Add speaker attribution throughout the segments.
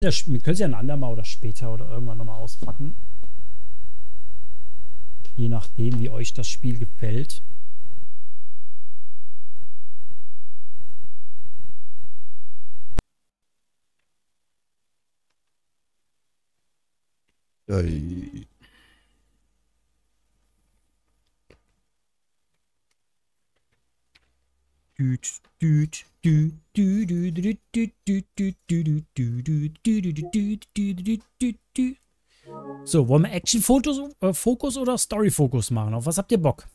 Speaker 1: Wir können sie ein andermal oder später oder irgendwann nochmal auspacken. Je nachdem, wie euch das Spiel gefällt.
Speaker 2: Ui.
Speaker 1: So, wollen wir Action-Fokus äh, oder Story-Fokus machen? Auf was habt ihr Bock?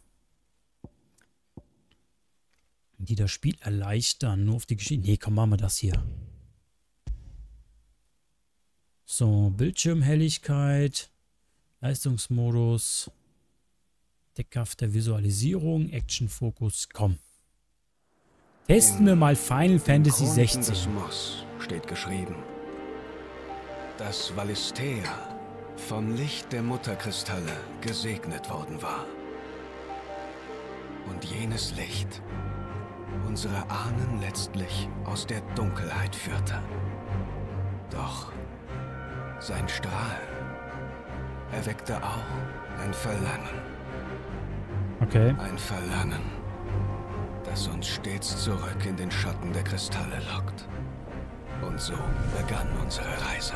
Speaker 1: Die das Spiel erleichtern, nur auf die Geschichte. Nee, komm, machen wir das hier. So, Bildschirmhelligkeit, Leistungsmodus, deckhafte Visualisierung, Action-Fokus, komm. Testen wir mal Final Fantasy 16.
Speaker 3: Des Moss steht geschrieben, dass Valistea vom Licht der Mutterkristalle gesegnet worden war. Und jenes Licht unsere Ahnen letztlich aus der Dunkelheit führte. Doch sein Strahl erweckte auch ein Verlangen.
Speaker 1: Okay.
Speaker 3: Ein Verlangen das uns stets zurück in den Schatten der Kristalle lockt. Und so begann unsere Reise.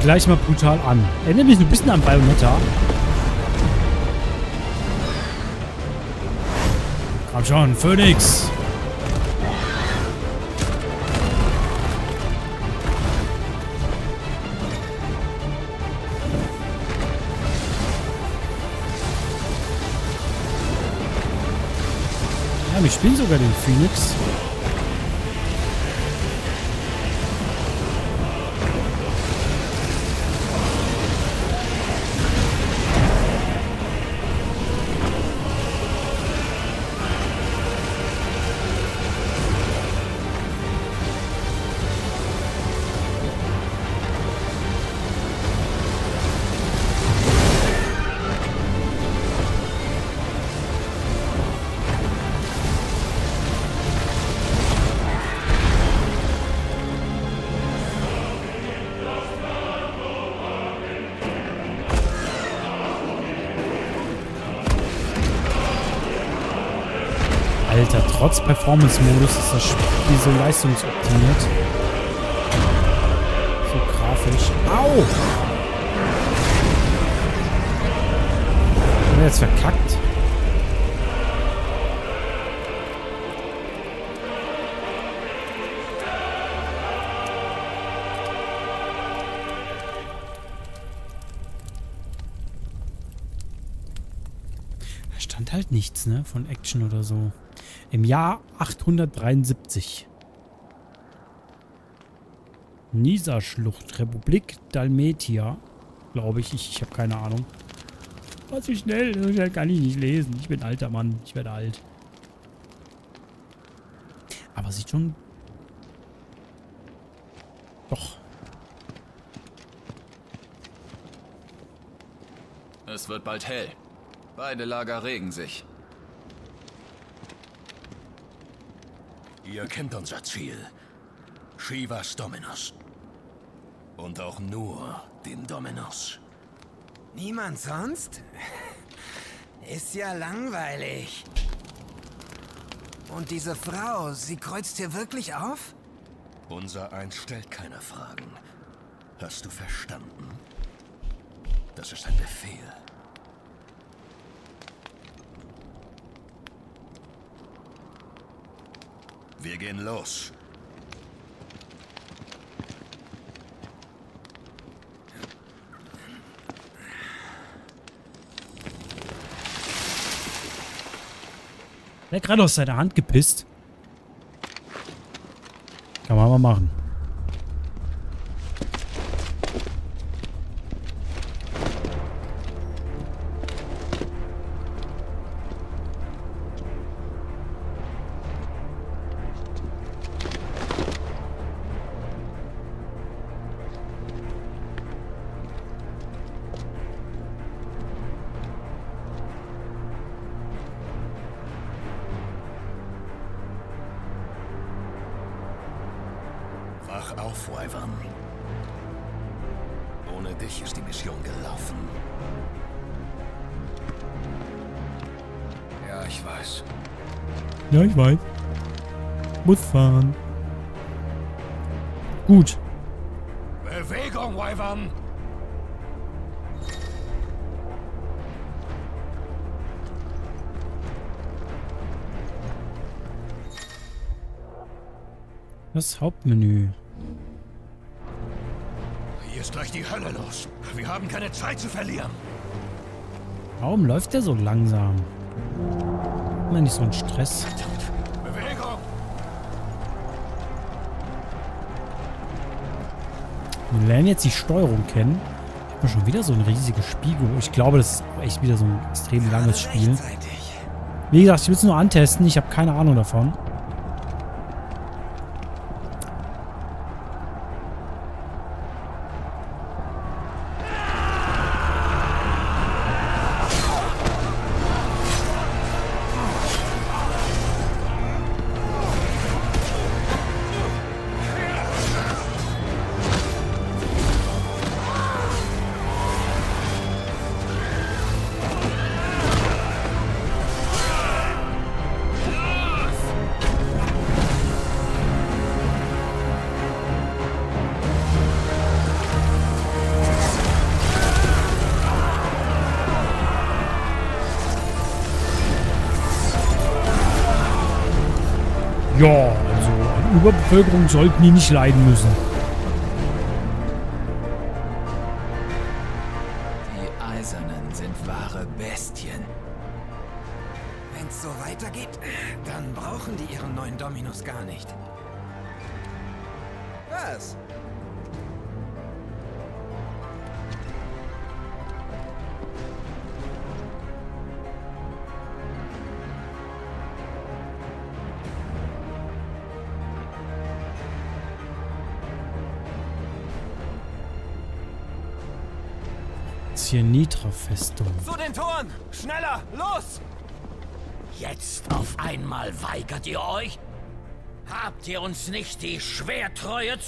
Speaker 1: Gleich mal brutal an. Erinnert mich ein bisschen an Bayonetta. Komm schon, Phoenix. Ja, wir spielen sogar den Phoenix. Trotz Performance-Modus ist das Spiel so leistungsoptimiert. So grafisch. Au! Haben wir jetzt verkackt? Da stand halt nichts, ne? Von Action oder so. Im Jahr 873. Nisa-Schlucht, Republik Dalmetia. Glaube ich. Ich, ich habe keine Ahnung. Was so schnell? So schnell kann ich nicht lesen. Ich bin alter Mann. Ich werde alt. Aber sieht schon... Doch.
Speaker 4: Es wird bald hell. Beide Lager regen sich.
Speaker 5: Ihr kennt unser Ziel. Shivas Dominus. Und auch nur den Dominus.
Speaker 6: Niemand sonst? Ist ja langweilig. Und diese Frau, sie kreuzt hier wirklich auf?
Speaker 5: Unser Eins stellt keine Fragen. Hast du verstanden? Das ist ein Befehl. Wir gehen los.
Speaker 1: Der hat gerade aus seiner Hand gepisst. Kann man mal machen.
Speaker 3: Ich weiß.
Speaker 1: Ja, ich weiß. Muss fahren. Gut.
Speaker 7: Bewegung, Wyvern!
Speaker 1: Das Hauptmenü.
Speaker 7: Hier ist gleich die Hölle los. Wir haben keine Zeit zu verlieren.
Speaker 1: Warum läuft der so langsam? Immer nicht so ein Stress.
Speaker 7: Bewegung!
Speaker 1: Wir lernen jetzt die Steuerung kennen. Ich habe schon wieder so ein riesiges Spiegel. Ich glaube, das ist echt wieder so ein extrem langes Spiel. Wie gesagt, ich will es nur antesten. Ich habe keine Ahnung davon. An Überbevölkerung sollten die nicht leiden müssen.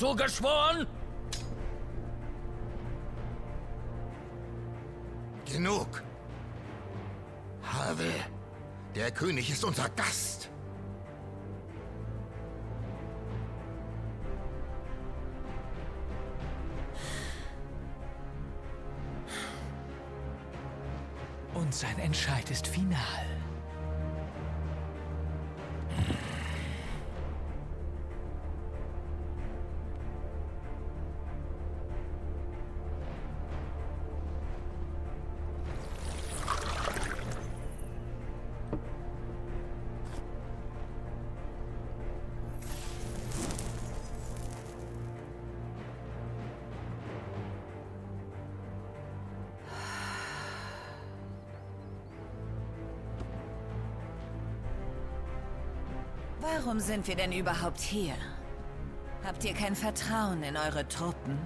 Speaker 8: Zugeschworen?
Speaker 7: Genug. Havel, der König ist unser Gast.
Speaker 9: Und sein Entscheid ist final.
Speaker 6: Sind wir denn überhaupt hier? Habt ihr kein Vertrauen in eure Truppen?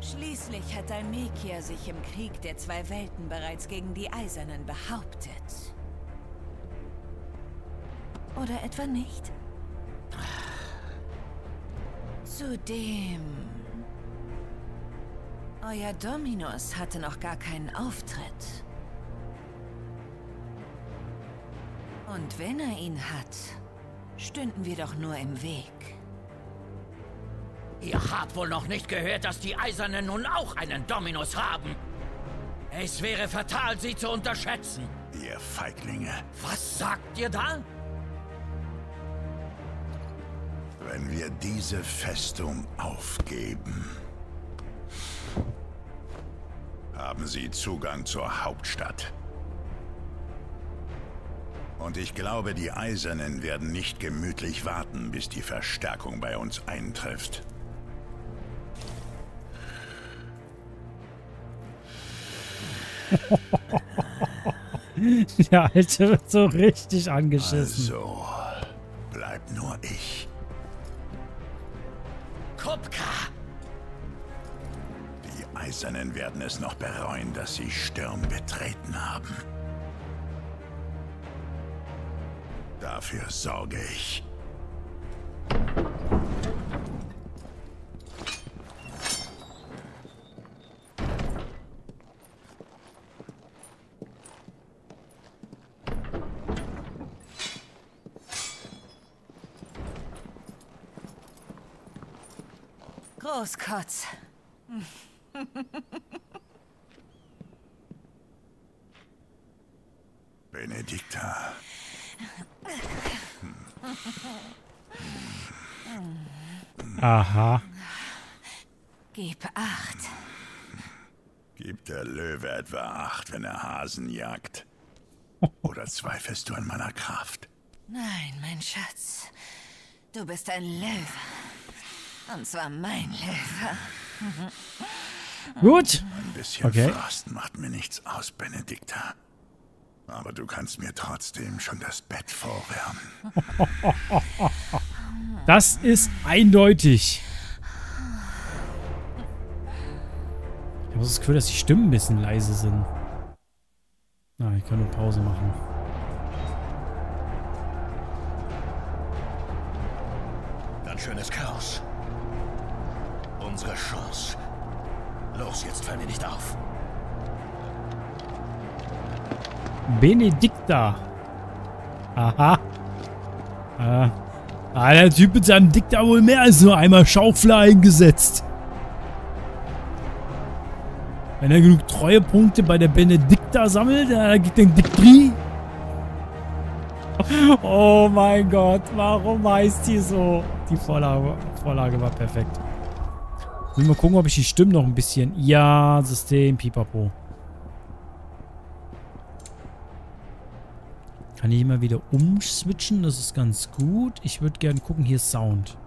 Speaker 6: Schließlich hat Dalmekia sich im Krieg der zwei Welten bereits gegen die Eisernen behauptet. Oder etwa nicht? Zudem... Euer Dominus hatte noch gar keinen Auftritt. Und wenn er ihn hat, stünden wir doch nur im Weg.
Speaker 8: Ihr habt wohl noch nicht gehört, dass die Eisernen nun auch einen Dominus haben. Es wäre fatal, sie zu unterschätzen.
Speaker 7: Ihr Feiglinge.
Speaker 8: Was sagt ihr da?
Speaker 7: Wenn wir diese Festung aufgeben, haben sie Zugang zur Hauptstadt. Und ich glaube, die Eisernen werden nicht gemütlich warten, bis die Verstärkung bei uns eintrifft.
Speaker 1: Der Alte wird so richtig angeschissen.
Speaker 7: Also, bleibt nur ich.
Speaker 8: Kupka!
Speaker 7: Die Eisernen werden es noch bereuen, dass sie Stirn betreten haben. Dafür sorge ich.
Speaker 10: Großkotz.
Speaker 7: Benedikta.
Speaker 1: Aha.
Speaker 10: Gib acht.
Speaker 7: Gibt der Löwe etwa acht, wenn er Hasen jagt? Oder zweifelst du an meiner Kraft?
Speaker 10: Nein, mein Schatz. Du bist ein Löwe. Und zwar mein Löwe.
Speaker 1: Gut.
Speaker 7: Ein bisschen
Speaker 1: Okay.
Speaker 7: Frost macht mir nichts aus, Benedikta. Aber du kannst mir trotzdem schon das Bett vorwärmen.
Speaker 1: Das ist eindeutig. Ich habe das Gefühl, dass die Stimmen ein bisschen leise sind. Na, ich kann nur Pause machen.
Speaker 7: Ganz schönes Chaos. Unsere Chance. Los, jetzt fall mir nicht auf.
Speaker 1: Benedikta. Aha. Ah. ah, der Typ mit seinem Dick da wohl mehr als nur einmal Schaufler eingesetzt. Wenn er genug Treuepunkte bei der Benedikta sammelt, dann gibt den Dick 3. Oh mein Gott, warum heißt die so? Die Vorlage, Vorlage war perfekt. Will mal gucken, ob ich die Stimmen noch ein bisschen... Ja, System, pipapo. Kann ich immer wieder umswitchen, das ist ganz gut. Ich würde gerne gucken, hier ist Sound.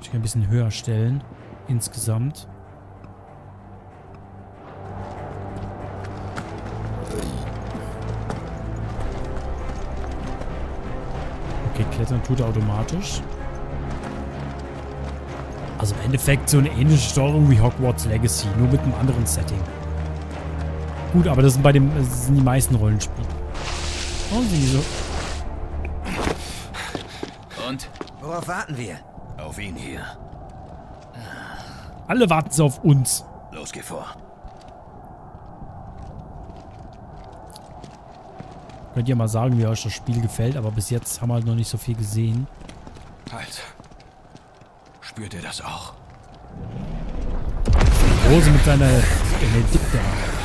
Speaker 1: Ich kann ein bisschen höher stellen. Insgesamt. Okay, klettern tut er automatisch. Also im Endeffekt so eine ähnliche Steuerung wie Hogwarts Legacy, nur mit einem anderen Setting. Gut, aber das sind bei dem das sind die meisten Rollenspiele. Sind die so?
Speaker 11: Und?
Speaker 12: Worauf warten wir?
Speaker 7: Auf ihn hier.
Speaker 1: Alle warten so auf uns.
Speaker 7: Los, geh vor.
Speaker 1: Könnt ihr mal sagen, wie euch das Spiel gefällt, aber bis jetzt haben wir halt noch nicht so viel gesehen.
Speaker 3: Halt. Spürt ihr das auch?
Speaker 1: Rose mit seiner Benedikta.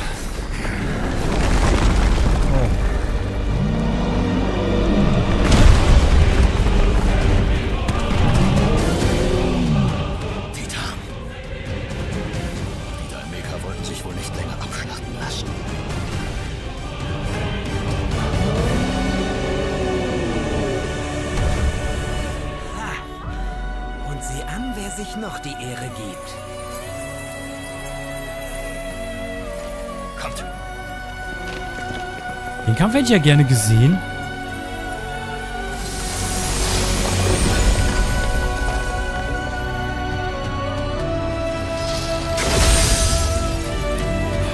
Speaker 1: Kampf hätte ich ja gerne gesehen.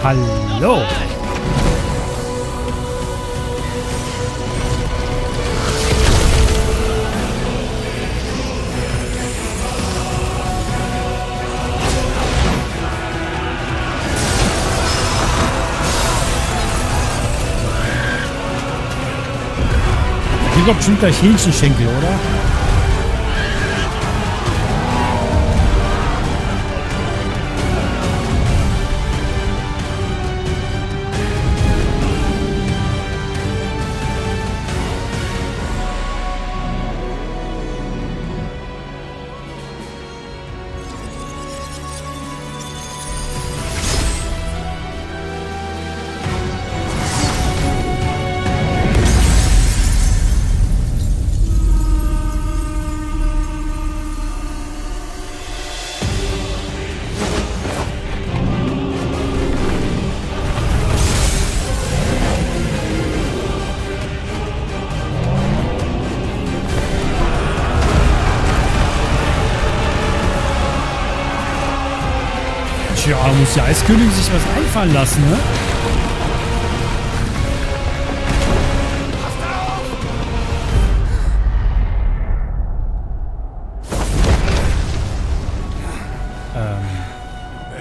Speaker 1: Hallo. Kommt bestimmt gleich Hähnchenschenkel, oder? Die Eiskönigin sich was einfallen lassen, ne?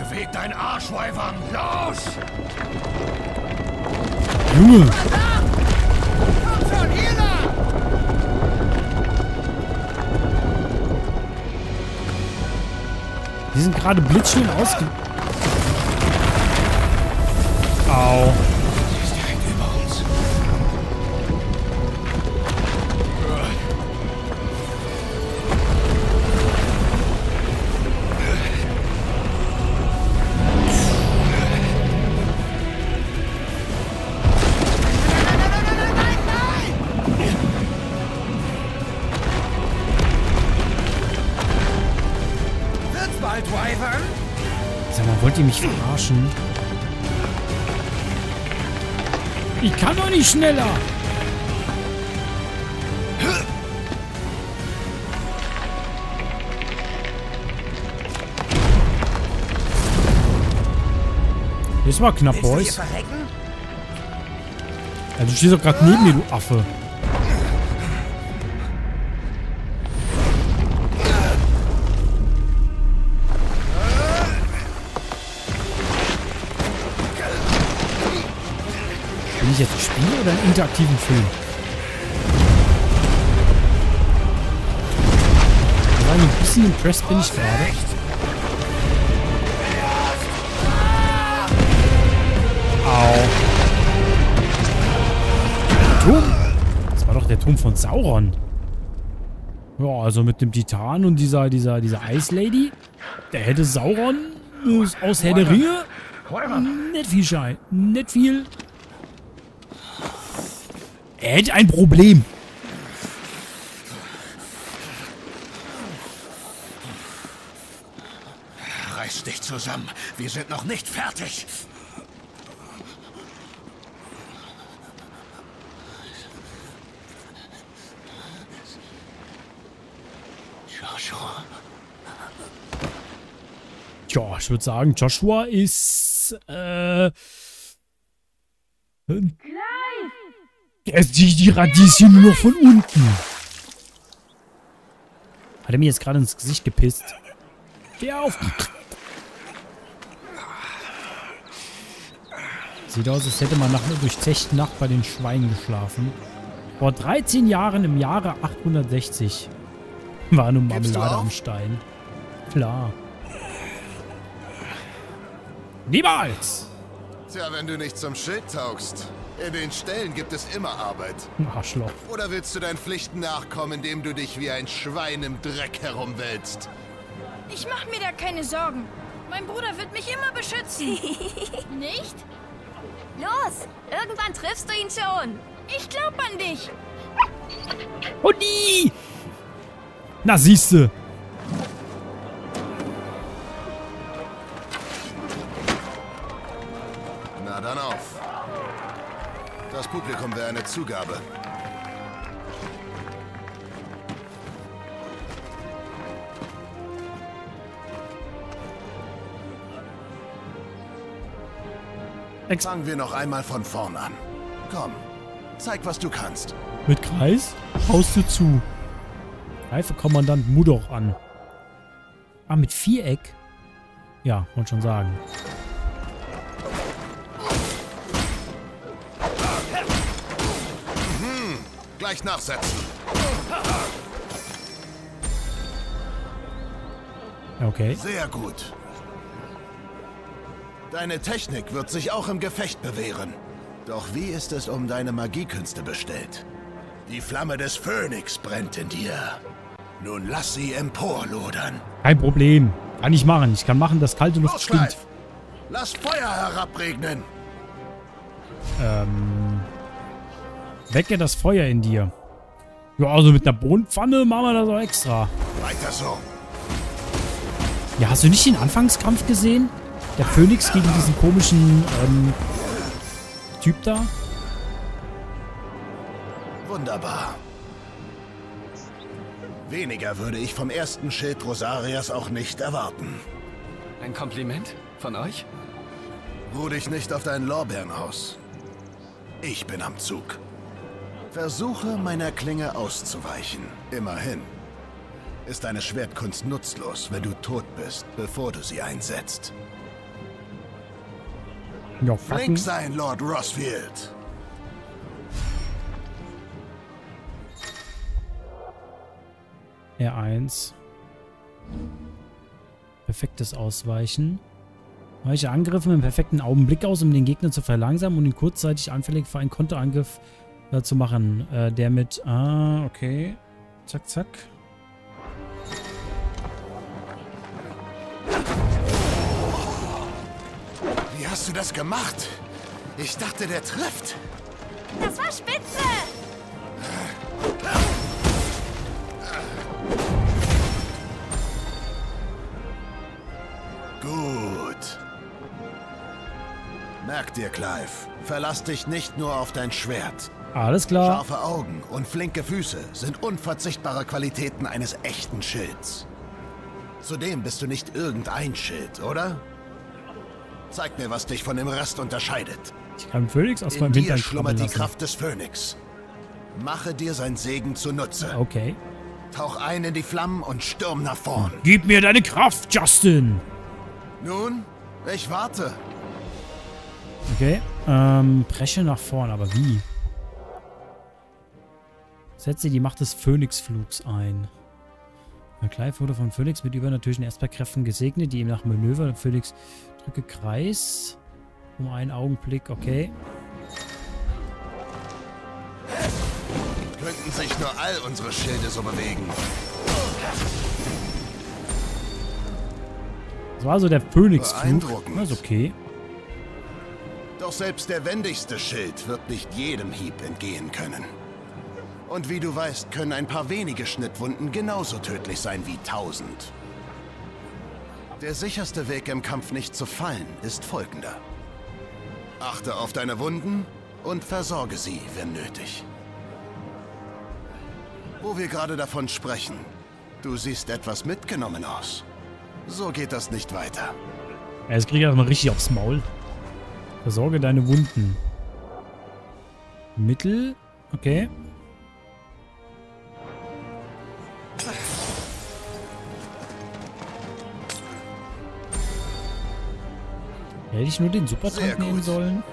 Speaker 7: Beweg dein Arsch, Wyvern! Los!
Speaker 1: Junge! Die sind gerade blitzschnell ausge... Ich nicht schneller. Das war knapp, Boys.
Speaker 12: verrecken?
Speaker 1: Ja, du stehst doch gerade neben mir, du Affe. Ich jetzt ein Spiel oder einen interaktiven Film? Ein bisschen impressed bin ich gerade. Au. Turm? Das war doch der Turm von Sauron. Ja, also mit dem Titan und dieser, dieser, dieser Eislady, der hätte Sauron äh, aus Herr der Ringe nicht viel Schein. Nicht viel. Er hätte ein Problem.
Speaker 12: Reiß dich zusammen. Wir sind noch nicht fertig. Joshua.
Speaker 1: Tja, ich würde sagen, Joshua ist, äh... Ist die, die Radieschen nur noch von unten. Hat er mir jetzt gerade ins Gesicht gepisst? Geh auf! Sieht aus, als hätte man nach einer durchzechten Nacht bei den Schweinen geschlafen. Vor 13 Jahren im Jahre 860 war
Speaker 12: du
Speaker 1: Marmelade am Stein. Klar. Niemals!
Speaker 13: Tja, wenn du nicht zum Schild taugst. In den Ställen gibt es immer Arbeit.
Speaker 1: Arschloch.
Speaker 13: Oder willst du deinen Pflichten nachkommen, indem du dich wie ein Schwein im Dreck herumwälzt?
Speaker 14: Ich mach mir da keine Sorgen. Mein Bruder wird mich immer beschützen. Nicht?
Speaker 15: Los, irgendwann triffst du ihn schon.
Speaker 14: Ich glaub an dich.
Speaker 1: Oh nie! Na siehste.
Speaker 13: Na dann auf. Das Publikum wäre eine Zugabe.
Speaker 1: Ex
Speaker 13: Fangen wir noch einmal von vorn an. Komm, zeig, was du kannst.
Speaker 1: Mit Kreis haust du zu. Greife Kommandant Mudoch an. Ah, mit Viereck? Ja, wollte schon sagen.
Speaker 13: Gleich nachsetzen.
Speaker 1: Okay.
Speaker 13: Sehr gut. Deine Technik wird sich auch im Gefecht bewähren. Doch wie ist es um deine Magiekünste bestellt? Die Flamme des Phönix brennt in dir. Nun lass sie emporlodern.
Speaker 1: Kein Problem. Kann ich machen. Ich kann machen, dass kalte Luft stinkt.
Speaker 13: Lass Feuer herabregnen!
Speaker 1: Ähm. Wecke das Feuer in dir. Ja, also mit einer Bohnenpfanne machen wir das auch extra.
Speaker 13: Weiter so.
Speaker 1: Ja, hast du nicht den Anfangskampf gesehen? Der Phönix gegen diesen komischen, ähm, Typ da?
Speaker 13: Wunderbar. Weniger würde ich vom ersten Schild Rosarias auch nicht erwarten.
Speaker 3: Ein Kompliment von euch?
Speaker 13: Ruh dich nicht auf deinen Lorbeeren aus. Ich bin am Zug. Versuche meiner Klinge auszuweichen. Immerhin ist deine Schwertkunst nutzlos, wenn du tot bist, bevor du sie einsetzt.
Speaker 1: Ja,
Speaker 13: Flink sein, Lord Rossfield.
Speaker 1: R1. Perfektes Ausweichen. Weiche Angriffe mit einem perfekten Augenblick aus, um den Gegner zu verlangsamen und ihn kurzzeitig anfällig für einen Konterangriff äh, zu machen. Äh, der mit... Ah, okay. Zack, zack.
Speaker 13: Wie hast du das gemacht? Ich dachte, der trifft.
Speaker 15: Das war spitze!
Speaker 13: Gut. Merk dir, Clive. Verlass dich nicht nur auf dein Schwert.
Speaker 1: Alles klar.
Speaker 13: Scharfe Augen und flinke Füße sind unverzichtbare Qualitäten eines echten Schilds. Zudem bist du nicht irgendein Schild, oder? Zeig mir, was dich von dem Rest unterscheidet.
Speaker 1: Ich kann Phoenix aus
Speaker 13: In
Speaker 1: meinem
Speaker 13: dir
Speaker 1: Hintern
Speaker 13: schlummert die. Kraft des Phönix. Mache dir sein Segen zunutze.
Speaker 1: Okay.
Speaker 13: Tauch ein in die Flammen und stürm nach vorn.
Speaker 1: Gib mir deine Kraft, Justin!
Speaker 13: Nun, ich warte.
Speaker 1: Okay. Ähm, presche nach vorn, aber wie? Setze die Macht des Phönixflugs ein. Clive wurde von Phoenix mit übernatürlichen Erstberkräften gesegnet, die ihm nach Manöver Phoenix drücke Kreis um einen Augenblick, okay.
Speaker 13: Könnten sich nur all unsere Schilde so bewegen.
Speaker 1: Das war also der Phönixflug. Das ist okay.
Speaker 13: Doch selbst der wendigste Schild wird nicht jedem Hieb entgehen können. Und wie du weißt, können ein paar wenige Schnittwunden genauso tödlich sein wie tausend. Der sicherste Weg im Kampf nicht zu fallen ist folgender. Achte auf deine Wunden und versorge sie, wenn nötig. Wo wir gerade davon sprechen, du siehst etwas mitgenommen aus. So geht das nicht weiter.
Speaker 1: Ja, jetzt kriege ich erstmal richtig aufs Maul. Versorge deine Wunden. Mittel. Okay. Hätte ich nur den Supertrank nehmen sollen?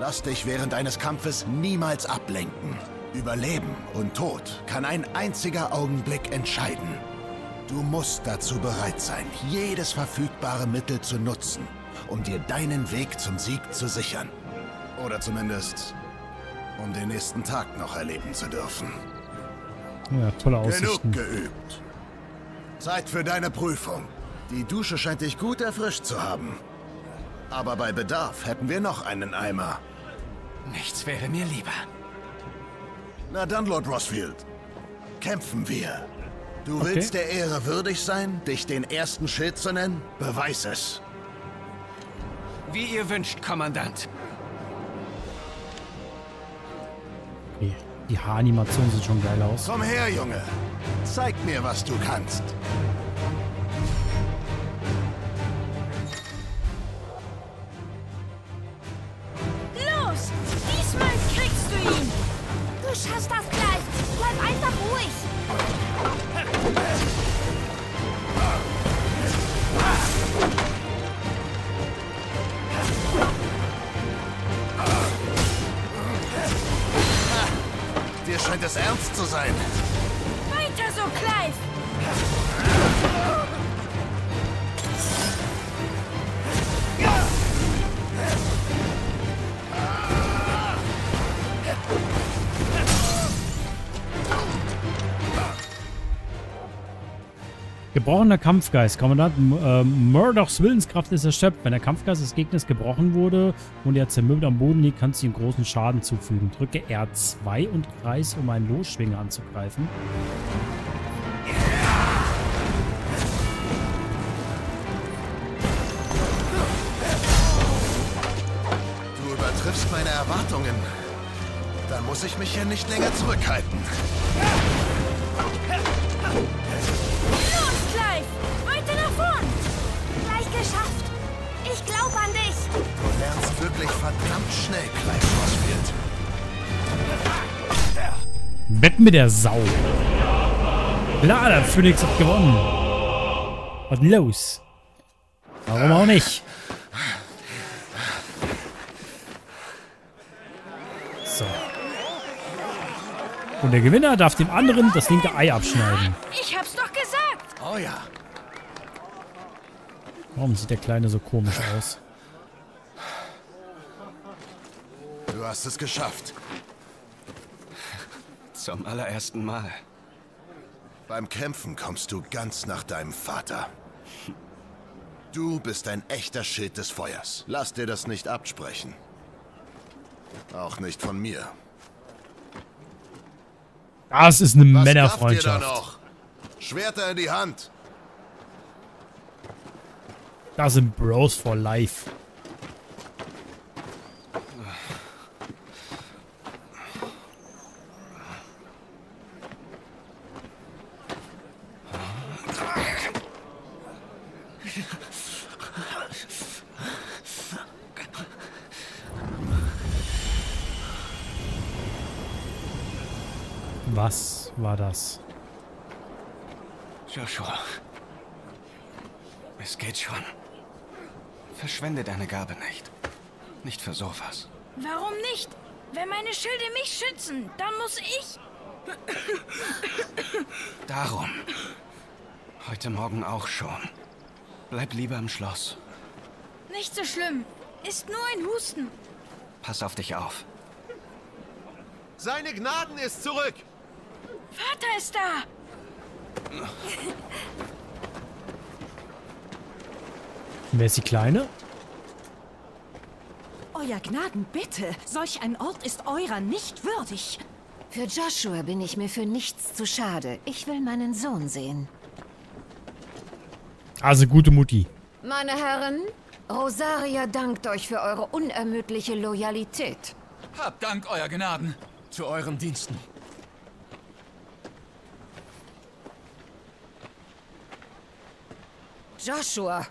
Speaker 13: Lass dich während eines Kampfes niemals ablenken. Überleben und Tod kann ein einziger Augenblick entscheiden. Du musst dazu bereit sein, jedes verfügbare Mittel zu nutzen, um dir deinen Weg zum Sieg zu sichern. Oder zumindest, um den nächsten Tag noch erleben zu dürfen.
Speaker 1: Ja, tolle
Speaker 13: Genug
Speaker 1: Aussichten.
Speaker 13: geübt. Zeit für deine Prüfung. Die Dusche scheint dich gut erfrischt zu haben. Aber bei Bedarf hätten wir noch einen Eimer.
Speaker 12: Nichts wäre mir lieber.
Speaker 13: Na dann, Lord Rossfield. Kämpfen wir. Du
Speaker 1: Okay.
Speaker 13: willst der Ehre würdig sein, dich den ersten Schild zu nennen? Beweis es.
Speaker 12: Wie ihr wünscht, Kommandant.
Speaker 1: Okay. Die Haaranimationen sehen schon geil aus.
Speaker 13: Komm her, Junge. Zeig mir, was du kannst.
Speaker 1: Gebrochener Kampfgeist. Kommandant äh, Murdochs Willenskraft ist erschöpft. Wenn der Kampfgeist des Gegners gebrochen wurde und er zermürbt am Boden liegt, kannst du ihm großen Schaden zufügen. Drücke R2 und Kreis, um einen Losschwinger anzugreifen.
Speaker 13: Du übertriffst meine Erwartungen. Dann muss ich mich hier nicht länger zurückhalten.
Speaker 14: Clive! Weiter nach vorn!
Speaker 15: Gleich geschafft. Ich glaube an dich.
Speaker 13: Du lernst wirklich verdammt schnell, Clive Rossfield.
Speaker 1: Wetten mit der Sau. Klar, der Phoenix hat gewonnen. Was denn los? Warum auch nicht? So. Und der Gewinner darf dem anderen das linke Ei abschneiden.
Speaker 14: Ich hab's doch!
Speaker 13: Oh ja.
Speaker 1: Warum sieht der Kleine so komisch aus?
Speaker 13: Du hast es geschafft.
Speaker 3: Zum allerersten Mal.
Speaker 13: Beim Kämpfen kommst du ganz nach deinem Vater. Du bist ein echter Schild des Feuers. Lass dir das nicht absprechen. Auch nicht von mir.
Speaker 1: Das ist eine
Speaker 13: Was gafft ihr da
Speaker 1: Männerfreundschaft.
Speaker 13: Schwerter in die Hand.
Speaker 1: Das sind Bros for life. Was war das?
Speaker 3: Joshua. Es geht schon. Verschwende deine Gabe nicht. Nicht für sowas.
Speaker 14: Warum nicht? Wenn meine Schilde mich schützen, dann muss ich.
Speaker 3: Darum. Heute Morgen auch schon. Bleib lieber im Schloss.
Speaker 14: Nicht so schlimm. Ist nur ein Husten.
Speaker 3: Pass auf dich auf.
Speaker 13: Seine Gnaden ist zurück.
Speaker 14: Vater ist da.
Speaker 1: Wer ist die Kleine?
Speaker 6: Euer Gnaden, bitte. Solch ein Ort ist eurer nicht würdig.
Speaker 16: Für Joshua bin ich mir für nichts zu schade. Ich will meinen Sohn sehen.
Speaker 1: Also gute Mutti.
Speaker 16: Meine Herren, Rosaria dankt euch für eure unermüdliche Loyalität.
Speaker 4: Habt Dank, Euer Gnaden.
Speaker 3: Zu euren Diensten.
Speaker 16: Joshua!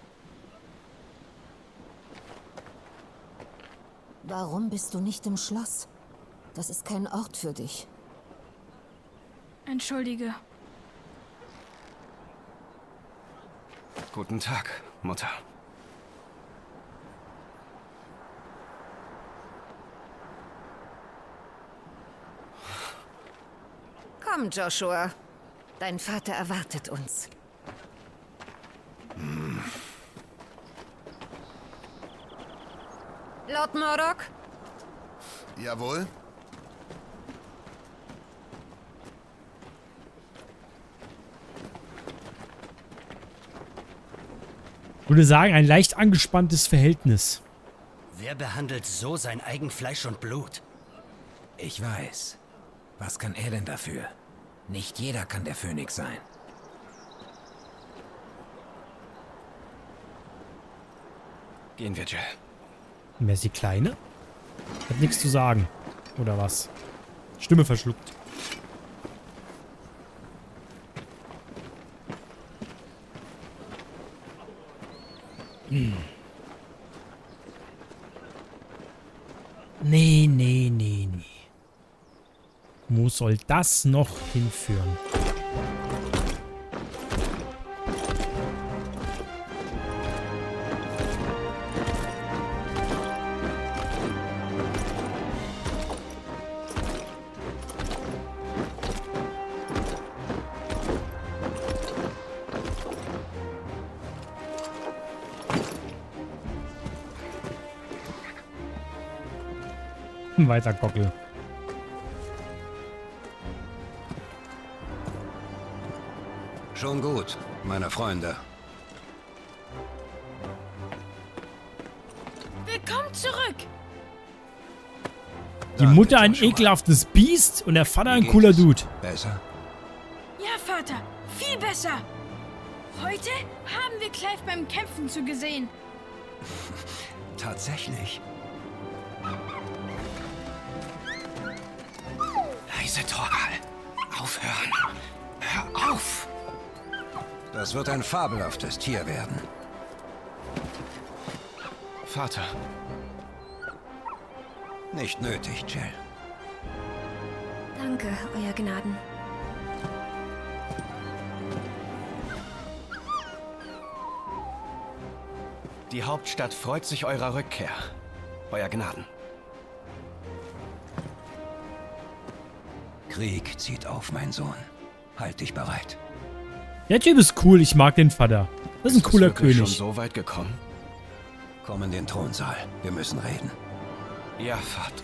Speaker 16: Warum bist du nicht im Schloss? Das ist kein Ort für dich.
Speaker 14: Entschuldige.
Speaker 3: Guten Tag, Mutter.
Speaker 16: Komm, Joshua. Dein Vater erwartet uns. Lord Murdoch,
Speaker 13: Jawohl.
Speaker 1: Ich würde sagen, ein leicht angespanntes Verhältnis.
Speaker 17: Wer behandelt so sein eigen Fleisch und Blut?
Speaker 18: Ich weiß. Was kann er denn dafür? Nicht jeder kann der Phönix sein.
Speaker 3: Gehen wir, Jill.
Speaker 1: Wer ist die Kleine? Hat nichts zu sagen. Oder was? Stimme verschluckt. Hm. Nee, nee, nee, nee. Wo soll das noch hinführen? Weiter Gockel.
Speaker 3: Schon gut, meine Freunde.
Speaker 14: Willkommen zurück.
Speaker 1: Die Mutter ein ekelhaftes Biest und der Vater ein cooler Dude.
Speaker 3: Besser?
Speaker 14: Ja, Vater. Viel besser. Heute haben wir Clive beim Kämpfen zu gesehen.
Speaker 3: Tatsächlich. Das wird ein fabelhaftes Tier werden. Vater. Nicht nötig, Jill.
Speaker 15: Danke, Euer Gnaden.
Speaker 3: Die Hauptstadt freut sich eurer Rückkehr. Euer Gnaden. Krieg zieht auf, mein Sohn. Halt dich bereit.
Speaker 1: Der Typ ist cool. Ich mag den Vater. Das ist ein cooler
Speaker 3: wirklich
Speaker 1: König.
Speaker 3: schon so weit gekommen?
Speaker 12: Komm in den Thronsaal. Wir müssen reden.
Speaker 3: Ja, Vater.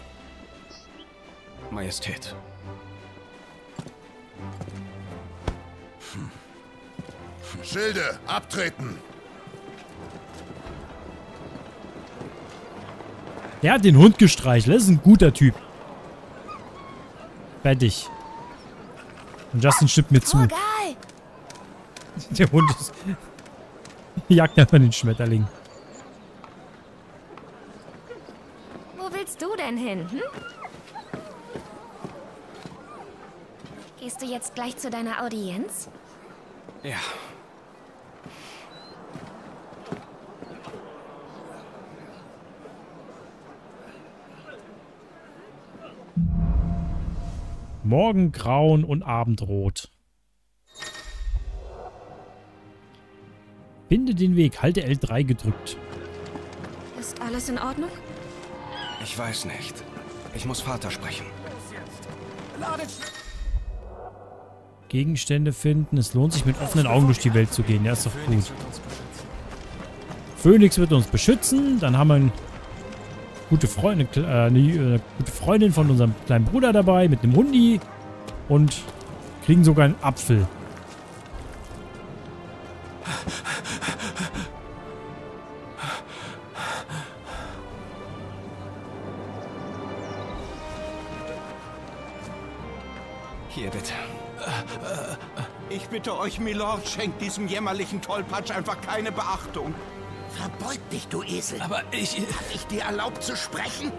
Speaker 3: Majestät.
Speaker 13: Schilde, abtreten!
Speaker 1: Der hat den Hund gestreichelt. Das ist ein guter Typ. Fertig. Und Justin stimmt mir zu. Der Hund ist... Jagt einfach den Schmetterling.
Speaker 15: Wo willst du denn hin, hm? Gehst du jetzt gleich zu deiner Audienz?
Speaker 3: Ja.
Speaker 1: Morgengrauen und Abendrot. Finde den Weg. Halte L3 gedrückt.
Speaker 15: Ist alles in Ordnung?
Speaker 3: Ich weiß nicht. Ich muss Vater sprechen.
Speaker 1: Gegenstände finden. Es lohnt sich mit offenen Augen durch die Welt zu gehen. Ja, ist doch gut. Phoenix wird uns beschützen. Dann haben wir eine gute, Freundin, äh, eine, äh, gute Freundin von unserem kleinen Bruder dabei mit einem Hundi. Und kriegen sogar einen Apfel.
Speaker 19: Milord, schenkt diesem jämmerlichen Tollpatsch einfach keine Beachtung.
Speaker 18: Verbeug dich, du Esel.
Speaker 3: Aber ich...
Speaker 18: Hab ich dir erlaubt zu sprechen?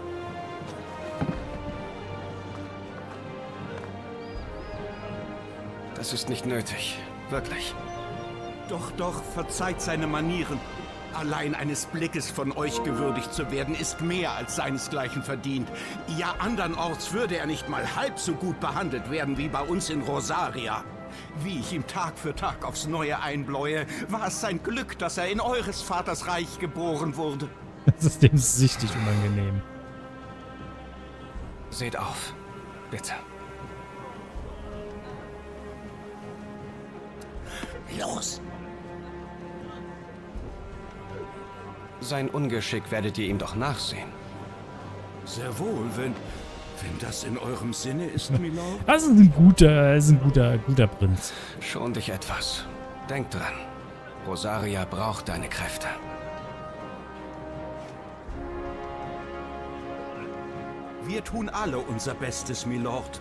Speaker 3: Das ist nicht nötig. Wirklich.
Speaker 19: Doch, doch, verzeiht seine Manieren. Allein eines Blickes von euch gewürdigt zu werden, ist mehr als seinesgleichen verdient. Ja, andernorts würde er nicht mal halb so gut behandelt werden wie bei uns in Rosaria. Wie ich ihm Tag für Tag aufs Neue einbläue, war es sein Glück, dass er in eures Vaters Reich geboren wurde.
Speaker 1: Das ist dem sichtlich unangenehm.
Speaker 3: Seht auf. Bitte.
Speaker 18: Los!
Speaker 3: Sein Ungeschick werdet ihr ihm doch nachsehen.
Speaker 19: Sehr wohl, wenn, wenn das in eurem Sinne ist, Milord.
Speaker 1: Das ist ein guter, ist ein guter, guter Prinz.
Speaker 3: Schon dich etwas. Denk dran. Rosaria braucht deine Kräfte.
Speaker 19: Wir tun alle unser Bestes, Milord.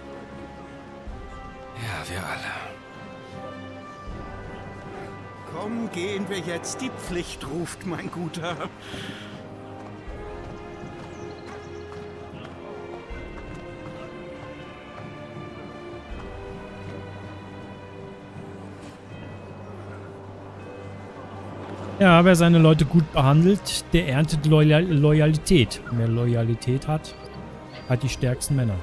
Speaker 3: Ja, wir alle.
Speaker 19: Komm, gehen wir jetzt. Die Pflicht ruft, mein Guter.
Speaker 1: Ja, wer seine Leute gut behandelt, der erntet Loyal Loyalität. Wer Loyalität hat, hat die stärksten Männer.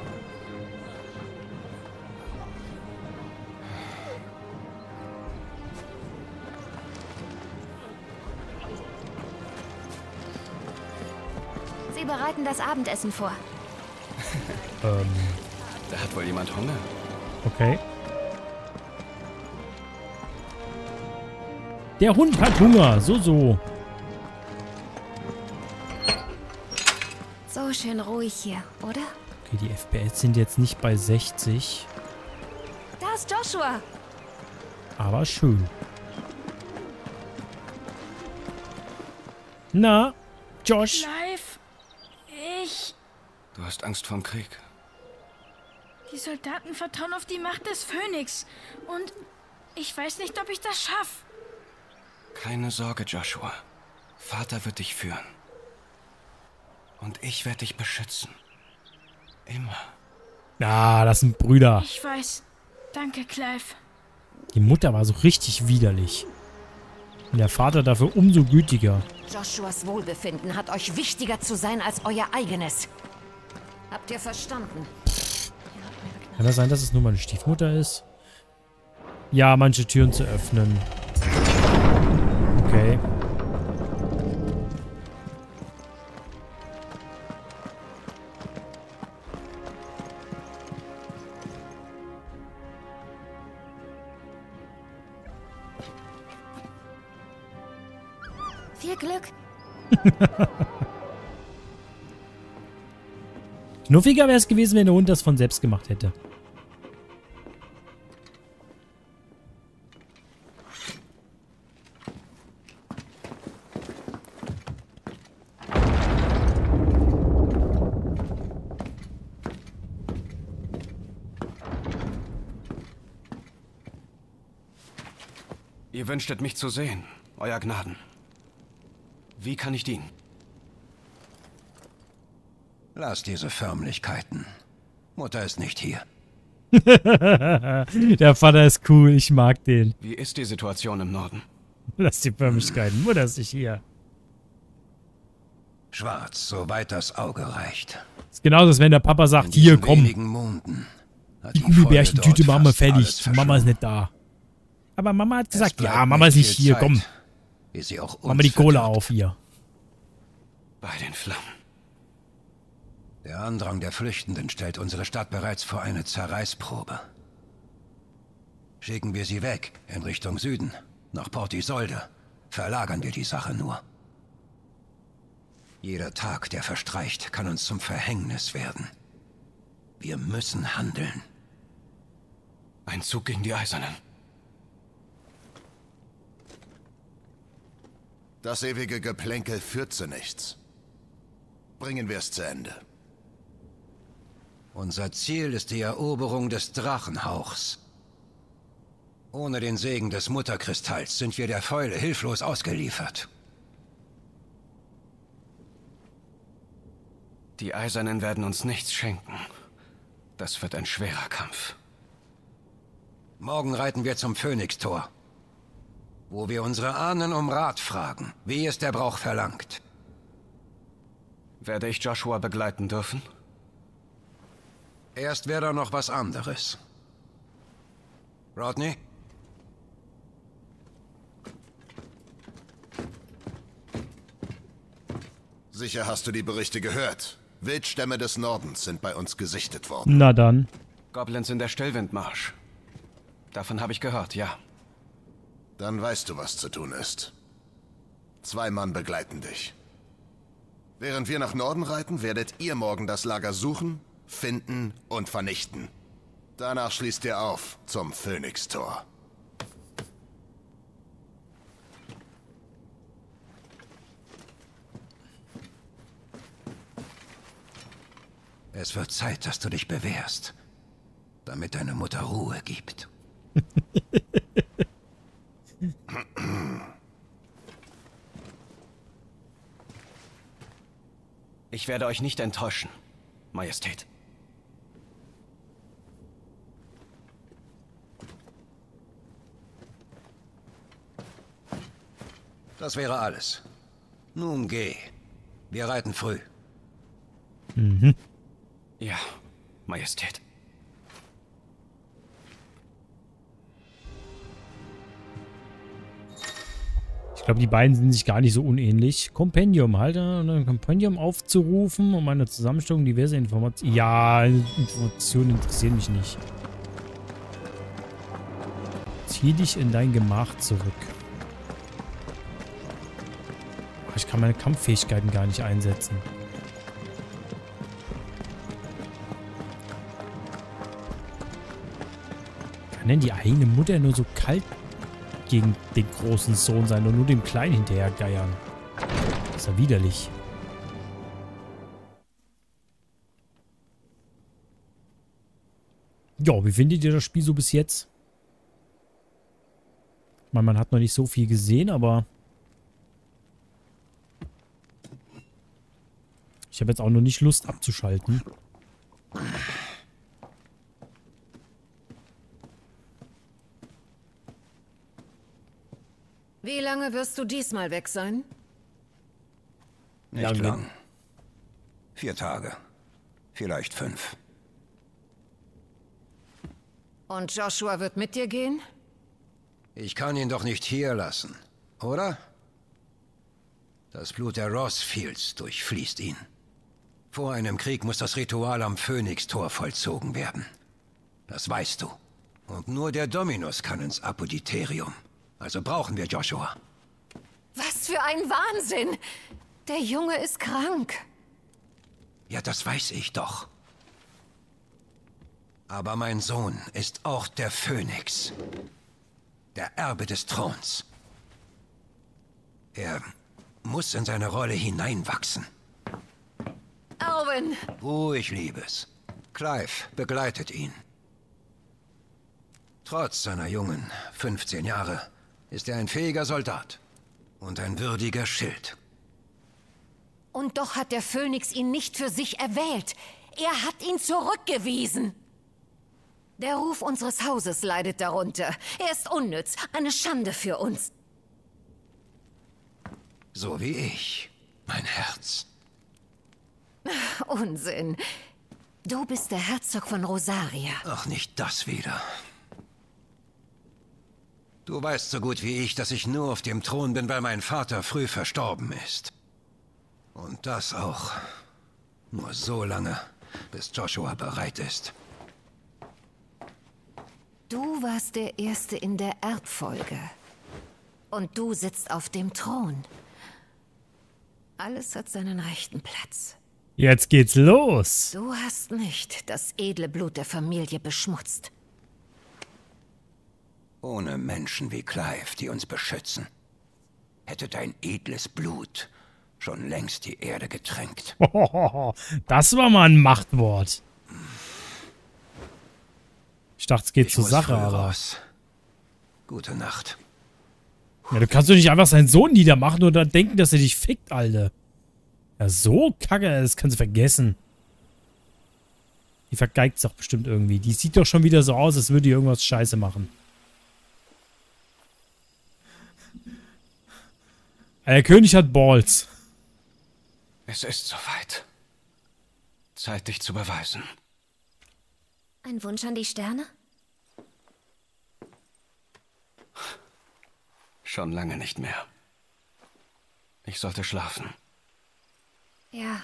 Speaker 15: Sie bereiten das Abendessen vor.
Speaker 1: Ähm,
Speaker 3: Da hat wohl jemand Hunger.
Speaker 1: okay. Der Hund hat Hunger. So, so.
Speaker 15: So schön ruhig hier, oder?
Speaker 1: Okay, die FPS sind jetzt nicht bei 60.
Speaker 15: Da ist Joshua.
Speaker 1: Aber schön. Na, Josh?
Speaker 14: Live. Ich.
Speaker 3: Du hast Angst vorm Krieg.
Speaker 14: Die Soldaten vertrauen auf die Macht des Phönix. Und ich weiß nicht, ob ich das schaffe.
Speaker 3: Keine Sorge, Joshua. Vater wird dich führen. Und ich werde dich beschützen. Immer.
Speaker 1: Ah, das sind Brüder.
Speaker 14: Ich weiß. Danke, Clive.
Speaker 1: Die Mutter war so richtig widerlich. Und der Vater dafür umso gütiger.
Speaker 16: Joshuas Wohlbefinden hat euch wichtiger zu sein als euer eigenes. Habt ihr verstanden?
Speaker 1: Kann das sein, dass es nur meine Stiefmutter ist? Ja, manche Türen zu öffnen. Okay.
Speaker 15: Viel Glück.
Speaker 1: Knuffiger wäre es gewesen, wenn der Hund das von selbst gemacht hätte.
Speaker 3: Ihr wünschtet mich zu sehen, Euer Gnaden. Wie kann ich dienen?
Speaker 20: Lass diese Förmlichkeiten. Mutter ist nicht hier.
Speaker 1: Der Vater ist cool, ich mag den.
Speaker 3: Wie ist die Situation im Norden?
Speaker 1: Lass die Förmlichkeiten, Mutter ist nicht hier.
Speaker 20: Schwarz, soweit das Auge reicht.
Speaker 1: Ist genauso, als wenn der Papa sagt, hier, komm.
Speaker 20: Monden
Speaker 1: Die Gummibärchentüte machen wir fertig. Mama ist nicht da. Aber Mama hat gesagt, ja, Mama ist nicht hier, komm.
Speaker 20: Wie sie auch
Speaker 1: Mach mal die Kohle auf hier.
Speaker 3: Bei den Flammen.
Speaker 20: Der Andrang der Flüchtenden stellt unsere Stadt bereits vor eine Zerreißprobe. Schicken wir sie weg, in Richtung Süden, nach Port Isolde, verlagern wir die Sache nur. Jeder Tag, der verstreicht, kann uns zum Verhängnis werden. Wir müssen handeln.
Speaker 3: Ein Zug gegen die Eisernen.
Speaker 13: Das ewige Geplänkel führt zu nichts. Bringen wir es zu Ende.
Speaker 20: Unser Ziel ist die Eroberung des Drachenhauchs. Ohne den Segen des Mutterkristalls sind wir der Fäule hilflos ausgeliefert.
Speaker 3: Die Eisernen werden uns nichts schenken. Das wird ein schwerer Kampf.
Speaker 20: Morgen reiten wir zum Phönixtor, wo wir unsere Ahnen um Rat fragen, wie es der Brauch verlangt.
Speaker 3: Werde ich Joshua begleiten dürfen?
Speaker 20: Erst wäre da noch was anderes. Rodney?
Speaker 13: Sicher hast du die Berichte gehört. Wildstämme des Nordens sind bei uns gesichtet worden.
Speaker 1: Na dann.
Speaker 3: Goblins in der Stellwindmarsch. Davon habe ich gehört, ja.
Speaker 13: Dann weißt du, was zu tun ist. Zwei Mann begleiten dich. Während wir nach Norden reiten, werdet ihr morgen das Lager suchen, finden und vernichten. Danach schließt ihr auf zum Phönix-Tor.
Speaker 20: Es wird Zeit, dass du dich bewährst, damit deine Mutter Ruhe gibt.
Speaker 3: Ich werde euch nicht enttäuschen, Majestät.
Speaker 20: Das wäre alles. Nun geh. Wir reiten früh.
Speaker 1: Mhm.
Speaker 3: Ja, Majestät.
Speaker 1: Glaube, die beiden sind sich gar nicht so unähnlich. Kompendium, halt, äh, ein Kompendium aufzurufen, um eine Zusammenstellung diverser Informationen. Ja, Informationen interessieren mich nicht. Zieh dich in dein Gemach zurück. Ich kann meine Kampffähigkeiten gar nicht einsetzen. Kann denn die eigene Mutter nur so kalt gegen den großen Sohn sein und nur dem Kleinen hinterher geiern? Ist ja widerlich. Ja, wie findet ihr das Spiel so bis jetzt? Ich meine, man hat noch nicht so viel gesehen, aber... Ich habe jetzt auch noch nicht Lust abzuschalten.
Speaker 16: Wie lange wirst du diesmal weg sein?
Speaker 20: Nicht
Speaker 1: Lange.
Speaker 20: lang. Vier Tage. Vielleicht fünf.
Speaker 16: Und Joshua wird mit dir gehen?
Speaker 20: Ich kann ihn doch nicht hier lassen, oder? Das Blut der Rossfields durchfließt ihn. Vor einem Krieg muss das Ritual am Phönix-Tor vollzogen werden. Das weißt du. Und nur der Dominus kann ins Apodyterium. Also brauchen wir Joshua.
Speaker 16: Was für ein Wahnsinn? Der Junge ist krank.
Speaker 20: Ja, das weiß ich doch. Aber mein Sohn ist auch der Phönix. Der Erbe des Throns. Er muss in seine Rolle hineinwachsen.
Speaker 16: Alvin!
Speaker 20: Ruhig, Liebes. Clive begleitet ihn. Trotz seiner jungen 15 Jahre ist er ein fähiger Soldat und ein würdiger Schild.
Speaker 16: Und doch hat der Phönix ihn nicht für sich erwählt. Er hat ihn zurückgewiesen. Der Ruf unseres Hauses leidet darunter. Er ist unnütz, eine Schande für uns.
Speaker 20: So wie ich, mein Herz.
Speaker 16: Unsinn. Du bist der Herzog von Rosaria.
Speaker 20: Ach, nicht das wieder. Du weißt so gut wie ich, dass ich nur auf dem Thron bin, weil mein Vater früh verstorben ist. Und das auch nur so lange, bis Joshua bereit ist.
Speaker 16: Du warst der Erste in der Erbfolge. Und du sitzt auf dem Thron. Alles hat seinen rechten Platz.
Speaker 1: Jetzt geht's los.
Speaker 16: Du hast nicht das edle Blut der Familie beschmutzt.
Speaker 20: Ohne Menschen wie Clive, die uns beschützen, hätte dein edles Blut schon längst die Erde getränkt.
Speaker 1: Das war mal ein Machtwort. Ich dachte, es geht
Speaker 20: Ich
Speaker 1: zur Sache, aber.
Speaker 20: raus. Gute Nacht.
Speaker 1: Ja, du kannst doch nicht einfach seinen Sohn niedermachen und dann denken, dass er dich fickt, Alter. Ja, so kacke, das kannst du vergessen. Die vergeigt doch bestimmt irgendwie. Die sieht doch schon wieder so aus, als würde die irgendwas scheiße machen. Der König hat Balls.
Speaker 3: Es ist soweit. Zeit, dich zu beweisen.
Speaker 15: Ein Wunsch an die Sterne?
Speaker 3: Schon lange nicht mehr. Ich sollte schlafen.
Speaker 15: Ja.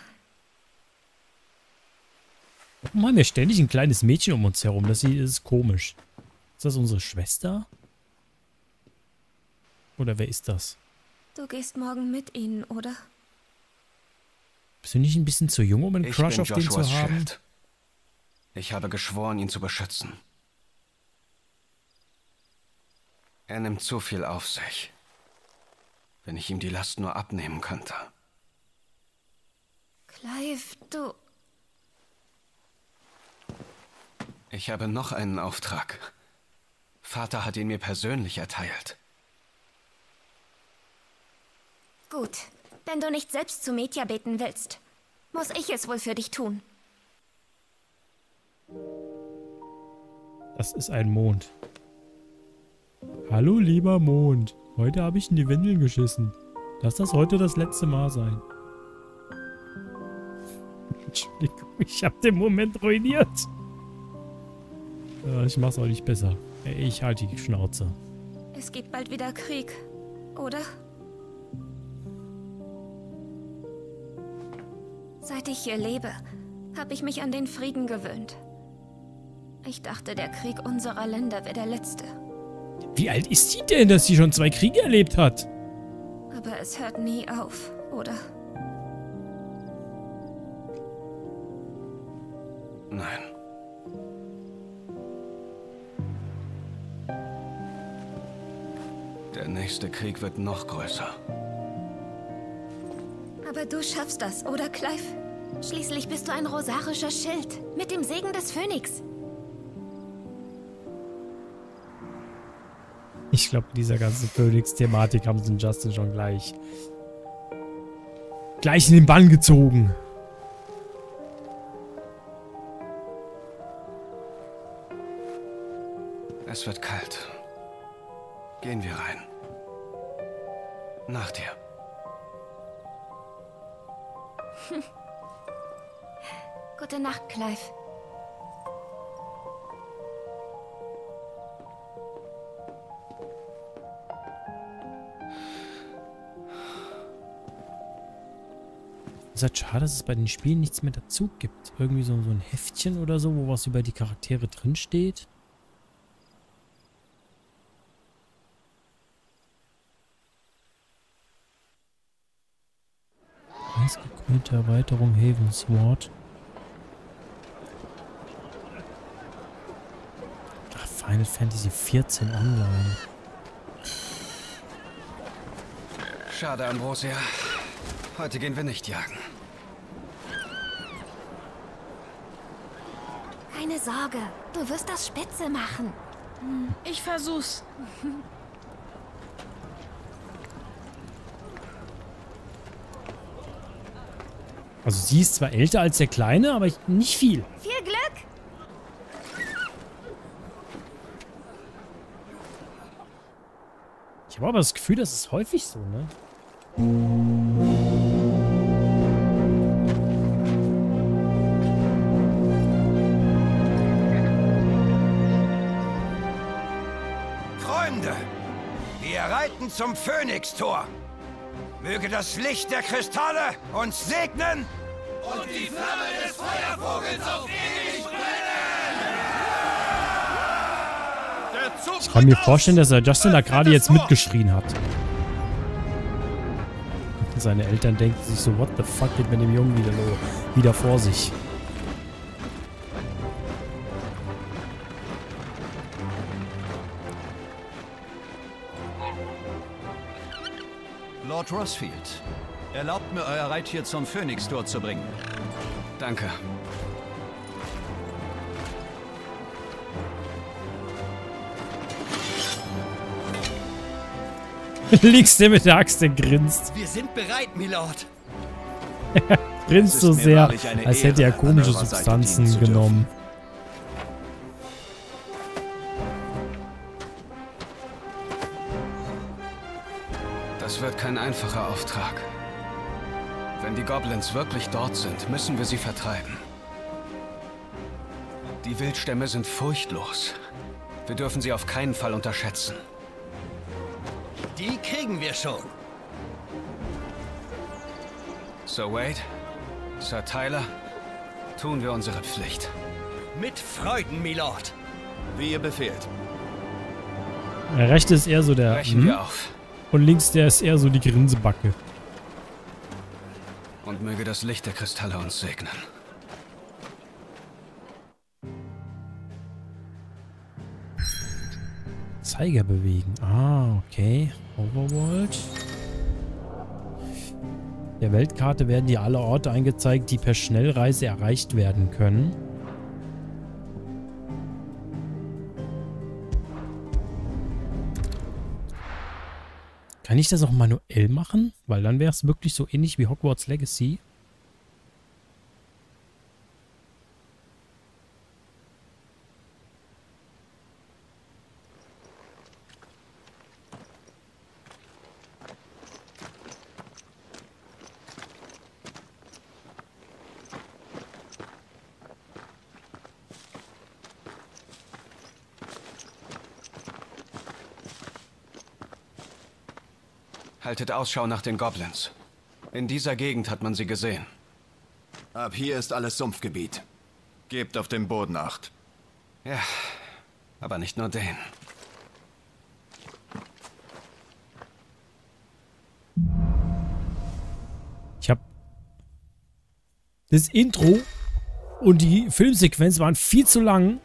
Speaker 1: Warum haben wir ständig ein kleines Mädchen um uns herum? Das hier ist komisch. Ist das unsere Schwester? Oder wer ist das?
Speaker 15: Du gehst morgen mit ihnen, oder?
Speaker 1: Bist du nicht ein bisschen zu jung, um einen
Speaker 3: Ich
Speaker 1: Crush auf den zu
Speaker 3: Joshuas
Speaker 1: haben?
Speaker 3: Schild. Ich habe geschworen, ihn zu beschützen. Er nimmt zu viel auf sich. Wenn ich ihm die Last nur abnehmen könnte.
Speaker 15: Clive, du.
Speaker 3: Ich habe noch einen Auftrag. Vater hat ihn mir persönlich erteilt.
Speaker 15: Gut. Wenn du nicht selbst zu Metja beten willst, muss ich es wohl für dich tun.
Speaker 1: Das ist ein Mond. Hallo, lieber Mond. Heute habe ich in die Windeln geschissen. Lass das heute das letzte Mal sein. Entschuldigung, ich habe den Moment ruiniert. Ja, ich mach's auch nicht besser. Ich halte die Schnauze.
Speaker 15: Es gibt bald wieder Krieg, oder? Seit ich hier lebe, habe ich mich an den Frieden gewöhnt. Ich dachte, der Krieg unserer Länder wäre der letzte.
Speaker 1: Wie alt ist sie denn, dass sie schon zwei Kriege erlebt hat?
Speaker 15: Aber es hört nie auf, oder?
Speaker 3: Nein. Der nächste Krieg wird noch größer.
Speaker 15: Aber du schaffst das, oder Clive? Schließlich bist du ein rosarischer Schild mit dem Segen des Phönix.
Speaker 1: Ich glaube, dieser ganzen Phoenix-Thematik haben sie den Justin schon gleich gleich in den Bann gezogen.
Speaker 3: Es wird kalt. Gehen wir rein. Nach dir.
Speaker 15: Gute Nacht, Clive.
Speaker 1: Es ist halt schade, dass es bei den Spielen nichts mehr dazu gibt. Irgendwie so, so ein Heftchen oder so, wo was über die Charaktere drinsteht. Preisgekrönte Erweiterung Havensward. Ach, Final Fantasy 14 Online.
Speaker 3: Schade, Ambrosia. Heute gehen wir nicht jagen.
Speaker 15: Keine Sorge, du wirst das spitze machen.
Speaker 14: Ich versuch's.
Speaker 1: Also sie ist zwar älter als der Kleine, aber ich- nicht viel.
Speaker 15: Viel Glück!
Speaker 1: Ich habe aber das Gefühl, das ist häufig so, ne?
Speaker 20: Freunde, wir reiten zum Phönix-Tor. Möge das Licht der Kristalle uns segnen
Speaker 18: Und die Flamme des Feuervogels auf ewig
Speaker 1: Ich kann mir vorstellen, dass er Justin da gerade jetzt mitgeschrien hat. Seine Eltern denken sich so, what the fuck geht mit dem Jungen wieder, lo- wieder vor sich.
Speaker 5: Lord Rossfield, erlaubt mir, euer Reittier zum Phönix-Tor zu bringen.
Speaker 3: Danke.
Speaker 1: Liegst du mit der Axt und grinst.
Speaker 12: Wir sind bereit, Milord.
Speaker 1: Grinst
Speaker 5: Es
Speaker 1: so sehr, als hätte er komische Substanzen genommen.
Speaker 3: Das wird kein einfacher Auftrag. Wenn die Goblins wirklich dort sind, müssen wir sie vertreiben. Die Wildstämme sind furchtlos. Wir dürfen sie auf keinen Fall unterschätzen.
Speaker 12: Die kriegen wir schon.
Speaker 3: Sir Wade, Sir Tyler, tun wir unsere Pflicht.
Speaker 12: Mit Freuden, Milord.
Speaker 5: Wie ihr befehlt.
Speaker 1: Der rechte ist eher so der...
Speaker 3: Brechen
Speaker 1: hm?
Speaker 3: wir auf.
Speaker 1: Und links der ist eher so die Grinsebacke.
Speaker 3: Und möge das Licht der Kristalle uns segnen.
Speaker 1: Zeiger bewegen. Ah, okay. Overworld. Der Weltkarte werden dir alle Orte eingezeigt, die per Schnellreise erreicht werden können. Kann ich das auch manuell machen? Weil dann wäre es wirklich so ähnlich wie Hogwarts Legacy.
Speaker 3: Haltet Ausschau nach den Goblins. In dieser Gegend hat man sie gesehen.
Speaker 5: Ab hier ist alles Sumpfgebiet. Gebt auf den Boden acht.
Speaker 3: Ja, aber nicht nur den.
Speaker 1: Ich habe das Intro und die Filmsequenz waren viel zu lang.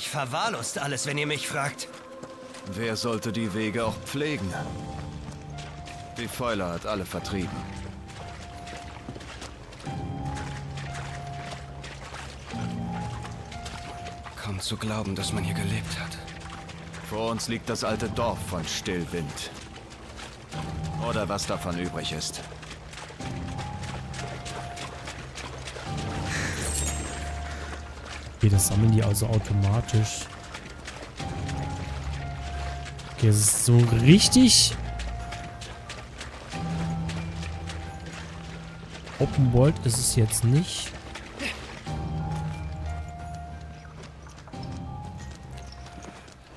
Speaker 12: Ziemlich verwahrlost alles, wenn ihr mich fragt.
Speaker 5: Wer sollte die Wege auch pflegen? Die Fäule hat alle vertrieben.
Speaker 3: Kaum zu glauben, dass man hier gelebt hat.
Speaker 5: Vor uns liegt das alte Dorf von Stillwind. Oder was davon übrig ist.
Speaker 1: Das sammeln die also automatisch. Okay, es ist so richtig... Open World ist es jetzt nicht.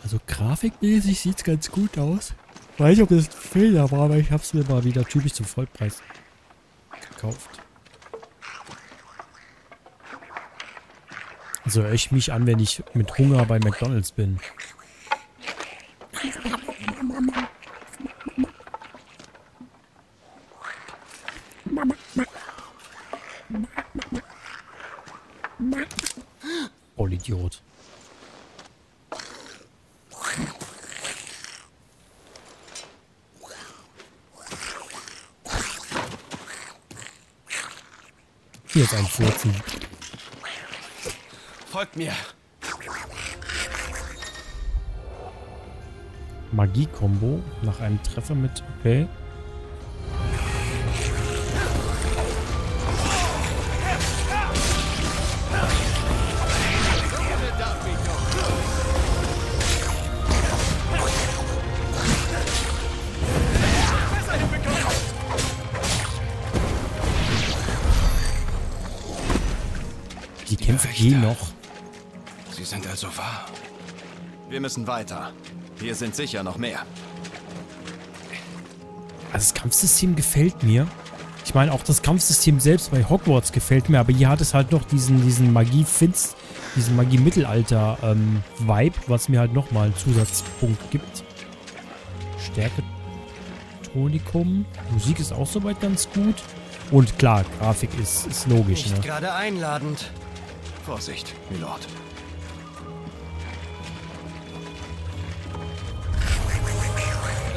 Speaker 1: Also grafikmäßig sieht es ganz gut aus. Weiß nicht, ob das ein Fehler war, aber ich habe es mir mal wieder typisch zum Vollpreis gekauft. So höre ich mich an, wenn ich mit Hunger bei McDonalds bin. Vollidiot. Hier ist ein Furzen.
Speaker 11: Folgt mir.
Speaker 1: Magie-Kombo nach einem Treffer mit... Okay.
Speaker 5: Müssen weiter. Hier sind sicher noch mehr.
Speaker 1: Also das Kampfsystem gefällt mir. Ich meine, auch das Kampfsystem selbst bei Hogwarts gefällt mir, aber hier hat es halt noch diesen, diesen Magie-Finst, diesen Magie-Mittelalter-Vibe, was mir halt nochmal einen Zusatzpunkt gibt. Stärke Tonikum. Musik ist auch soweit ganz gut. Und klar, Grafik ist, ist logisch,
Speaker 12: Nicht
Speaker 1: ne?
Speaker 12: gerade einladend.
Speaker 5: Vorsicht, Milord.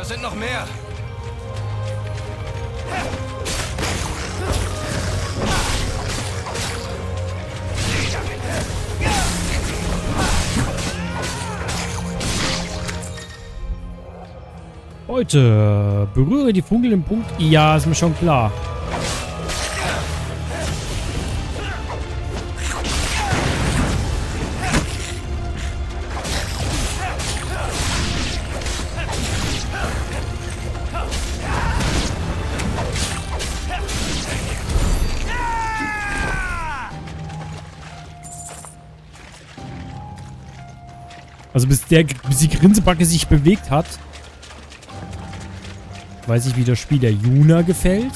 Speaker 12: Sind noch mehr.
Speaker 1: Leute, berühre die funkelnden Punkte. Ja, ist mir schon klar. Bis, der, bis die Grinsebacke sich bewegt hat, weiß ich, wie das Spiel der Juna gefällt.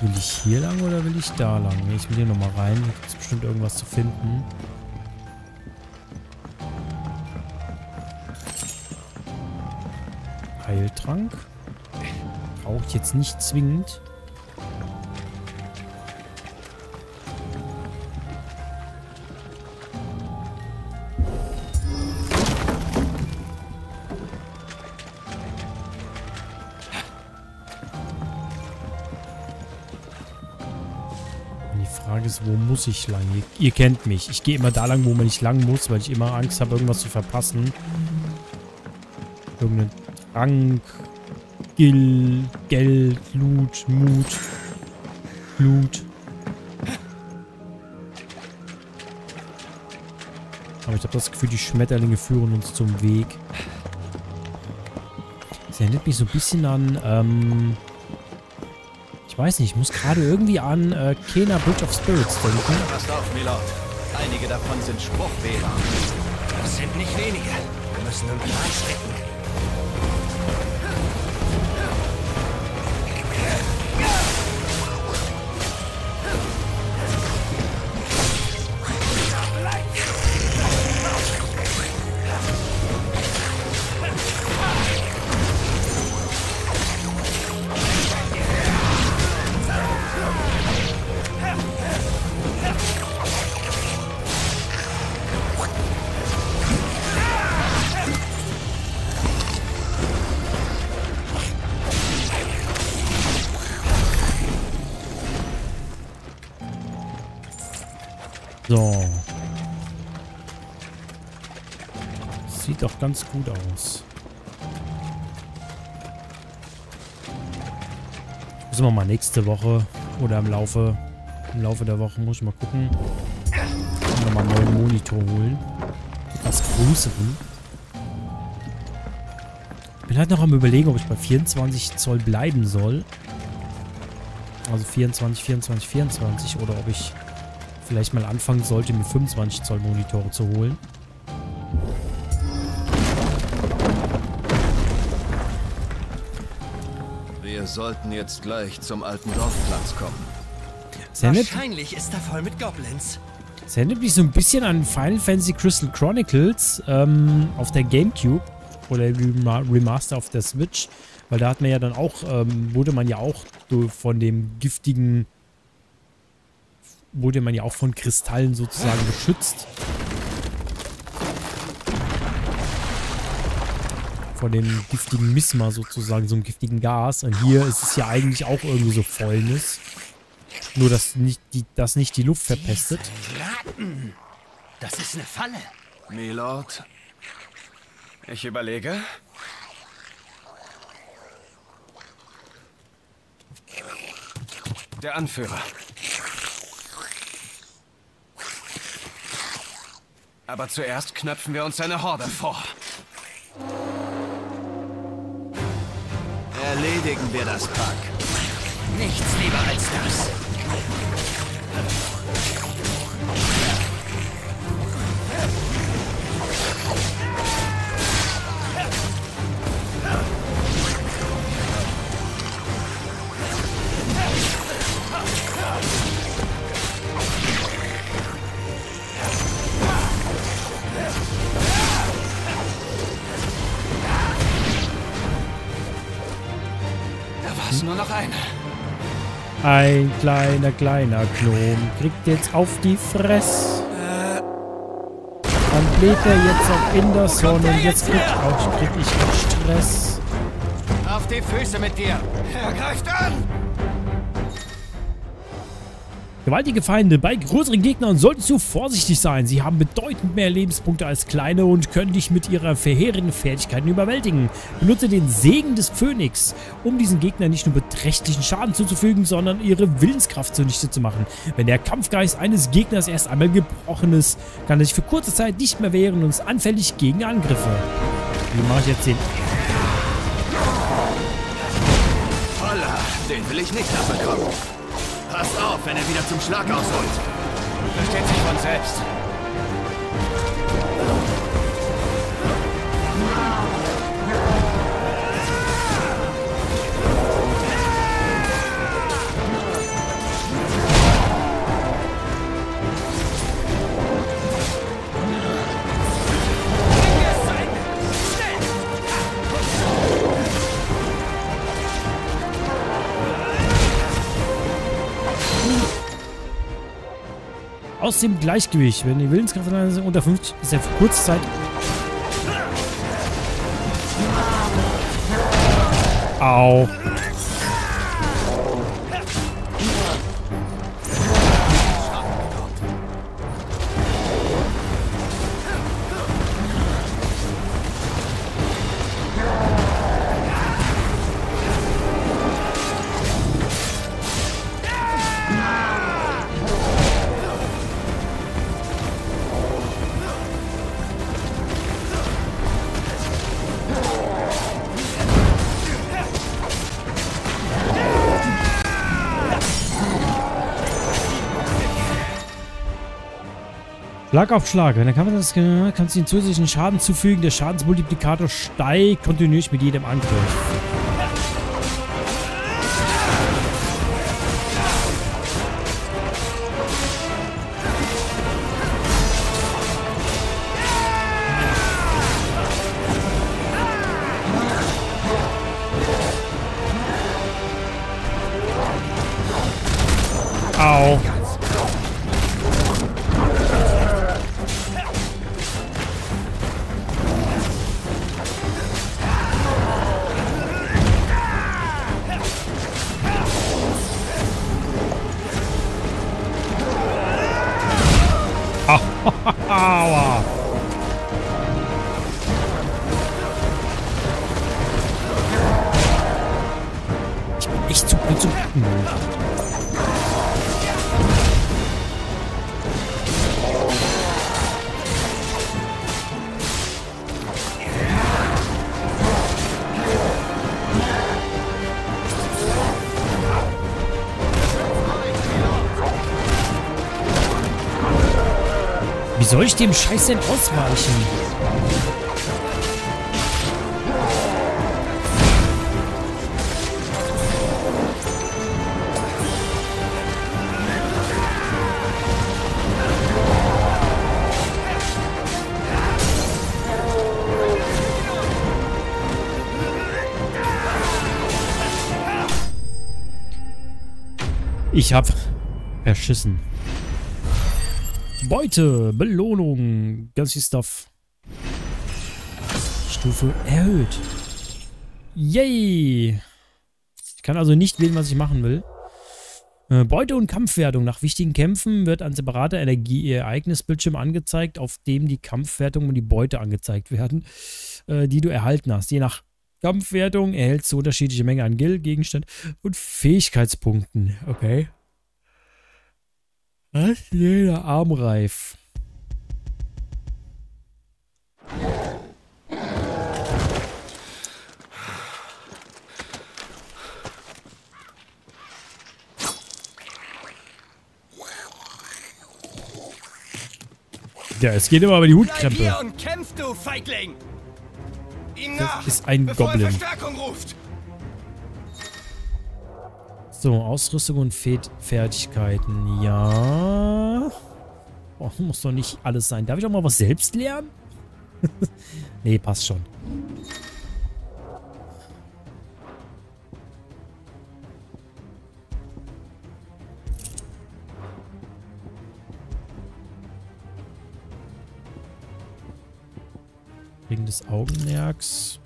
Speaker 1: Will ich hier lang oder will ich da lang? Nee, ich will hier nochmal rein. Hier gibt es bestimmt irgendwas zu finden. Heiltrank. Brauche ich jetzt nicht zwingend. Muss ich lang? Ihr, ihr kennt mich. Ich gehe immer da lang, wo man nicht lang muss, weil ich immer Angst habe, irgendwas zu verpassen. Irgendeinen Trank, Gil, Geld, Loot, Mut, Blut. Aber ich habe das Gefühl, die Schmetterlinge führen uns zum Weg. Das erinnert mich so ein bisschen an, ähm... Ich weiß nicht, ich muss gerade irgendwie an äh, Kena Bridge of Spirits denken.
Speaker 5: Passt auf, Milord. Einige davon sind Spruchwähler.
Speaker 12: Das sind nicht wenige. Wir müssen im Plan stecken.
Speaker 1: Ganz gut aus. Müssen wir mal nächste Woche oder im Laufe im Laufe der Woche muss ich mal gucken. Nochmal einen neuen Monitor holen. Etwas größeren. Bin halt noch am überlegen, ob ich bei 24 Zoll bleiben soll. Also 24, 24, 24 oder ob ich vielleicht mal anfangen sollte, mir 25 Zoll Monitore zu holen.
Speaker 5: Sollten jetzt gleich zum alten Dorfplatz kommen.
Speaker 1: Es erinnert,
Speaker 12: Wahrscheinlich ist er voll mit Goblins.
Speaker 1: es erinnert mich so ein bisschen an Final Fantasy Crystal Chronicles ähm, auf der Gamecube oder Rema Remaster auf der Switch. Weil da hat man ja dann auch, ähm, wurde man ja auch von dem giftigen, wurde man ja auch von Kristallen sozusagen geschützt. Von dem giftigen Misma sozusagen, so einem giftigen Gas. Und hier ist es ja eigentlich auch irgendwie so Fäulnis. Nur, dass nicht die, dass nicht die Luft verpestet.
Speaker 12: Ratten! Das ist eine Falle.
Speaker 3: Milord, ich überlege. Der Anführer. Aber zuerst knöpfen wir uns seine Horde vor.
Speaker 12: Erledigen wir das Pack. Nichts lieber als das.
Speaker 3: War es nur noch einer.
Speaker 1: Ein kleiner, kleiner Gnom kriegt jetzt auf die Fress. Dann bläht er jetzt auch in der Sonne und jetzt krieg, auch, krieg ich auch Stress.
Speaker 12: Auf die Füße mit dir. Er greift an.
Speaker 1: Gewaltige Feinde. Bei größeren Gegnern solltest du vorsichtig sein. Sie haben bedeutend mehr Lebenspunkte als kleine und können dich mit ihrer verheerenden Fertigkeiten überwältigen. Benutze den Segen des Phönix, um diesen Gegnern nicht nur beträchtlichen Schaden zuzufügen, sondern ihre Willenskraft zunichte zu machen. Wenn der Kampfgeist eines Gegners erst einmal gebrochen ist, kann er sich für kurze Zeit nicht mehr wehren und ist anfällig gegen Angriffe. Wie mache ich jetzt den...
Speaker 3: Den will ich nicht abbekommen. Passt auf, wenn er wieder zum Schlag ausholt. Versteht sich von selbst.
Speaker 1: Aus dem Gleichgewicht. Wenn die Willenskraft unter 50 ist er für kurze Zeit... Au. Schlag auf Schlag. Wenn der Kampf das kannst du den zusätzlichen Schaden zufügen. Der Schadensmultiplikator steigt kontinuierlich mit jedem Angriff. soll ich dem Scheiß denn ausweichen? Ich hab erschissen. Beute, Belohnung, ganz viel Stuff. Stufe erhöht. Yay! Ich kann also nicht wählen, was ich machen will. Äh, Beute und Kampfwertung. Nach wichtigen Kämpfen wird ein separater Energieereignisbildschirm angezeigt, auf dem die Kampfwertung und die Beute angezeigt werden, äh, die du erhalten hast. Je nach Kampfwertung erhältst du unterschiedliche Menge an Gil, Gegenstand und Fähigkeitspunkten. Okay. Was? Jeder Armreif. Ja, es geht immer über die Hutkrempe. Das ist ein Goblin.
Speaker 12: Verstärkung ruft!
Speaker 1: So, Ausrüstung und Fe Fertigkeiten. Ja. Oh, muss doch nicht alles sein. Darf ich auch mal was selbst lernen? nee, passt schon. Wegen des Augenmerks.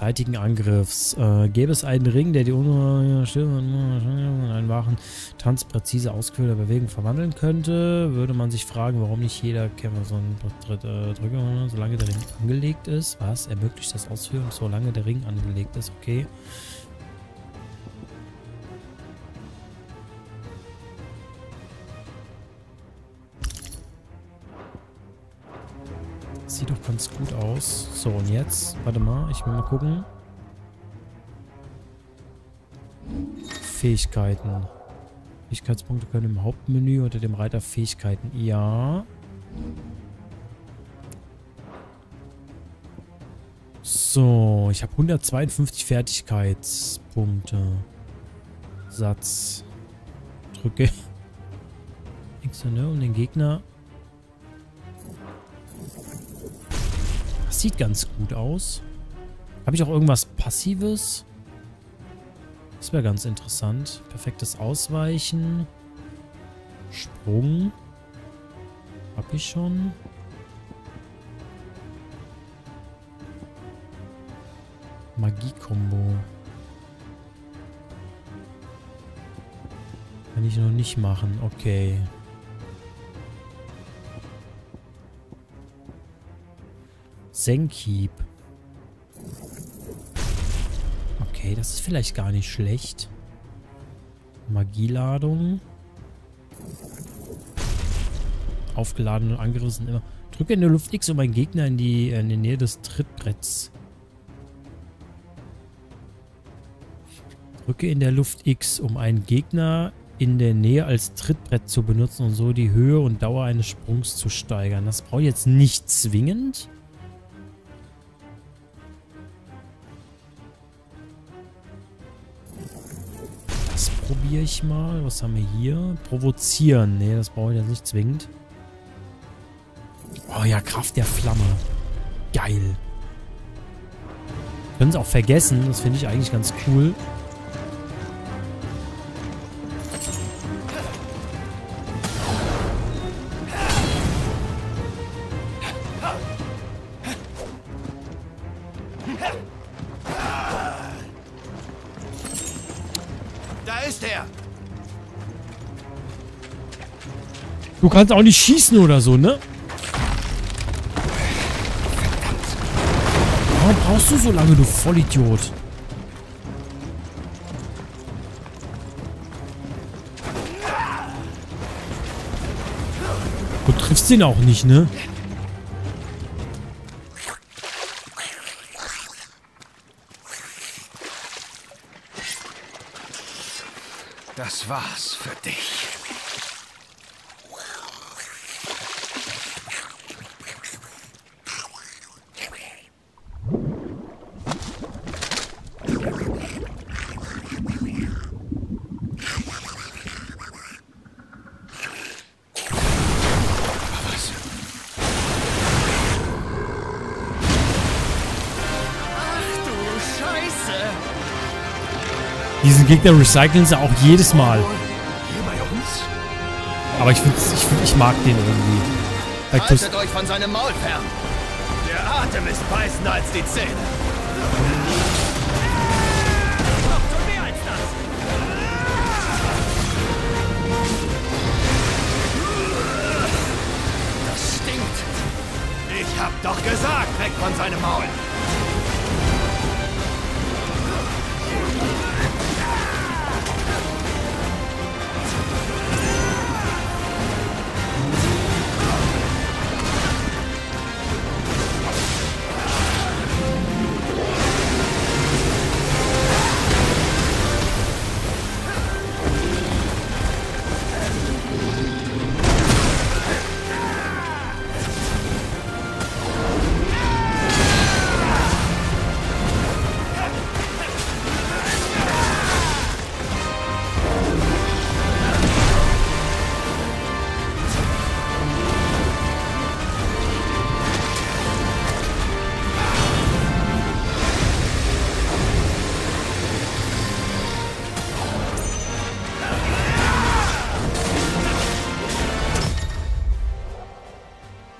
Speaker 1: Zeitigen Angriffs. Äh, gäbe es einen Ring, der die einen wahren Tanz präzise ausgeführter Bewegung verwandeln könnte, würde man sich fragen, warum nicht jeder Kämpfer so einen äh, Drücker, solange der Ring angelegt ist. Was? Ermöglicht das Ausführen, solange der Ring angelegt ist. Okay. Ganz gut aus. So, und jetzt? Warte mal, ich will mal gucken. Fähigkeiten. Fähigkeitspunkte können im Hauptmenü unter dem Reiter Fähigkeiten. Ja. So, ich habe 152 Fertigkeitspunkte. Satz. Drücke X, ne, um den Gegner Sieht ganz gut aus. Habe ich auch irgendwas Passives? Das wäre ganz interessant. Perfektes Ausweichen. Sprung. Hab ich schon. Magie-Kombo. Kann ich noch nicht machen. Okay. Senkhieb. Okay, das ist vielleicht gar nicht schlecht. Magieladung. Aufgeladen und angerissen immer. Drücke in der Luft X, um einen Gegner in die, in die Nähe des Trittbretts. Drücke in der Luft X, um einen Gegner in der Nähe als Trittbrett zu benutzen und so die Höhe und Dauer eines Sprungs zu steigern. Das brauche ich jetzt nicht zwingend. Probiere ich mal. Was haben wir hier? Provozieren. Nee, das brauche ich jetzt nicht zwingend. Oh ja, Kraft der Flamme. Geil. Können sie auch vergessen. Das finde ich eigentlich ganz cool. Kannst auch nicht schießen oder so, ne? Warum brauchst du so lange, du Vollidiot? Du triffst ihn auch nicht, ne? Gegner recyceln sie auch jedes Mal. Aber ich, find's, ich, find, ich mag den irgendwie. Kus
Speaker 18: Haltet euch von seinem Maul fern. Der Atem ist beißender als die Zähne. Das stinkt. Ich hab doch gesagt, weg von seinem Maul.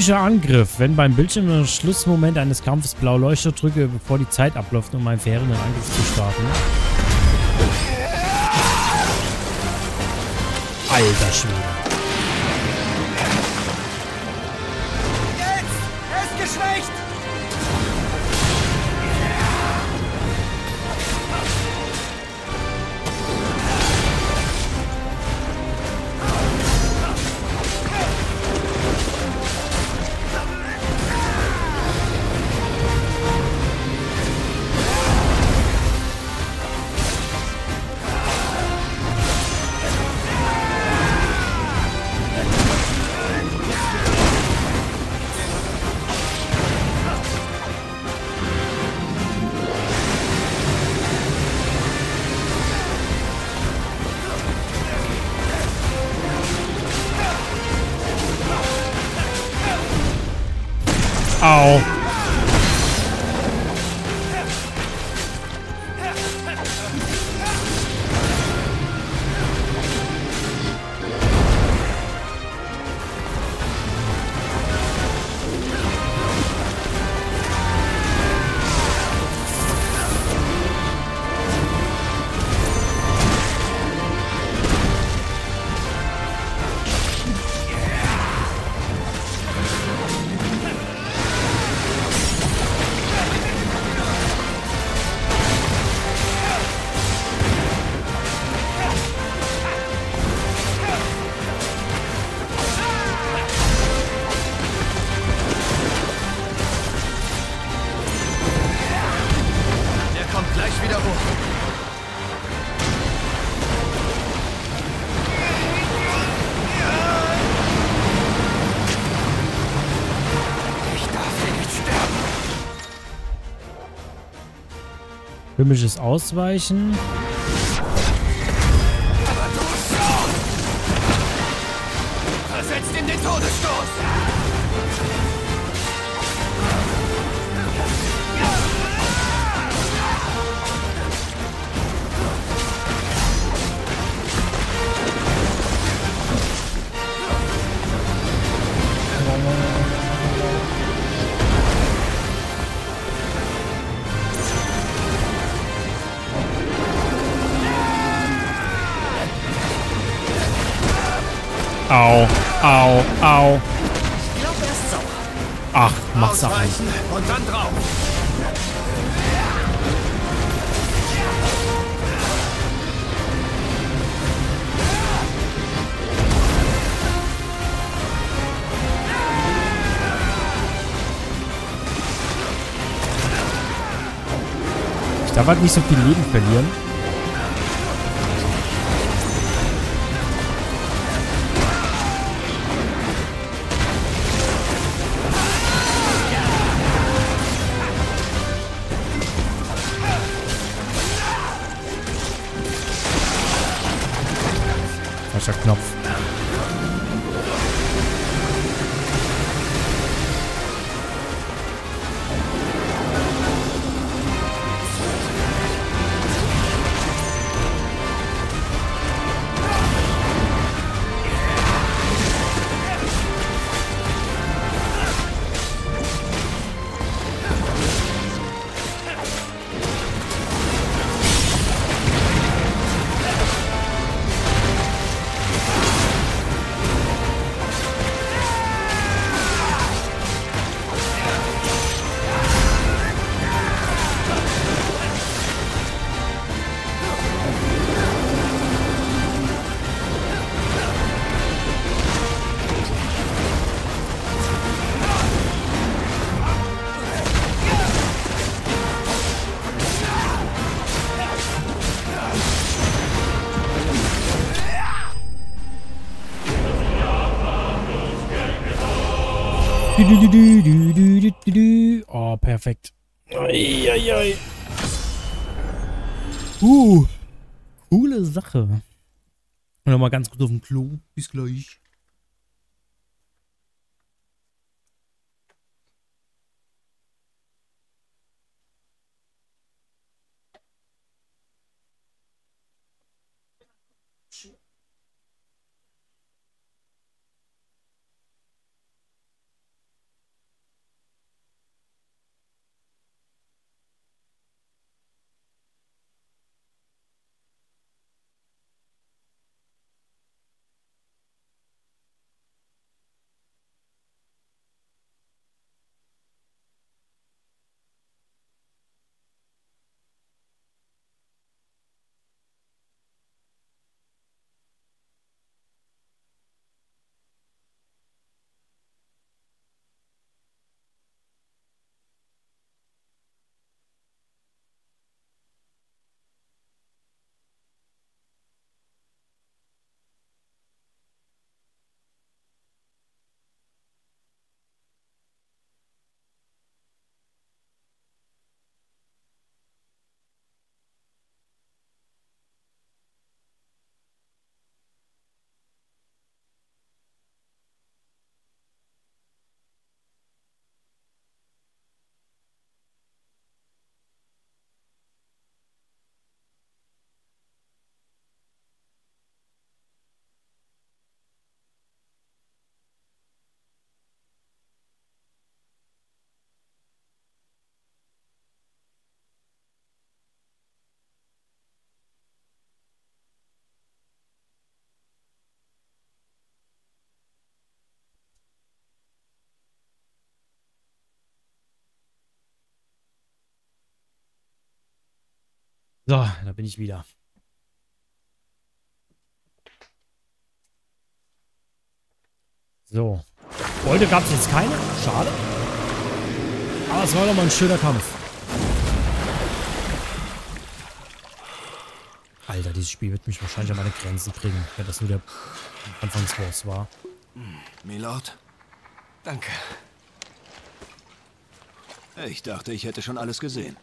Speaker 1: Filmischer Angriff. Wenn beim Bildschirmschlussmoment eines Kampfes blau leuchtet, drücke bevor die Zeit abläuft, um einen verheerenden Angriff zu starten. Alter Schwede. Filmisches Ausweichen. Halt nicht so viel Leben verlieren. Dem So, da bin ich wieder. So. Beute gab es jetzt keine. Schade. Aber es war doch mal ein schöner Kampf. Alter, dieses Spiel wird mich wahrscheinlich an meine Grenzen bringen, wenn das nur der Anfangsboss war.
Speaker 5: Milord? Danke. Ich dachte, ich hätte schon alles gesehen.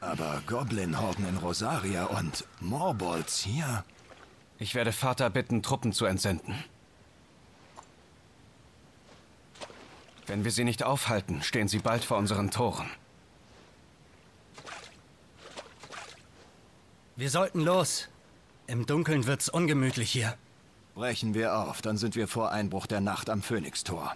Speaker 5: Aber Goblin-Horden in Rosaria und Morbolds hier?
Speaker 3: Ich werde Vater bitten, Truppen zu entsenden. Wenn wir sie nicht aufhalten, stehen sie bald vor unseren Toren.
Speaker 18: Wir sollten los. Im Dunkeln wird's ungemütlich hier.
Speaker 5: Brechen wir auf, dann sind wir vor Einbruch der Nacht am Phönixtor.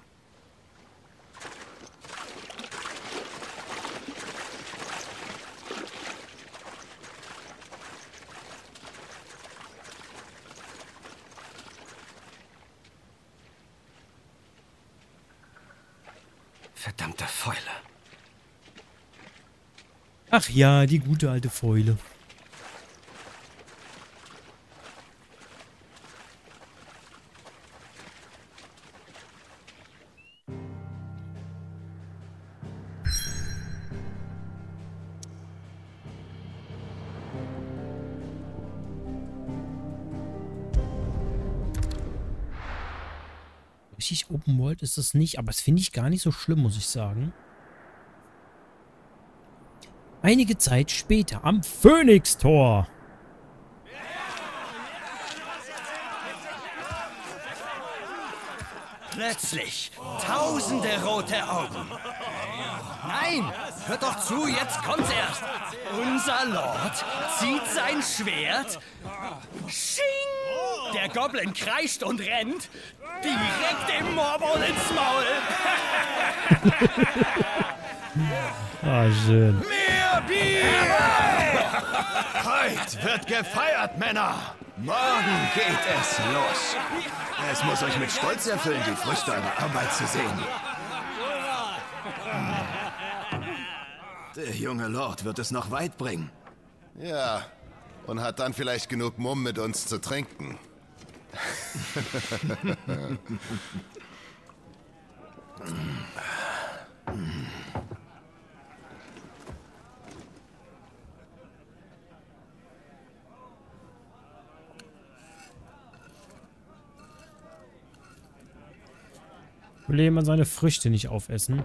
Speaker 1: Ach ja, die gute alte Fäule. Richtig Open World ist es nicht, aber das finde ich gar nicht so schlimm, muss ich sagen. Einige Zeit später am Phoenix-Tor.
Speaker 18: Plötzlich tausende rote Augen. Nein, hört doch zu, jetzt kommt's erst. Unser Lord zieht sein Schwert. Sching! Der Goblin kreischt und rennt. Direkt dem Morbol ins Maul.
Speaker 1: Ah, schön.
Speaker 11: Heute wird gefeiert, Männer. Morgen geht es los.
Speaker 13: Es muss euch mit Stolz erfüllen, die Früchte eurer Arbeit zu sehen.
Speaker 3: Der junge Lord wird es noch weit bringen.
Speaker 13: Ja, und hat dann vielleicht genug Mumm mit uns zu trinken.
Speaker 1: Will jemand seine Früchte nicht aufessen?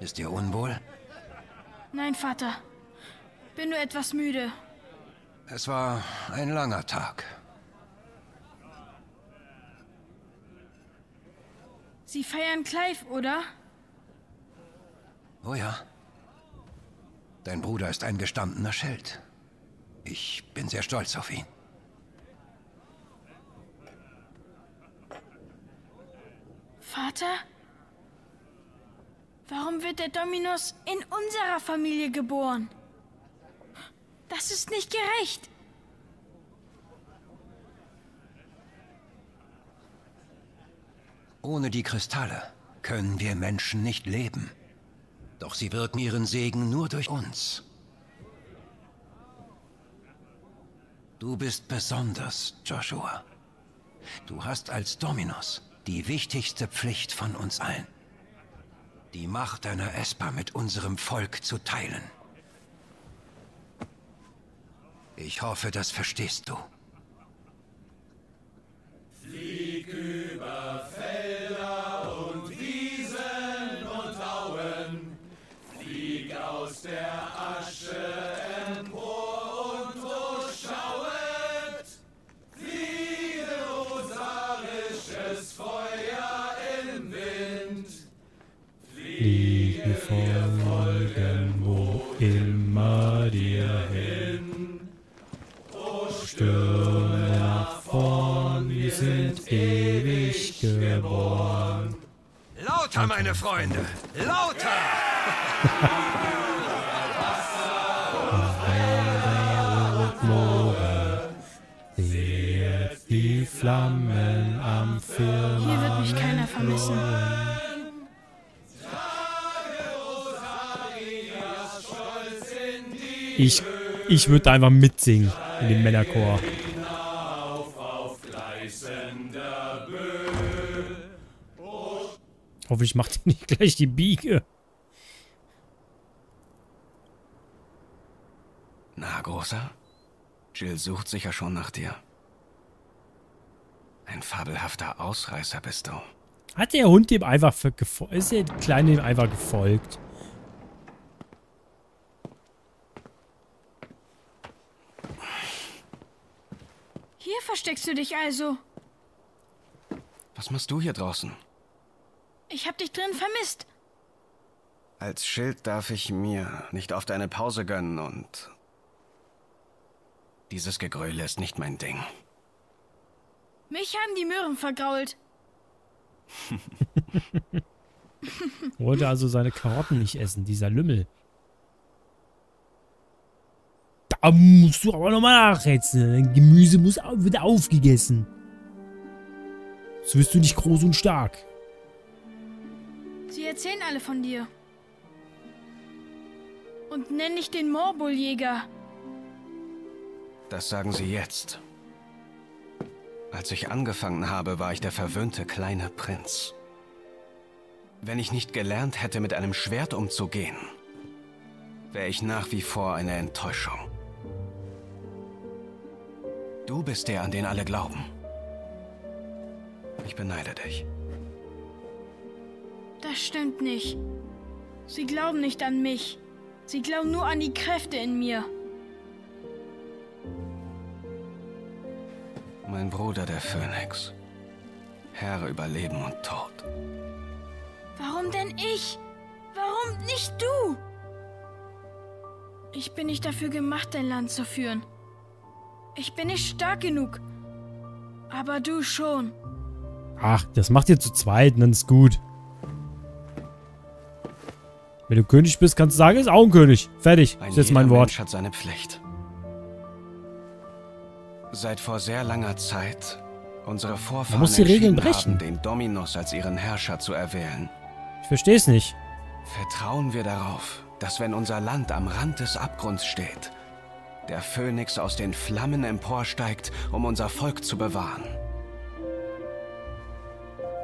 Speaker 20: Ist dir unwohl?
Speaker 14: Nein, Vater. Bin nur etwas müde.
Speaker 20: Es war ein langer Tag.
Speaker 14: Sie feiern Clive, oder?
Speaker 20: Oh ja. Dein Bruder ist ein gestandener Schild. Ich bin sehr stolz auf ihn.
Speaker 14: Vater? Warum wird der Dominus in unserer Familie geboren? Das ist nicht gerecht.
Speaker 20: Ohne die Kristalle können wir Menschen nicht leben. Doch sie wirken ihren Segen nur durch uns. Du bist besonders, Joshua. Du hast als Dominus die wichtigste Pflicht von uns allen. Die Macht deiner Esper mit unserem Volk zu teilen. Ich hoffe, das verstehst du.
Speaker 11: Flieg über
Speaker 1: geboren.
Speaker 18: Lauter, meine Freunde! Lauter!
Speaker 1: Die Flammen am Firmament.
Speaker 14: Hier wird mich keiner vermissen.
Speaker 1: Ich, ich würde einfach mitsingen in dem Männerchor. Hoffentlich macht ihr nicht gleich die Biege.
Speaker 3: Na, Großer? Jill sucht sicher schon nach dir. Ein fabelhafter Ausreißer bist du.
Speaker 1: Hat der Hund dem einfach gefolgt? Ist der Kleine dem einfach gefolgt?
Speaker 14: Hier versteckst du dich also.
Speaker 3: Was machst du hier draußen?
Speaker 14: Ich hab dich drin vermisst.
Speaker 3: Als Schild darf ich mir nicht oft eine Pause gönnen und... Dieses Gegröle ist nicht mein Ding.
Speaker 14: Mich haben die Möhren vergrault.
Speaker 1: Wollte also seine Karotten nicht essen, dieser Lümmel. Da musst du aber nochmal nachhetzen. Dein Gemüse muss wird aufgegessen. So bist du nicht groß und stark.
Speaker 14: Sie erzählen alle von dir. Und nenn dich den Morbuljäger.
Speaker 3: Das sagen sie jetzt. Als ich angefangen habe, war ich der verwöhnte kleine Prinz. Wenn ich nicht gelernt hätte, mit einem Schwert umzugehen, wäre ich nach wie vor eine Enttäuschung. Du bist der, an den alle glauben. Ich beneide dich.
Speaker 14: Das stimmt nicht. Sie glauben nicht an mich. Sie glauben nur an die Kräfte in mir.
Speaker 3: Mein Bruder der Phönix. Herr über Leben und Tod.
Speaker 14: Warum denn ich? Warum nicht du? Ich bin nicht dafür gemacht, dein Land zu führen. Ich bin nicht stark genug. Aber du schon.
Speaker 1: Ach, das macht ihr zu zweit, dann ist gut. Wenn du König bist, kannst du sagen, ist auch ein König. Fertig.
Speaker 3: Ein
Speaker 1: ist jetzt mein Wort.
Speaker 3: Mensch hat seine Pflicht. Seit vor sehr langer Zeit unsere Vorfahren
Speaker 1: muss die Regeln brechen.
Speaker 3: haben, den Dominus als ihren Herrscher zu erwählen.
Speaker 1: Ich verstehe es nicht.
Speaker 3: Vertrauen wir darauf, dass wenn unser Land am Rand des Abgrunds steht, der Phönix aus den Flammen emporsteigt, um unser Volk zu bewahren.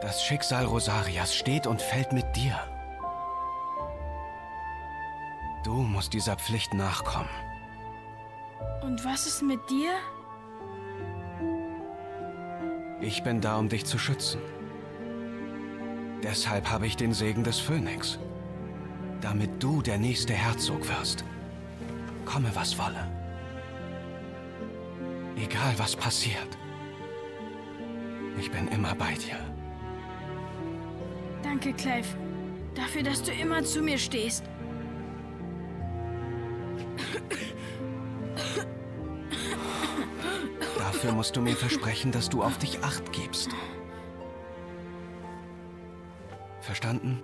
Speaker 3: Das Schicksal Rosarias steht und fällt mit dir. Du musst dieser Pflicht nachkommen.
Speaker 14: Und was ist mit dir?
Speaker 3: Ich bin da, um dich zu schützen. Deshalb habe ich den Segen des Phönix. Damit du der nächste Herzog wirst. Komme, was wolle. Egal, was passiert. Ich bin immer bei dir.
Speaker 14: Danke, Clive. Dafür, dass du immer zu mir stehst.
Speaker 3: Dafür musst du mir versprechen, dass du auf dich acht gibst. Verstanden?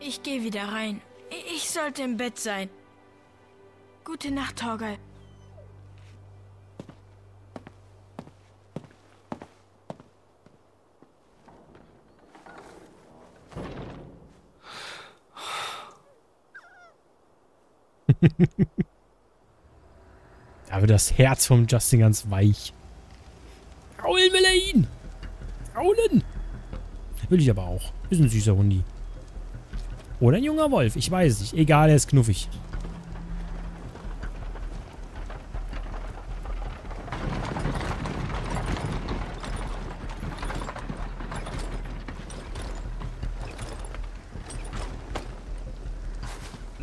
Speaker 14: Ich gehe wieder rein. Ich sollte im Bett sein. Gute Nacht, Torgal.
Speaker 1: Da wird das Herz vom Justin ganz weich. Kraulen will er ihn. Kraulen. Will ich aber auch. Ist ein süßer Hundi. Oder ein junger Wolf. Ich weiß es nicht. Egal, er ist knuffig.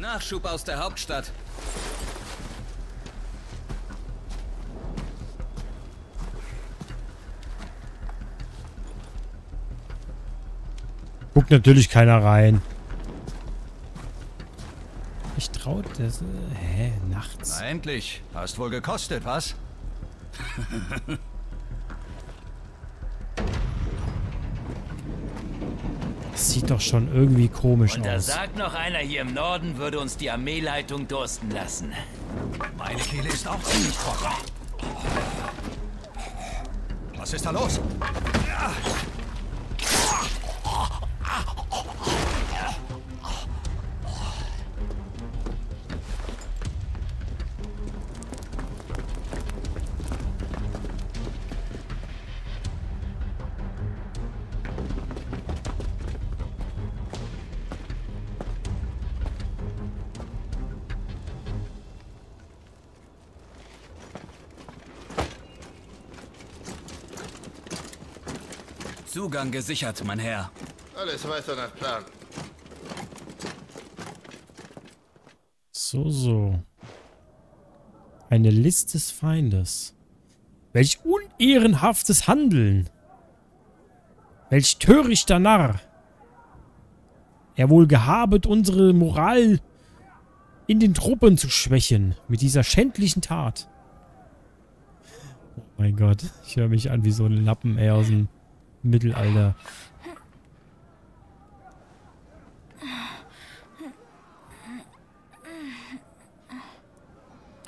Speaker 18: Nachschub aus der Hauptstadt.
Speaker 1: Guckt natürlich keiner rein. Ich traut das. äh, Hä? Nachts?
Speaker 11: Na endlich. Hast wohl gekostet, was?
Speaker 1: Das sieht doch schon irgendwie komisch
Speaker 4: Und da
Speaker 1: aus.
Speaker 4: sagt noch einer hier im Norden, würde uns die Armeeleitung dursten lassen.
Speaker 11: Meine Kehle ist auch ziemlich trocken. Was ist da los?
Speaker 18: Zugang gesichert, mein Herr.
Speaker 21: Alles weiter nach Plan.
Speaker 1: So, so. Eine List des Feindes. Welch unehrenhaftes Handeln. Welch törichter Narr. Er wohl gehabet, unsere Moral in den Truppen zu schwächen. Mit dieser schändlichen Tat. Oh mein Gott. Ich höre mich an wie so ein Lappen, ey, aus dem Mittelalter.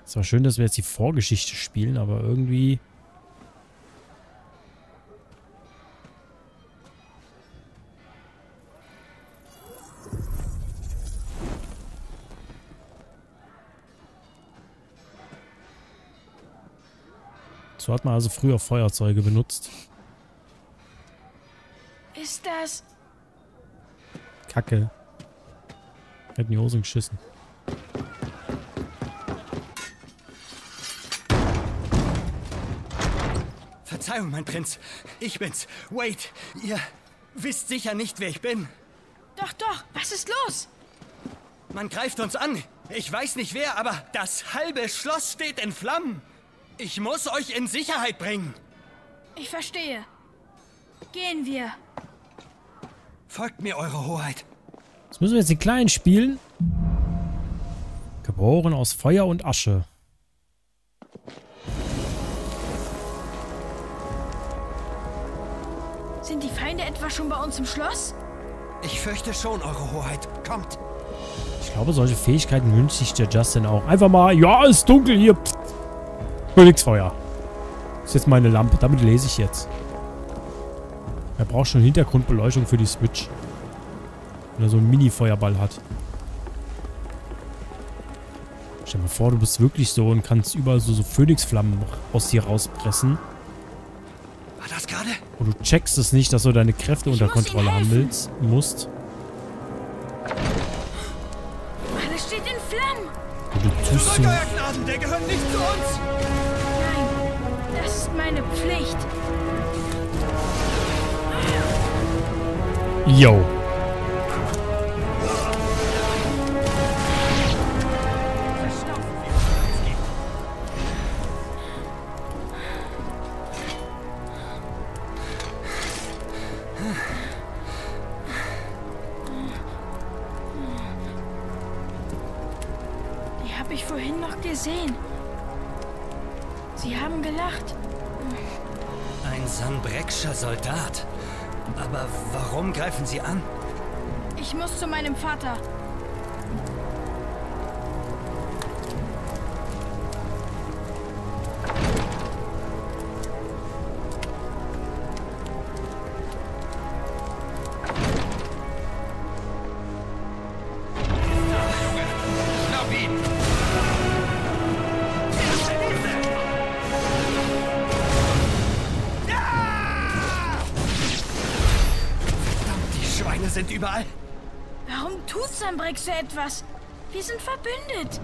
Speaker 1: Es war schön, dass wir jetzt die Vorgeschichte spielen, aber irgendwie... So hat man also früher Feuerzeuge benutzt.
Speaker 14: Das...
Speaker 1: Kacke. Hätten die Hosen geschissen.
Speaker 18: Verzeihung, mein Prinz. Ich bin's. Wade, ihr wisst sicher nicht, wer ich bin.
Speaker 14: Doch, doch. Was ist los?
Speaker 18: Man greift uns an. Ich weiß nicht wer, aber das halbe Schloss steht in Flammen. Ich muss euch in Sicherheit bringen.
Speaker 14: Ich verstehe. Gehen wir.
Speaker 18: Folgt mir, Eure Hoheit.
Speaker 1: Jetzt müssen wir jetzt den Kleinen spielen. Geboren aus Feuer und Asche.
Speaker 14: Sind die Feinde etwa schon bei uns im Schloss?
Speaker 18: Ich fürchte schon, Eure Hoheit. Kommt.
Speaker 1: Ich glaube, solche Fähigkeiten wünscht sich der Justin auch. Einfach mal, ja, ist dunkel hier. Königsfeuer. Das ist jetzt meine Lampe. Damit lese ich jetzt. Er braucht schon Hintergrundbeleuchtung für die Switch. Wenn er so einen Mini-Feuerball hat. Stell dir mal vor, du bist wirklich so und kannst überall so, so Phönixflammen aus dir rauspressen.
Speaker 18: War das gerade?
Speaker 1: Und du checkst es nicht, dass du deine Kräfte unter Kontrolle haben willst, musst.
Speaker 14: Alles steht in Flammen.
Speaker 1: Und du tust.
Speaker 18: Zurück, Euer Gnaden, der gehört nicht zu uns. 有 überall.
Speaker 14: Warum tut Sambrex so etwas? Wir sind verbündet.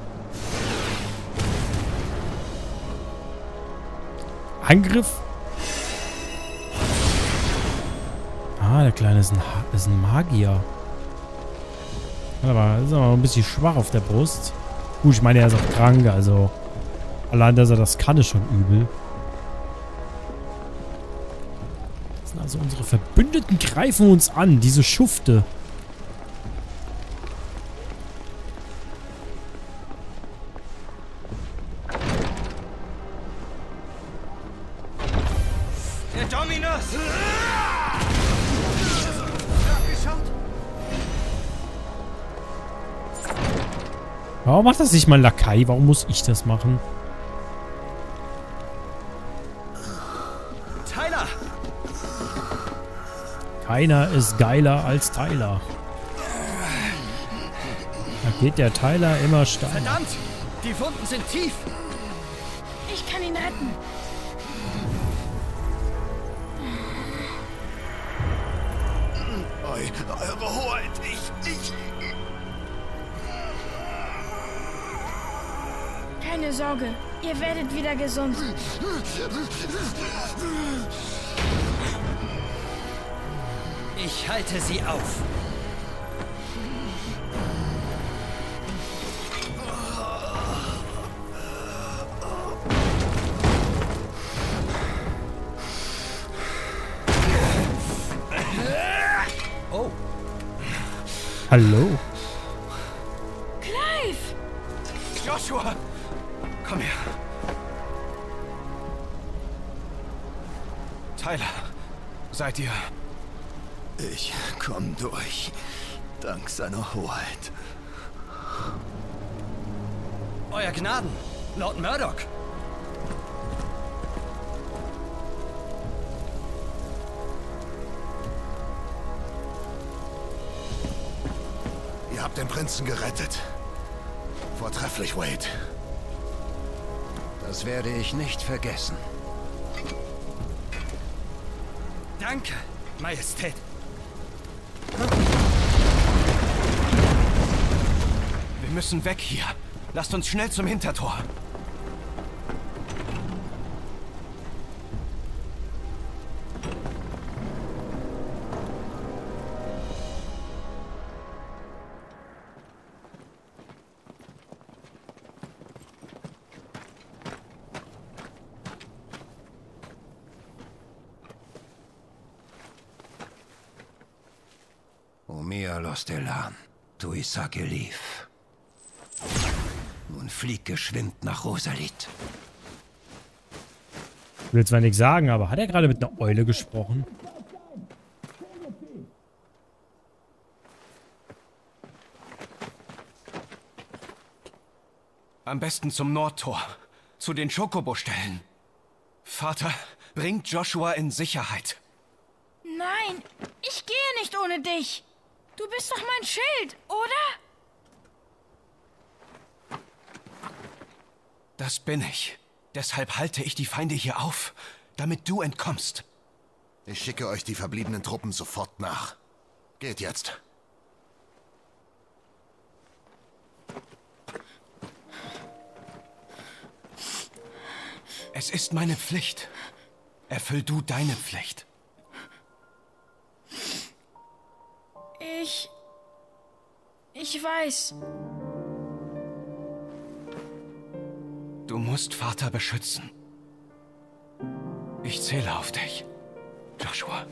Speaker 1: Angriff. Ah, der Kleine ist ein, Ha- ist ein Magier. Aber ist aber ein bisschen schwach auf der Brust. Gut, ich meine, er ist auch krank, also... Allein, dass er das kann, ist schon übel. Also unsere Verbündeten greifen uns an, diese Schufte.
Speaker 18: Der Dominus!
Speaker 1: Warum macht das nicht mal Lakai? Warum muss ich das machen? Keiner ist geiler als Tyler. Da geht der Tyler immer steiler.
Speaker 18: Verdammt! Die Wunden sind tief.
Speaker 14: Ich kann ihn retten.
Speaker 13: Eu, eure Hoheit, ich, ich...
Speaker 14: Keine Sorge, ihr werdet wieder gesund.
Speaker 22: Ich halte sie auf.
Speaker 1: Hallo?
Speaker 13: Seiner Hoheit.
Speaker 22: Euer Gnaden, Lord Murdoch.
Speaker 13: Ihr habt den Prinzen gerettet. Vortrefflich, Wade.
Speaker 20: Das werde ich nicht vergessen.
Speaker 18: Danke, Majestät.
Speaker 3: Müssen weg hier. Lasst uns schnell zum Hintertor.
Speaker 20: Omea los Delan, flieg geschwind nach Rosalit.
Speaker 1: Ich will zwar nichts sagen, aber hat er gerade mit einer Eule gesprochen?
Speaker 3: Am besten zum Nordtor. Zu den Chocobo-Stellen. Vater, bringt Joshua in Sicherheit.
Speaker 14: Nein, ich gehe nicht ohne dich. Du bist doch mein Schild, oder?
Speaker 3: Das bin ich. Deshalb halte ich die Feinde hier auf, damit du entkommst.
Speaker 13: Ich schicke euch die verbliebenen Truppen sofort nach. Geht jetzt.
Speaker 3: Es ist meine Pflicht. Erfüll du deine Pflicht.
Speaker 14: Ich. Ich weiß.
Speaker 3: Du musst Vater beschützen. Ich zähle auf dich, Joshua.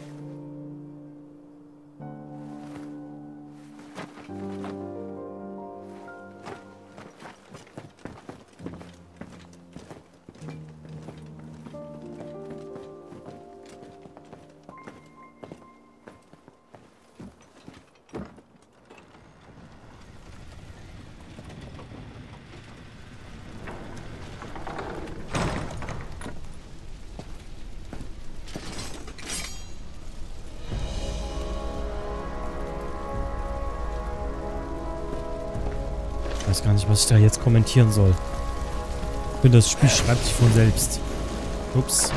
Speaker 1: Was ich da jetzt kommentieren soll. Ich finde, das Spiel schreibt sich von selbst. Ups.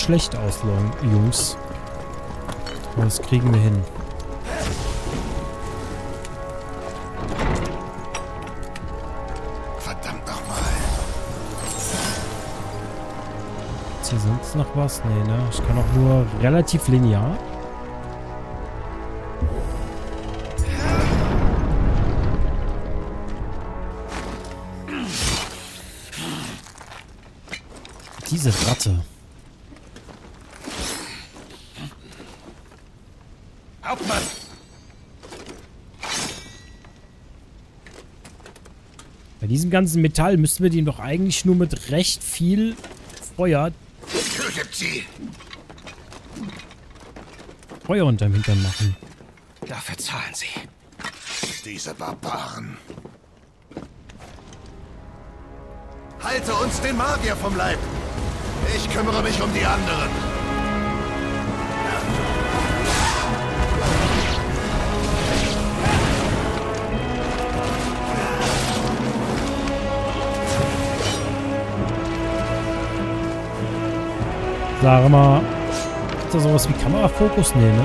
Speaker 1: Schlecht aus, Jungs. Aber das kriegen wir hin.
Speaker 13: Verdammt nochmal.
Speaker 1: Ist hier sonst noch was? Nee, ne? Ich kann auch nur relativ linear. Diese Ratte.
Speaker 11: Hauptmann!
Speaker 1: Bei diesem ganzen Metall müssten wir den doch eigentlich nur mit recht viel Feuer,
Speaker 13: Tötet sie!
Speaker 1: Feuer unterm Hintern machen.
Speaker 3: Dafür zahlen sie.
Speaker 13: Diese Barbaren. Halte uns den Magier vom Leib! Ich kümmere mich um die anderen.
Speaker 1: Sag mal, ist da sowas wie Kamerafokus? Nee, ne?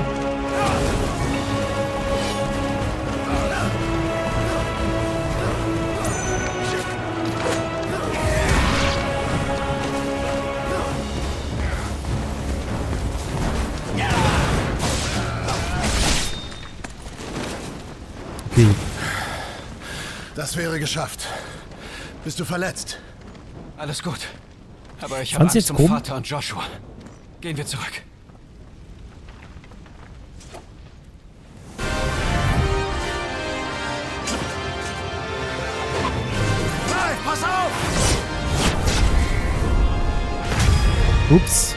Speaker 1: Okay.
Speaker 13: Das wäre geschafft. Bist du verletzt?
Speaker 3: Alles gut. Aber ich habe Angst
Speaker 1: jetzt
Speaker 3: um? Vater und Joshua. Gehen wir zurück.
Speaker 11: Clive, pass auf!
Speaker 1: Ups.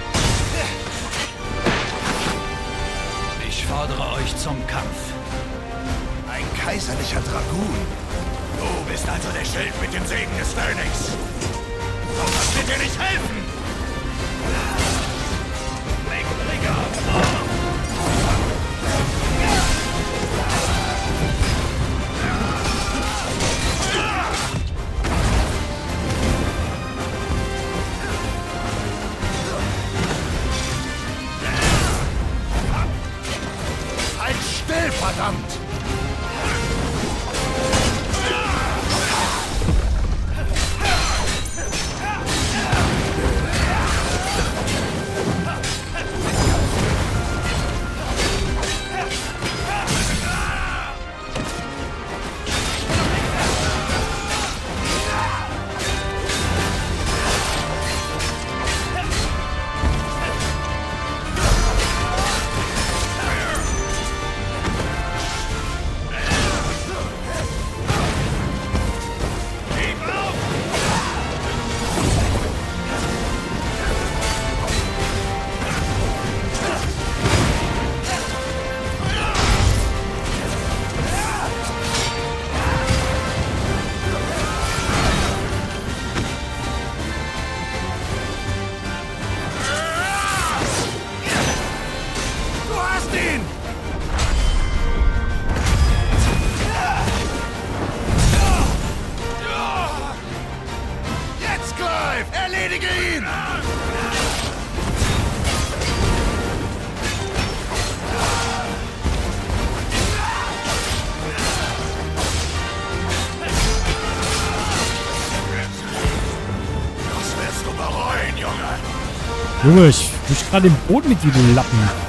Speaker 11: Junge,
Speaker 1: ich wisch gerade den Boden mit du Lappen.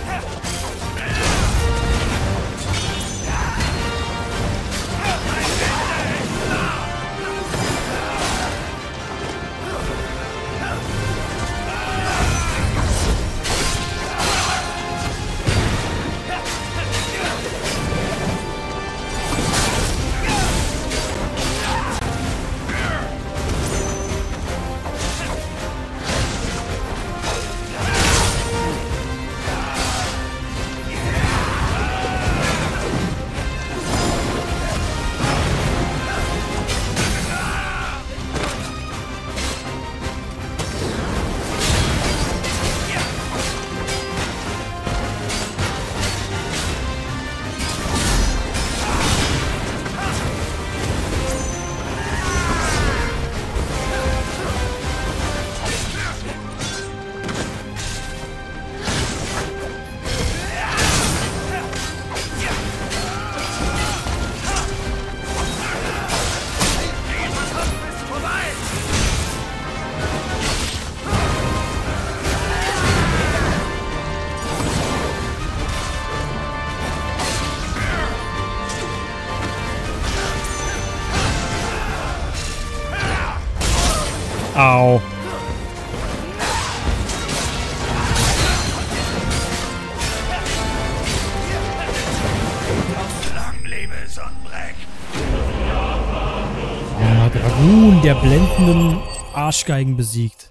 Speaker 1: Der blendenden Arschgeigen besiegt.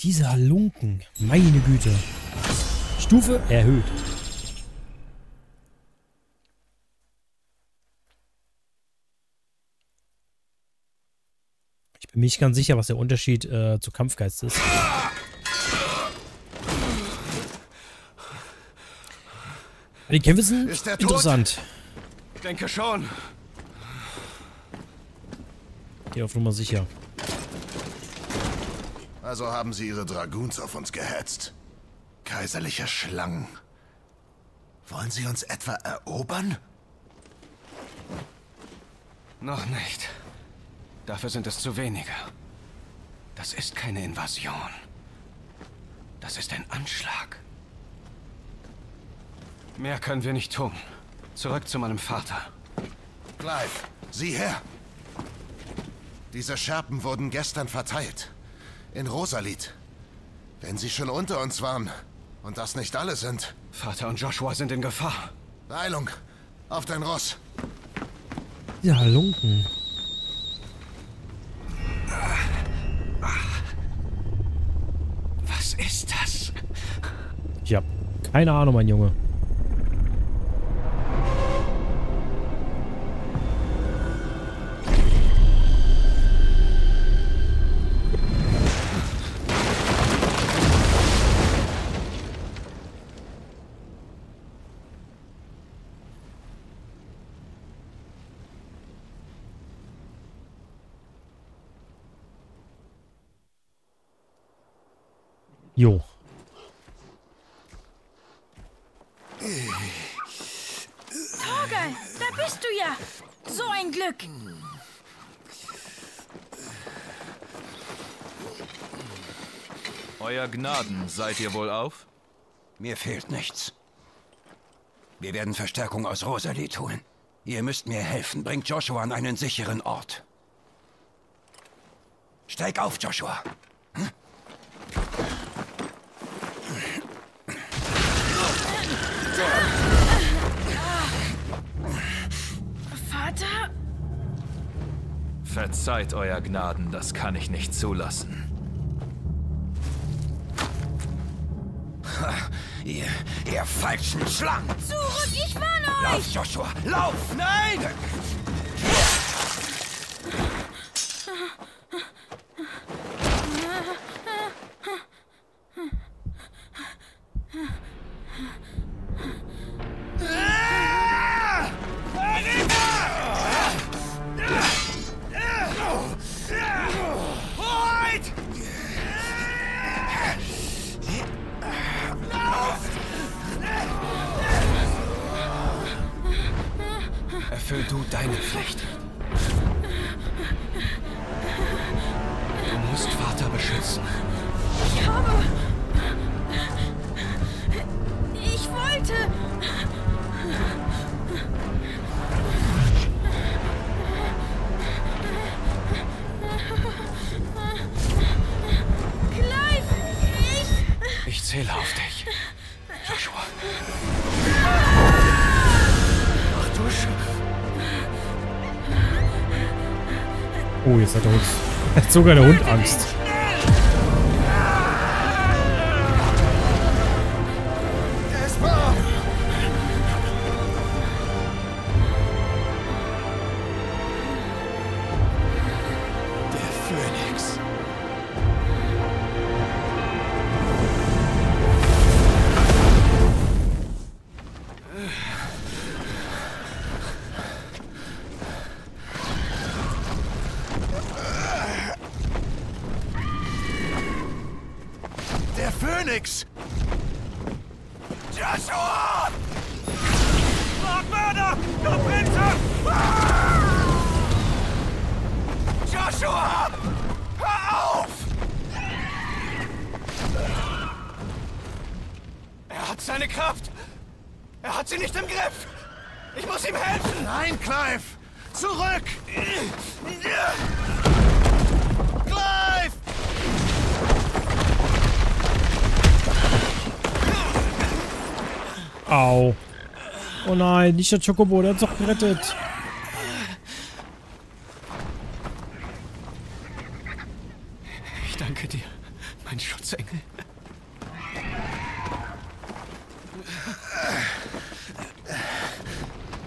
Speaker 1: Diese Halunken, meine Güte. Stufe erhöht. Ich bin mir nicht ganz sicher, was der Unterschied äh, zu Kampfgeist ist. Die Kämpfe sind
Speaker 11: er
Speaker 1: interessant.
Speaker 11: Denke schon.
Speaker 1: Geh auf Nummer sicher.
Speaker 13: Also haben sie ihre Dragoons auf uns gehetzt. Kaiserliche Schlangen. Wollen sie uns etwa erobern?
Speaker 3: Noch nicht. Dafür sind es zu wenige. Das ist keine Invasion. Das ist ein Anschlag. Mehr können wir nicht tun. Zurück zu meinem Vater.
Speaker 13: Clive, sieh her. Diese Scherben wurden gestern verteilt. In Rosalit. Wenn sie schon unter uns waren und das nicht alle sind.
Speaker 3: Vater und Joshua sind in Gefahr.
Speaker 13: Eilung, auf dein Ross.
Speaker 1: Ja, Halunken.
Speaker 3: Was ist das?
Speaker 1: Ich habe keine Ahnung, mein Junge. Jo.
Speaker 14: Torgal, da bist du ja. So ein Glück.
Speaker 5: Euer Gnaden, seid ihr wohl auf?
Speaker 20: Mir fehlt nichts. Wir werden Verstärkung aus Rosalie tun. Ihr müsst mir helfen. Bringt Joshua an einen sicheren Ort. Steig auf, Joshua.
Speaker 14: Vater?
Speaker 5: Verzeiht, Euer Gnaden, das kann ich nicht zulassen.
Speaker 20: Ha, ihr, ihr falschen Schlangen!
Speaker 14: Zurück, ich warne euch!
Speaker 20: Lauf, Joshua, lauf!
Speaker 3: Nein!
Speaker 1: Sogar der Hund Angst.
Speaker 23: Nein,
Speaker 1: nicht der Chocobo, der hat's doch gerettet.
Speaker 3: Ich danke dir, mein Schutzengel.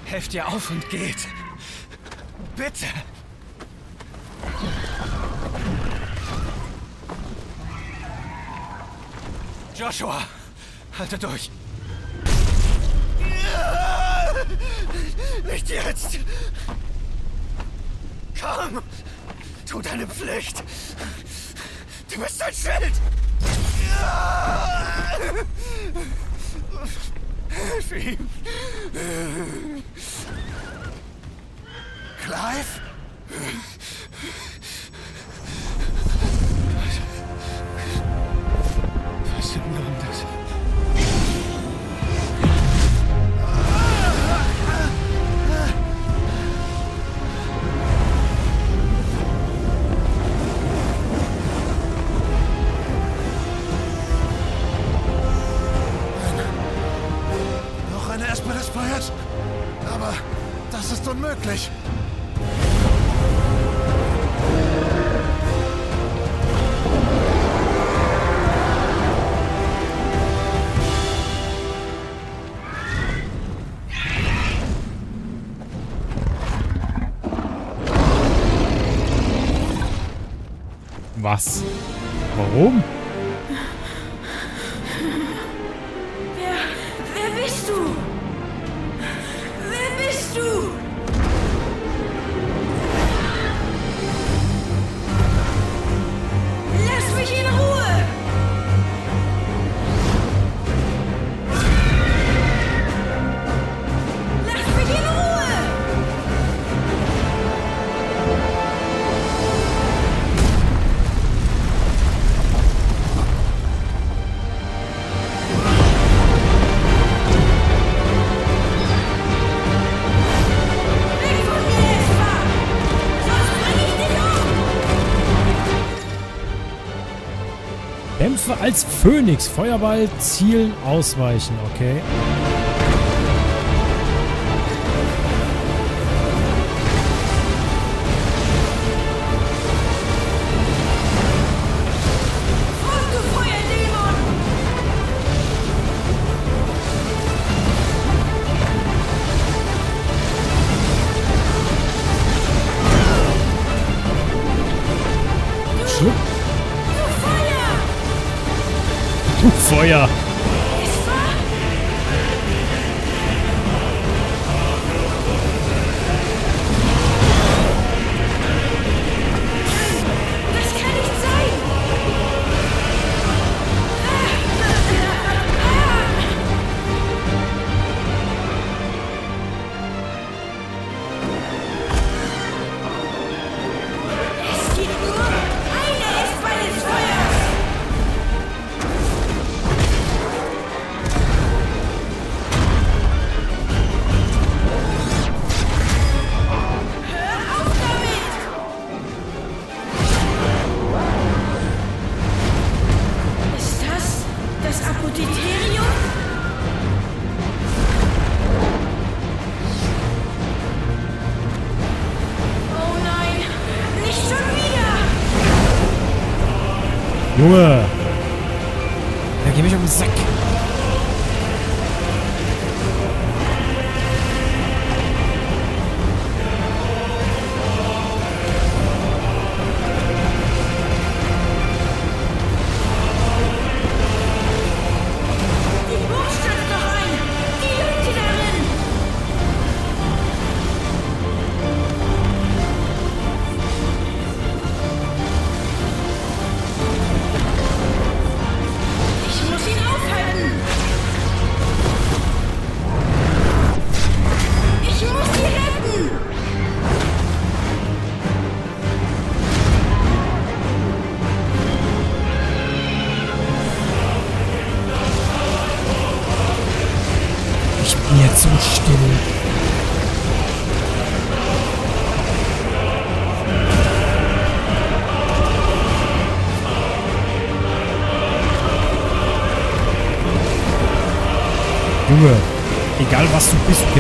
Speaker 3: Helft ihr auf und geht. Bitte. Joshua, halte durch. Was?
Speaker 1: Warum? Kämpfe als Phönix. Feuerball, zielen, ausweichen. Okay.
Speaker 14: Du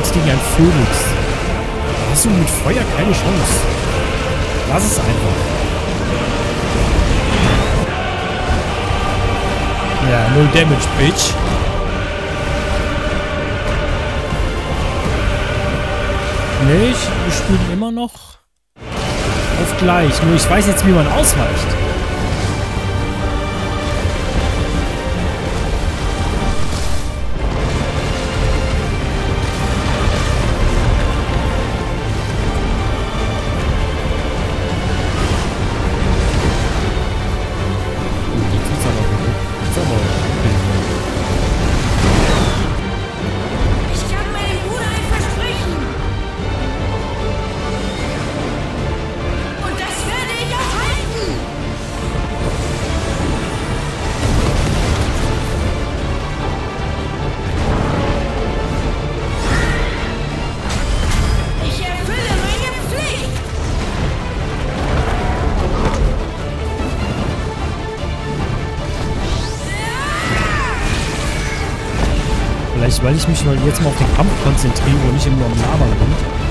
Speaker 1: kämpfst gegen einen Phönix. Hast du mit Feuer keine Chance. Lass es einfach. Ja, no damage, bitch. Nicht? Wir spielen immer noch auf gleich. Nur ich weiß jetzt, wie man ausweicht. Weil ich mich mal jetzt mal auf den Kampf konzentriere und nicht immer am Labern bin.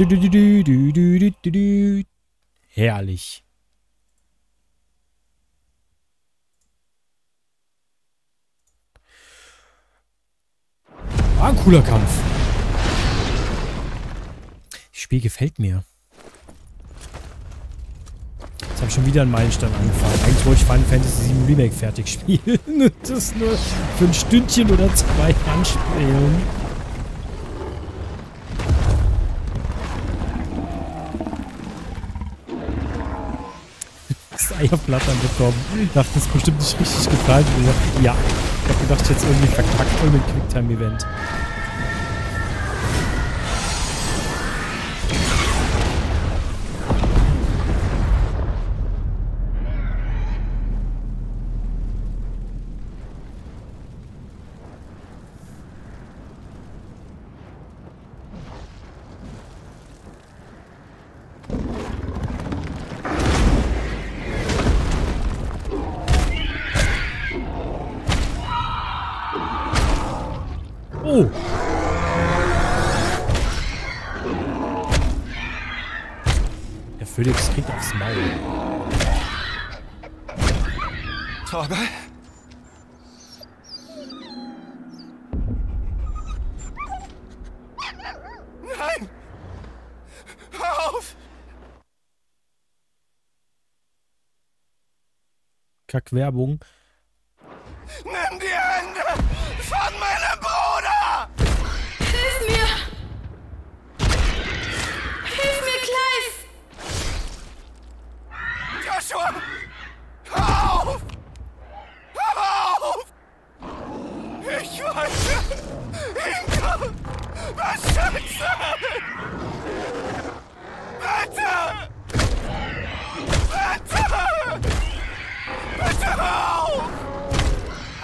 Speaker 1: Du, du, du, du, du, du, du, du. Herrlich. War ein cooler Kampf. Das Spiel gefällt mir. Jetzt habe ich schon wieder einen Meilenstein angefangen. Eigentlich wollte ich Final Fantasy 7 Remake fertig spielen und das nur für ein Stündchen oder zwei anspielen. Das Eierblattern bekommen. Ich dachte, das ist bestimmt nicht richtig gefallen. Ja, ich habe gedacht, jetzt irgendwie verkackt mit Quicktime-Event. Kack-Werbung.
Speaker 11: Nimm die Hände von meinem Bruder!
Speaker 14: Hilf mir! Hilf mir, Clive!
Speaker 11: Joshua! Hör auf! Hör auf! Ich wollte ihn beschützen!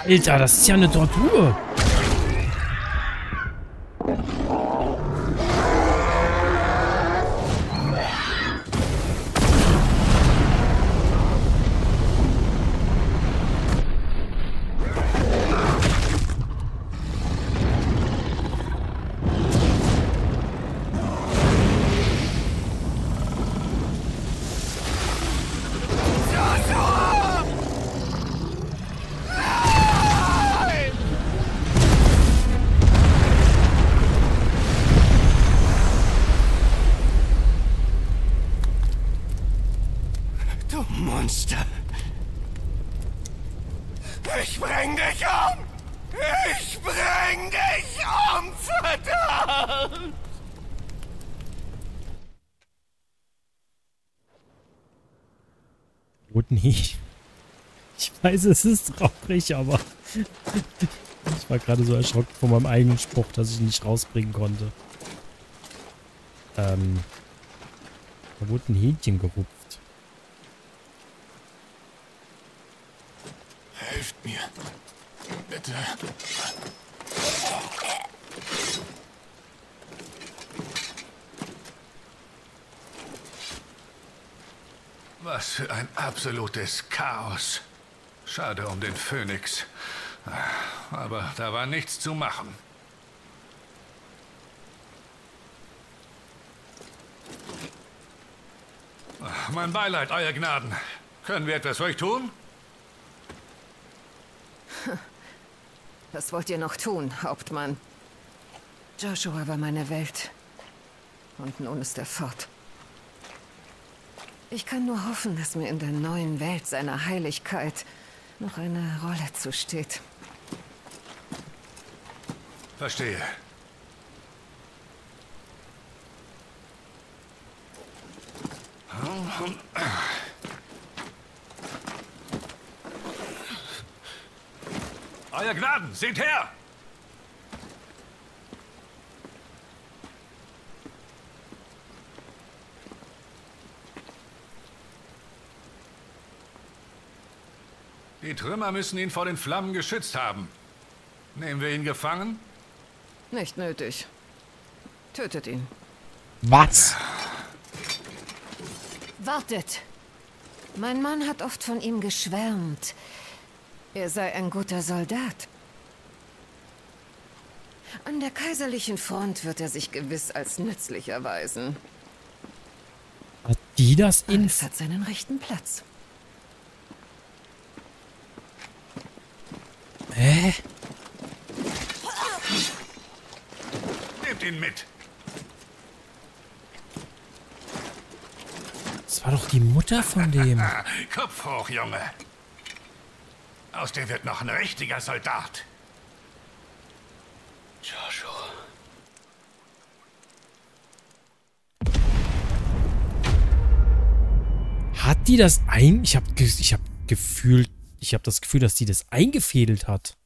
Speaker 1: Alter, das ist ja eine Tortur. Weiß, es ist traurig, aber ich war gerade so erschrocken von meinem eigenen Spruch, dass ich ihn nicht rausbringen konnte. Ähm, da wurde ein Hähnchen gerupft.
Speaker 11: Helft mir. Bitte. Was für ein absolutes Chaos. Schade um den Phönix. Aber da war nichts zu machen. Mein Beileid, Euer Gnaden. Können wir etwas für euch tun?
Speaker 16: Was wollt ihr noch tun, Hauptmann? Joshua war meine Welt. Und nun ist er fort. Ich kann nur hoffen, dass mir in der neuen Welt seiner Heiligkeit noch eine Rolle zusteht.
Speaker 11: Verstehe. Euer Gnaden, seht her! Die Trümmer müssen ihn vor den Flammen geschützt haben. Nehmen wir ihn gefangen?
Speaker 16: Nicht nötig. Tötet ihn.
Speaker 1: Was?
Speaker 16: Wartet! Mein Mann hat oft von ihm geschwärmt. Er sei ein guter Soldat. An der kaiserlichen Front wird er sich gewiss als nützlich erweisen.
Speaker 1: Hat die das in...
Speaker 16: Alles hat seinen rechten Platz.
Speaker 1: Hä?
Speaker 11: Nehmt ihn mit.
Speaker 1: Das war doch die Mutter von dem.
Speaker 11: Kopf hoch, Junge. Aus dir wird noch ein richtiger Soldat.
Speaker 3: Joshua.
Speaker 1: Hat die das ein... Ich habe ich hab gefühlt... Ich habe das Gefühl, dass die das eingefädelt hat.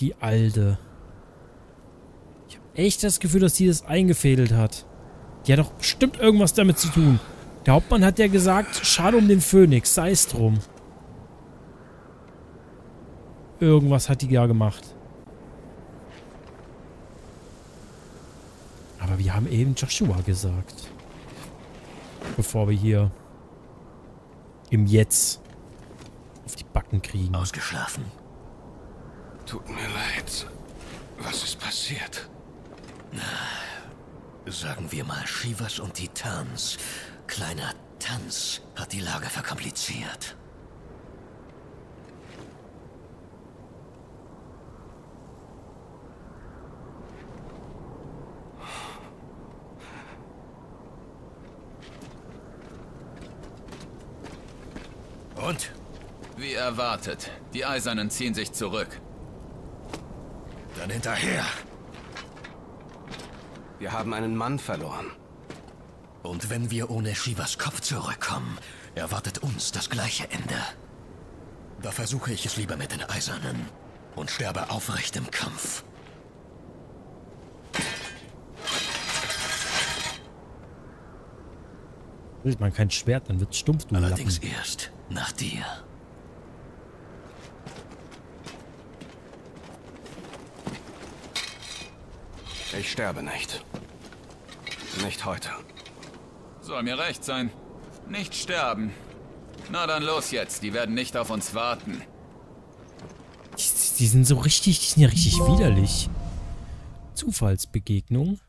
Speaker 1: Die Alte. Ich habe echt das Gefühl, dass die das eingefädelt hat. Die hat doch bestimmt irgendwas damit zu tun. Der Hauptmann hat ja gesagt, schade um den Phönix, sei es drum. Irgendwas hat die ja gemacht. Aber wir haben eben Joshua gesagt. Bevor wir hier im Jetzt auf die Backen kriegen.
Speaker 5: Ausgeschlafen.
Speaker 3: Tut mir leid. Was ist passiert?
Speaker 5: Sagen wir mal Shivas und Titans. Kleiner Tanz hat die Lage verkompliziert.
Speaker 4: Und? Wie erwartet. Die Eisernen ziehen sich zurück.
Speaker 5: Dann hinterher.
Speaker 3: Wir haben einen Mann verloren.
Speaker 5: Und wenn wir ohne Shivas Kopf zurückkommen, erwartet uns das gleiche Ende. Da versuche ich es lieber mit den Eisernen und sterbe aufrecht im Kampf.
Speaker 1: Will man kein Schwert, dann wird's stumpf, du
Speaker 5: Allerdings
Speaker 1: Lappen.
Speaker 5: erst nach dir.
Speaker 3: Ich sterbe nicht. Nicht heute.
Speaker 4: Soll mir recht sein. Nicht sterben. Na dann los jetzt, die werden nicht auf uns warten.
Speaker 1: Die, die sind so richtig, die sind ja richtig widerlich. Zufallsbegegnung.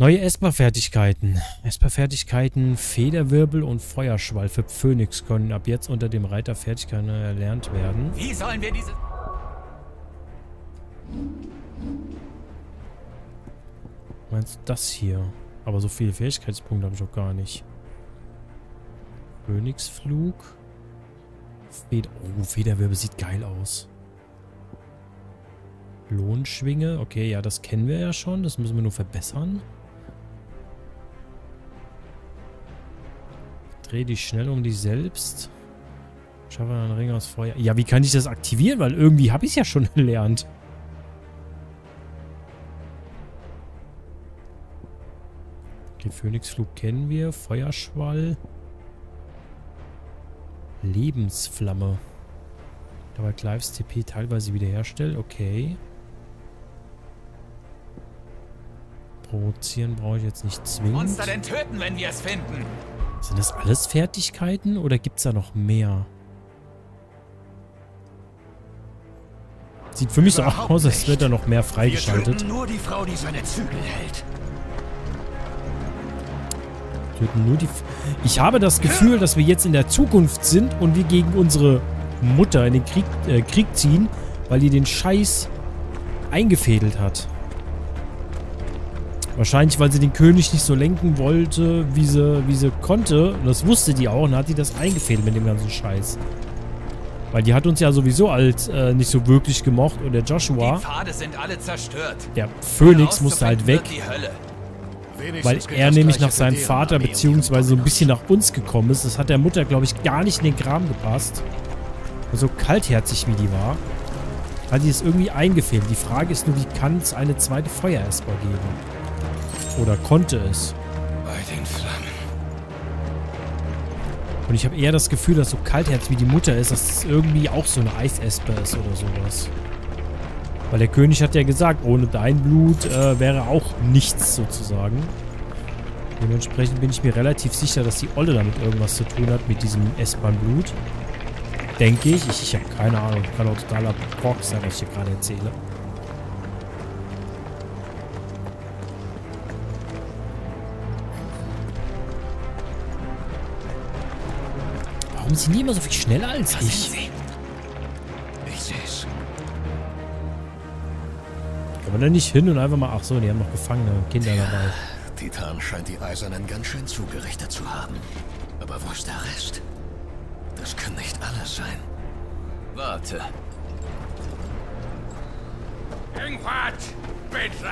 Speaker 1: Neue Esper-Fertigkeiten. Esper-Fertigkeiten, Federwirbel und Feuerschwall für Phönix können ab jetzt unter dem Reiter Fertigkeiten erlernt werden.
Speaker 24: Wie sollen wir diese...
Speaker 1: Meinst du das hier? Aber so viele Fähigkeitspunkte habe ich auch gar nicht. Phönixflug. Fed oh, Federwirbel sieht geil aus. Lohnschwinge. Okay, ja, das kennen wir ja schon. Das müssen wir nur verbessern. Dreh dich schnell um dich selbst. Schaffe einen Ring aus Feuer. Ja, wie kann ich das aktivieren? Weil irgendwie habe ich es ja schon gelernt. Den Phönixflug kennen wir. Feuerschwall. Lebensflamme. Dabei Clives TP teilweise wiederherstellt. Okay. Provozieren brauche ich jetzt nicht zwingend.
Speaker 24: Monster denn töten, wenn wir es finden.
Speaker 1: Sind das alles Fertigkeiten oder gibt es da noch mehr? Sieht für mich so aus, als wird da noch mehr freigeschaltet.
Speaker 5: Wir nur die Frau, die seine Zügel hält.
Speaker 1: Töten nur die... F ich habe das Gefühl, dass wir jetzt in der Zukunft sind und wir gegen unsere Mutter in den Krieg, äh, Krieg ziehen, weil die den Scheiß eingefädelt hat. Wahrscheinlich, weil sie den König nicht so lenken wollte, wie sie, wie sie konnte. Und das wusste die auch und hat die das eingefädelt mit dem ganzen Scheiß. Weil die hat uns ja sowieso als äh, nicht so wirklich gemocht. Und der Joshua,
Speaker 24: Die Pfade sind alle zerstört.
Speaker 1: der Phönix, musste halt weg.
Speaker 24: Wird die Hölle.
Speaker 1: Weil er nämlich nach seinem Vater beziehungsweise so ein bisschen nach uns gekommen ist. Das hat der Mutter, glaube ich, gar nicht in den Kram gepasst. Und so kaltherzig wie die war, hat die es irgendwie eingefehlt. Die Frage ist nur, wie kann es eine zweite Feueresper geben? Oder konnte es?
Speaker 3: Bei den Flammen.
Speaker 1: Und ich habe eher das Gefühl, dass so kaltherzig wie die Mutter ist, dass es irgendwie auch so eine Eisesper ist oder sowas. Weil der König hat ja gesagt, ohne dein Blut äh, wäre auch nichts sozusagen. Dementsprechend bin ich mir relativ sicher, dass die Olle damit irgendwas zu tun hat mit diesem Espernblut. Denke ich. Ich, ich habe keine Ahnung. Kann auch totaler Bock sein, was ich hier gerade erzähle. Warum sind die immer so viel schneller als ich?
Speaker 5: Ich seh's.
Speaker 1: Kann man da nicht hin und einfach mal... Ach so, die haben noch Gefangene und Kinder dabei.
Speaker 5: Titan scheint die Eisernen ganz schön zugerichtet zu haben. Aber wo ist der Rest? Das kann nicht alles sein.
Speaker 4: Warte.
Speaker 25: Irgendwas! Bitte!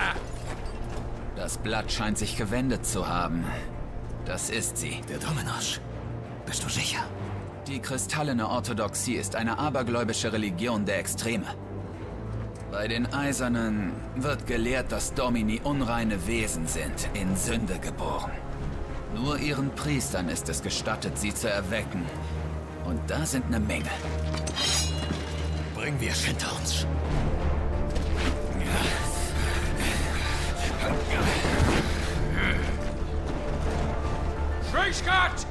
Speaker 4: Das Blatt scheint sich gewendet zu haben. Das ist sie.
Speaker 5: Der Dominus. Bist du sicher?
Speaker 4: Die kristallene Orthodoxie ist eine abergläubische Religion der Extreme. Bei den Eisernen wird gelehrt, dass Domini unreine Wesen sind, in Sünde geboren. Nur ihren Priestern ist es gestattet, sie zu erwecken. Und da sind eine Menge.
Speaker 5: Bringen wir es hinter uns.
Speaker 25: Schwingschgott!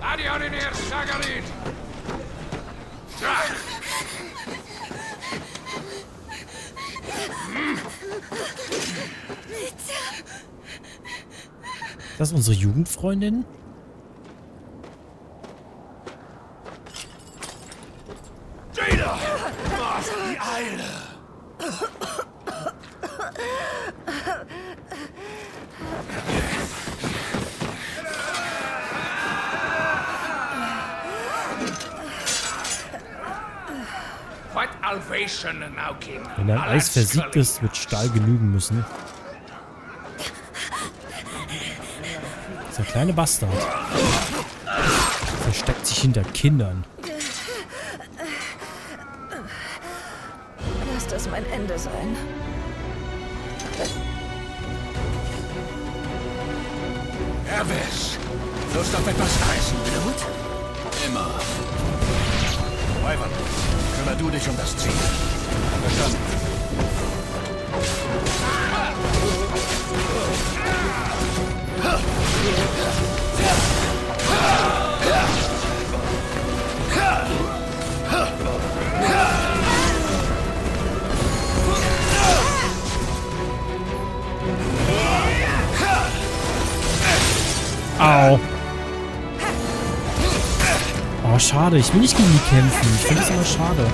Speaker 25: Adionir Sagarit!
Speaker 1: Das ist unsere Jugendfreundin?
Speaker 25: Jada! Was die Eile!
Speaker 1: Wenn dein Eis versiegt ist, wird Stahl genügen müssen. Kleine Bastard. Versteckt sich hinter Kindern.
Speaker 6: Lass das mein Ende sein.
Speaker 5: Hermes! Lust auf etwas Eisenblut?
Speaker 1: Schade. Ich will nicht gegen die kämpfen. Ich finde das immer schade.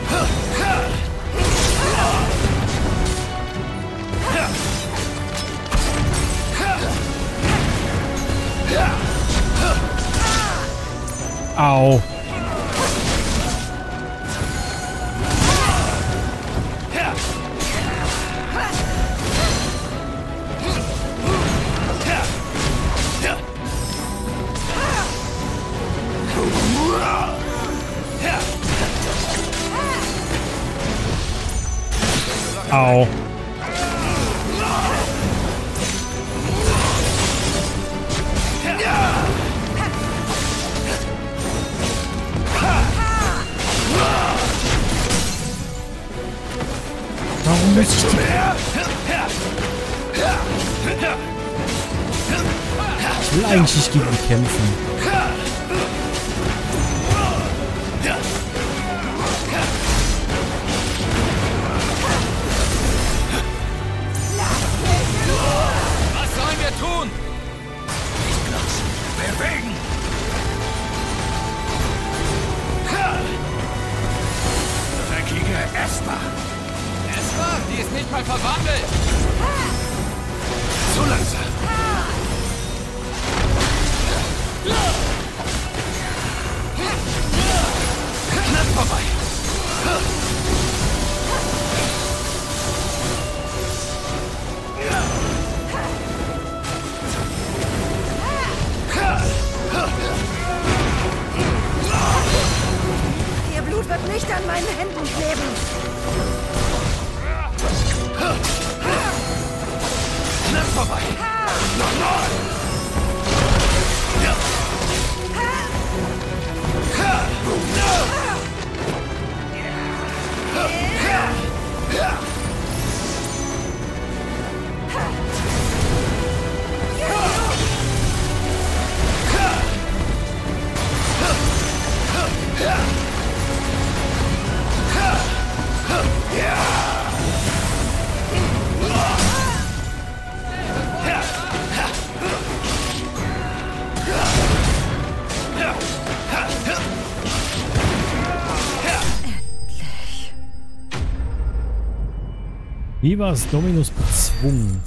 Speaker 1: Wie war es Dominus bezwungen?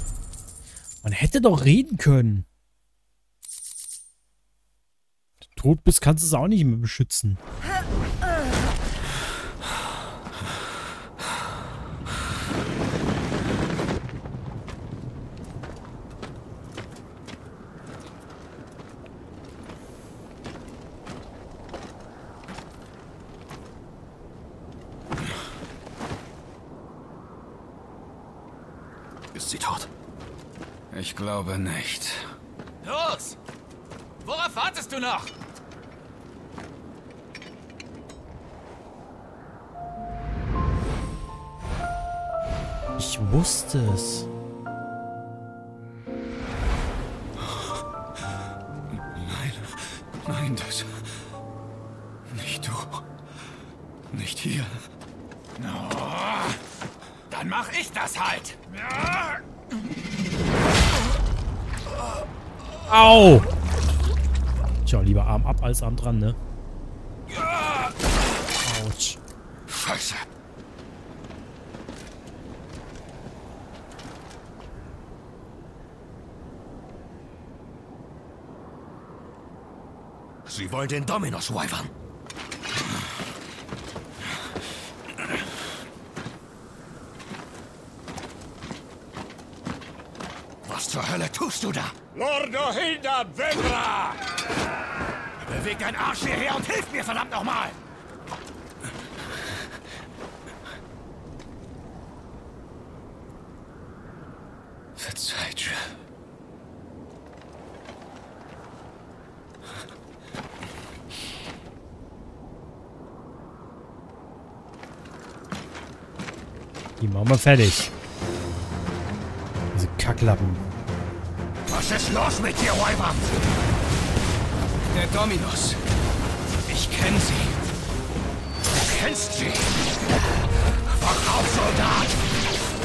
Speaker 1: Man hätte doch reden können. Du tot bist, kannst du es auch nicht mehr beschützen.
Speaker 5: Hier.
Speaker 26: No. Dann mach ich das halt.
Speaker 1: Au! Tja, lieber Arm ab als Arm dran, ne? Autsch.
Speaker 5: Scheiße. Sie wollen den Dominus weifern. Zur Hölle tust du da?
Speaker 26: Lordo Hilda Vendra!
Speaker 5: Beweg deinen Arsch hierher und hilf mir, verdammt nochmal! Verzeiht.
Speaker 1: Die machen wir fertig. Diese Kacklappen.
Speaker 5: Ist los mit dir, Wyvern?
Speaker 3: Der Dominus. Ich kenne sie.
Speaker 5: Du kennst sie. Wach auf, Soldat!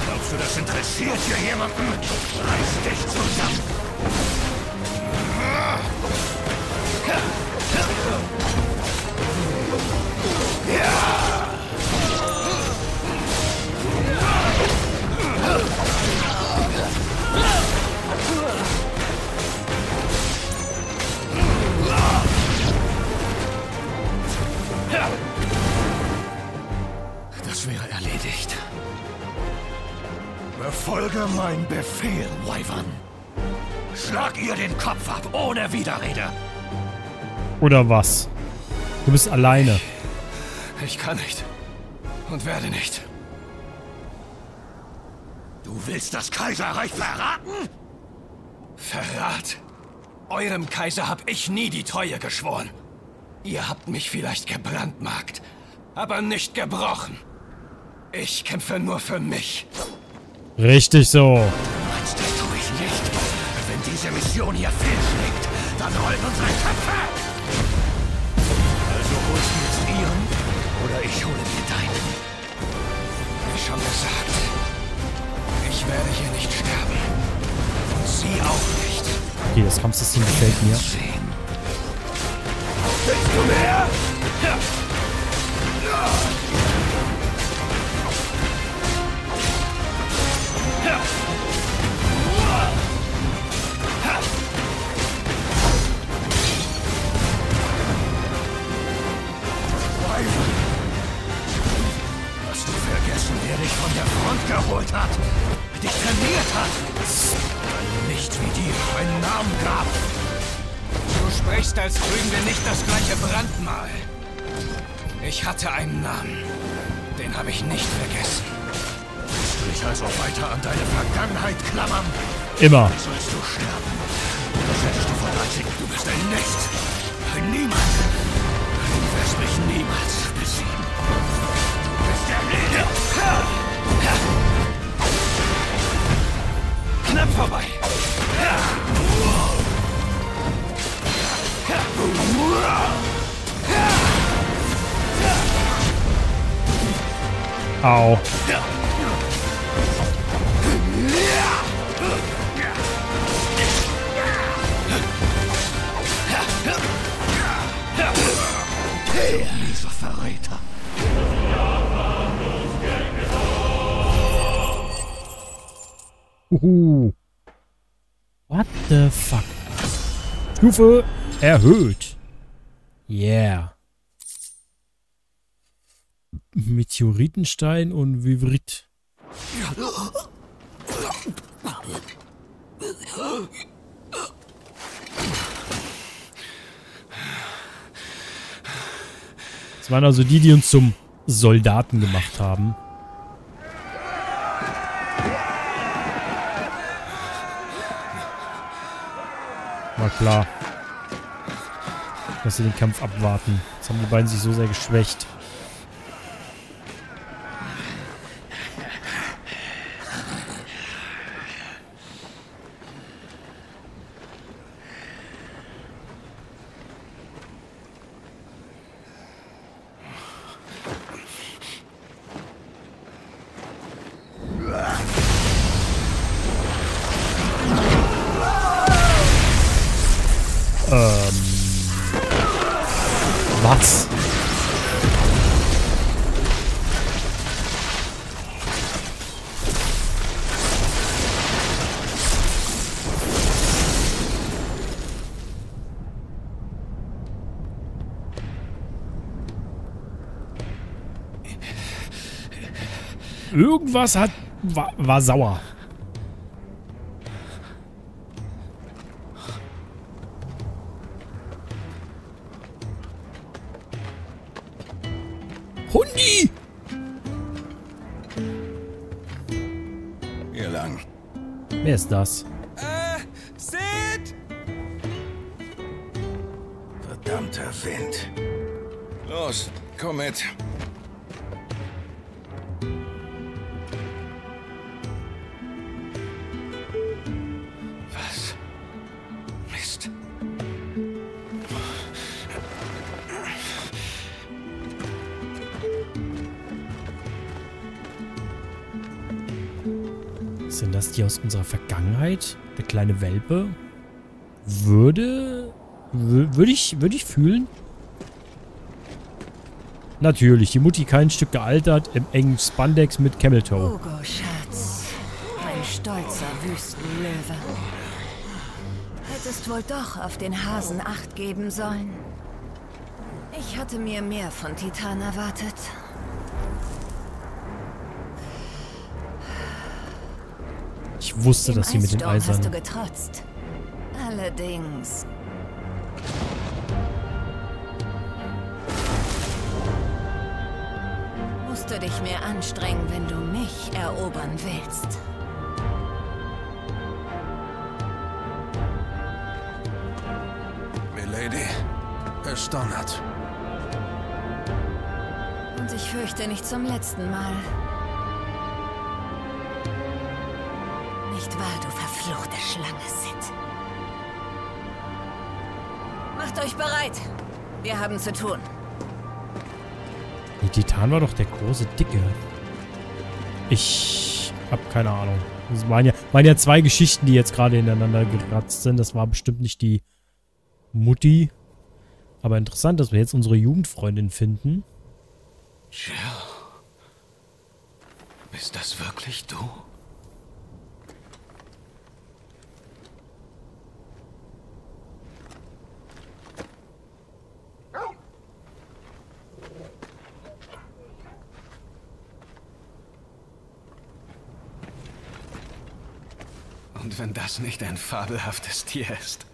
Speaker 5: Glaubst du, das interessiert hier jemanden? Reiß dich zusammen! Befolge meinen Befehl, Wyvern. Schlag ihr den Kopf ab, ohne Widerrede.
Speaker 1: Oder was? Du bist alleine.
Speaker 5: Ich kann nicht. Und werde nicht. Du willst das Kaiserreich verraten? Verrat? Eurem Kaiser hab ich nie die Treue geschworen. Ihr habt mich vielleicht gebrandmarkt, aber nicht gebrochen. Ich kämpfe nur für mich.
Speaker 1: Richtig so.
Speaker 5: Meinst, das tue ich nicht? Wenn diese Mission hier fehlschlägt, dann rollen unsere Köpfe! Also holst du jetzt ihren oder ich hole dir deinen. Wie schon gesagt, ich werde hier nicht sterben. Und sie auch nicht.
Speaker 1: Okay, das Kampfsystem gefällt mir.
Speaker 5: Willst du mehr? Hast du vergessen, wer dich von der Front geholt hat? Dich trainiert hat? Nicht wie dir einen Namen gab.
Speaker 3: Du sprichst, als trügen wir nicht das gleiche Brandmal. Ich hatte einen Namen. Den habe ich nicht vergessen.
Speaker 5: Dich also weiter an deine Vergangenheit klammern?
Speaker 1: Immer.
Speaker 5: Sollst du sterben? Das hättest du verteidigt. Du bist ein Nichts. Ein Niemand. Du wirst mich niemals besiegen. Du bist der Leader.
Speaker 3: Knapp vorbei.
Speaker 1: Au. Uhuhu. What the fuck? Stufe erhöht. Yeah. Meteoritenstein und Vivrit. Das waren also die, die uns zum Soldaten gemacht haben. War klar. Dass sie den Kampf abwarten. Jetzt haben die beiden sich so sehr geschwächt. Irgendwas hat war, war sauer. Hundi!
Speaker 27: Hier lang.
Speaker 1: Wer ist das?
Speaker 27: Sid! Verdammter Wind. Los, komm mit.
Speaker 1: Sind das die aus unserer Vergangenheit? Der kleine Welpe? Würde... wü- Würde ich, würde ich fühlen? Natürlich, die Mutti kein Stück gealtert, im engen Spandex mit Camel Toe.
Speaker 6: Hugo, Schatz. Mein stolzer Wüstenlöwe. Hättest wohl doch auf den Hasen Acht geben sollen. Ich hatte mir mehr von Titan erwartet.
Speaker 1: Ich wusste,
Speaker 6: Dem
Speaker 1: dass sie mit den
Speaker 6: Eissturm hast du
Speaker 1: Eisern...
Speaker 6: getrotzt. Allerdings. Musst du dich mehr anstrengen, wenn du mich erobern willst.
Speaker 27: Milady, es donnert.
Speaker 6: Und ich fürchte nicht zum letzten Mal. Euch bereit. Wir haben zu tun.
Speaker 1: Die Titan war doch der große Dicke. Ich hab keine Ahnung. Das waren ja, waren ja zwei Geschichten, die jetzt gerade ineinander geratzt sind. Das war bestimmt nicht die Mutti. Aber interessant, dass wir jetzt unsere Jugendfreundin finden.
Speaker 3: Jill. Bist das wirklich du? Und wenn das nicht ein fabelhaftes Tier ist.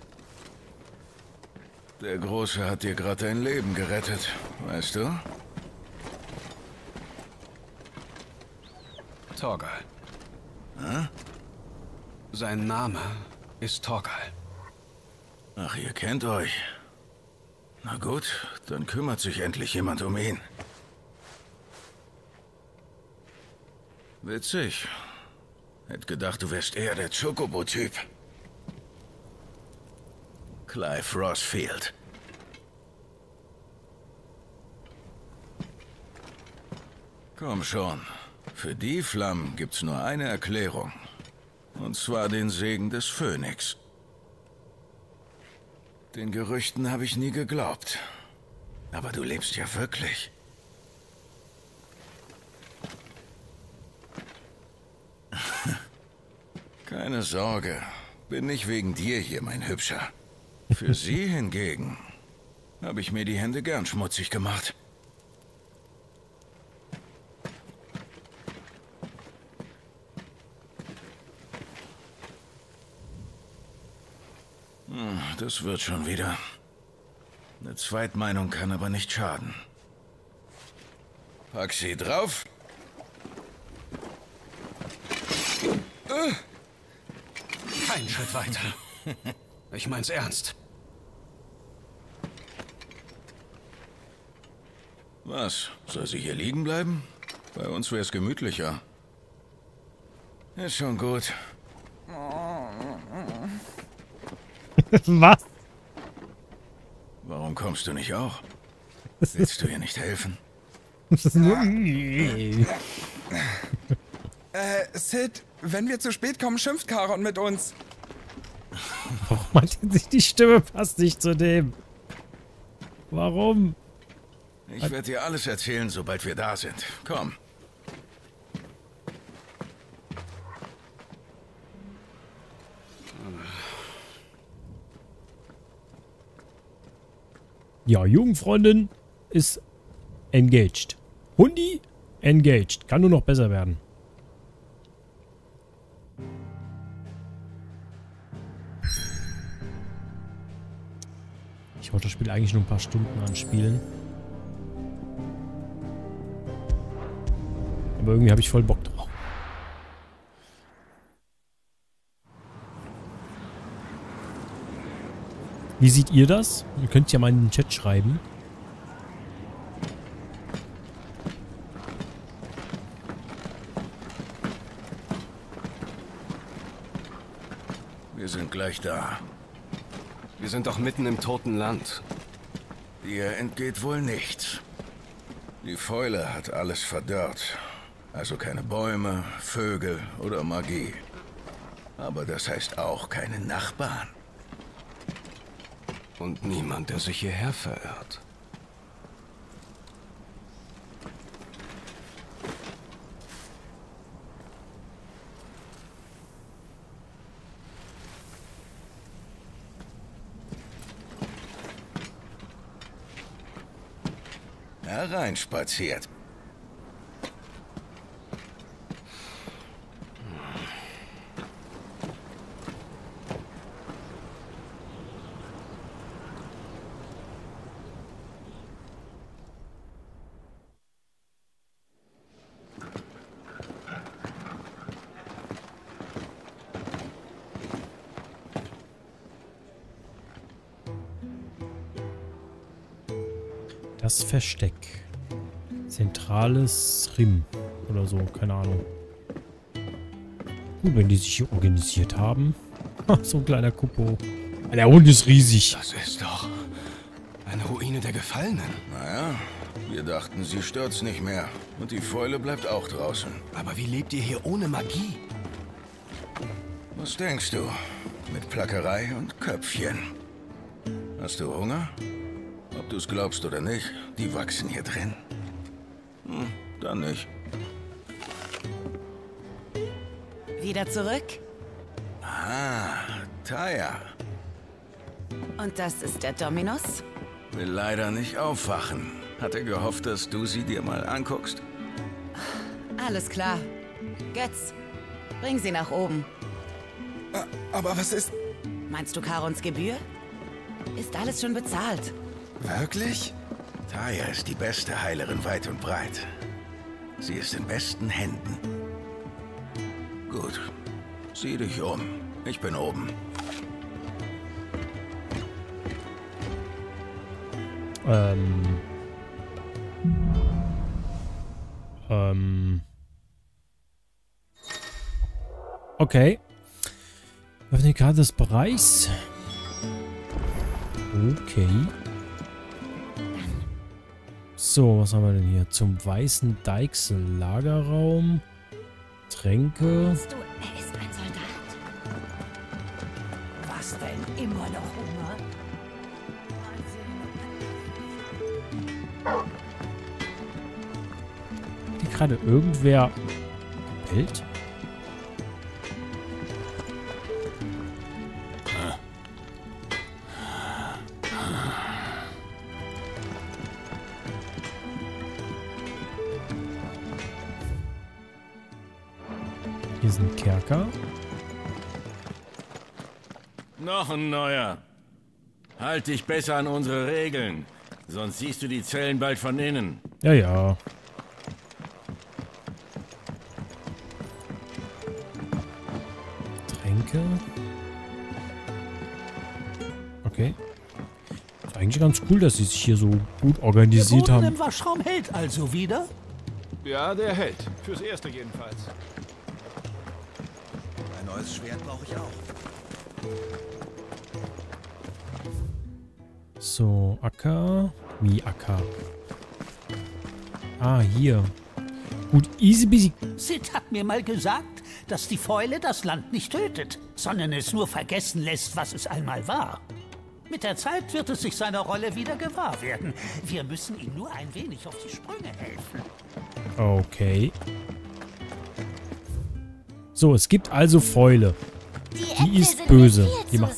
Speaker 27: Der Große hat dir gerade dein Leben gerettet, weißt du?
Speaker 3: Torgal.
Speaker 27: Hä?
Speaker 3: Sein Name ist Torgal.
Speaker 27: Ach, ihr kennt euch. Na gut, dann kümmert sich endlich jemand um ihn. Witzig. Hätte gedacht, du wärst eher der Chocobo-Typ. Clive Rossfield. Komm schon. Für die Flammen gibt's nur eine Erklärung. Und zwar den Segen des Phönix. Den Gerüchten habe ich nie geglaubt. Aber du lebst ja wirklich. Keine Sorge. Bin nicht wegen dir hier, mein Hübscher. Für sie hingegen habe ich mir die Hände gern schmutzig gemacht. Hm, Das wird schon wieder. Eine Zweitmeinung kann aber nicht schaden. Pack sie drauf.
Speaker 3: Äh. Kein Schritt weiter. Ich mein's ernst.
Speaker 27: Was? Soll sie hier liegen bleiben? Bei uns wär's gemütlicher. Ist schon gut.
Speaker 1: Was?
Speaker 27: Warum kommst du nicht auch? Willst du ihr nicht helfen?
Speaker 28: Äh, Sid, wenn wir zu spät kommen, schimpft Charon mit uns.
Speaker 1: Warum hat denn sich die Stimme passt nicht zu dem? Warum?
Speaker 27: Ich werde dir alles erzählen, sobald wir da sind. Komm.
Speaker 1: Ja, Jugendfreundin ist engaged. Hundi engaged. Kann nur noch besser werden. Ich wollte das Spiel eigentlich nur ein paar Stunden anspielen. Aber irgendwie habe ich voll Bock drauf. Wie seht ihr das? Ihr könnt ja mal in den Chat schreiben.
Speaker 27: Wir sind gleich da.
Speaker 3: Wir sind doch mitten im toten Land.
Speaker 27: Dir entgeht wohl nichts. Die Fäule hat alles verdörrt. Also keine Bäume, Vögel oder Magie. Aber das heißt auch keine Nachbarn.
Speaker 3: Und niemand, der sich hierher verirrt.
Speaker 27: Hereinspaziert.
Speaker 1: Das Versteck. Zentrales Rim. Oder so, keine Ahnung. Gut, wenn die sich hier organisiert haben. so ein kleiner Kupo. Der Hund ist riesig.
Speaker 3: Das ist doch eine Ruine der Gefallenen.
Speaker 27: Naja, wir dachten, sie stört's nicht mehr. Und die Fäule bleibt auch draußen.
Speaker 3: Aber wie lebt ihr hier ohne Magie?
Speaker 27: Was denkst du? Mit Plackerei und Köpfchen. Hast du Hunger? Du es glaubst oder nicht, die wachsen hier drin. Hm, dann nicht.
Speaker 29: Wieder zurück?
Speaker 27: Ah, Taya.
Speaker 29: Und das ist der Dominus?
Speaker 27: Will leider nicht aufwachen. Hatte gehofft, dass du sie dir mal anguckst.
Speaker 29: Alles klar. Götz, bring sie nach oben.
Speaker 28: Aber was ist...
Speaker 29: Meinst du Karons Gebühr? Ist alles schon bezahlt.
Speaker 28: Wirklich?
Speaker 27: Taya ist die beste Heilerin weit und breit. Sie ist in besten Händen. Gut. Sieh dich um. Ich bin oben.
Speaker 1: Ähm. Ähm. Okay. Öffne Karte des Bereichs. Okay. So, was haben wir denn hier? Zum weißen Deichsel Lagerraum. Tränke.
Speaker 10: Du, er ist ein Soldat. Was denn? Immer noch Hunger?
Speaker 1: Die gerade irgendwer bellt?
Speaker 30: Noch ein neuer. Halt dich besser an unsere Regeln. Sonst siehst du die Zellen bald von innen.
Speaker 1: Ja, ja. Tränke. Okay. Ist eigentlich ganz cool, dass sie sich hier so gut organisiert
Speaker 31: Der Boden
Speaker 1: haben.
Speaker 31: im Waschraum hält also wieder?
Speaker 32: Ja, der hält. Fürs Erste jedenfalls.
Speaker 11: Ein neues Schwert brauche ich auch.
Speaker 1: So, Acker. Wie Acker? Ah, hier. Gut, easy busy.
Speaker 31: Sid hat mir mal gesagt, dass die Fäule das Land nicht tötet, sondern es nur vergessen lässt, was es einmal war. Mit der Zeit wird es sich seiner Rolle wieder gewahr werden. Wir müssen ihm nur ein wenig auf die Sprünge helfen.
Speaker 1: Okay. So, es gibt also Fäule.
Speaker 33: Die,
Speaker 1: Die ist böse. Die macht.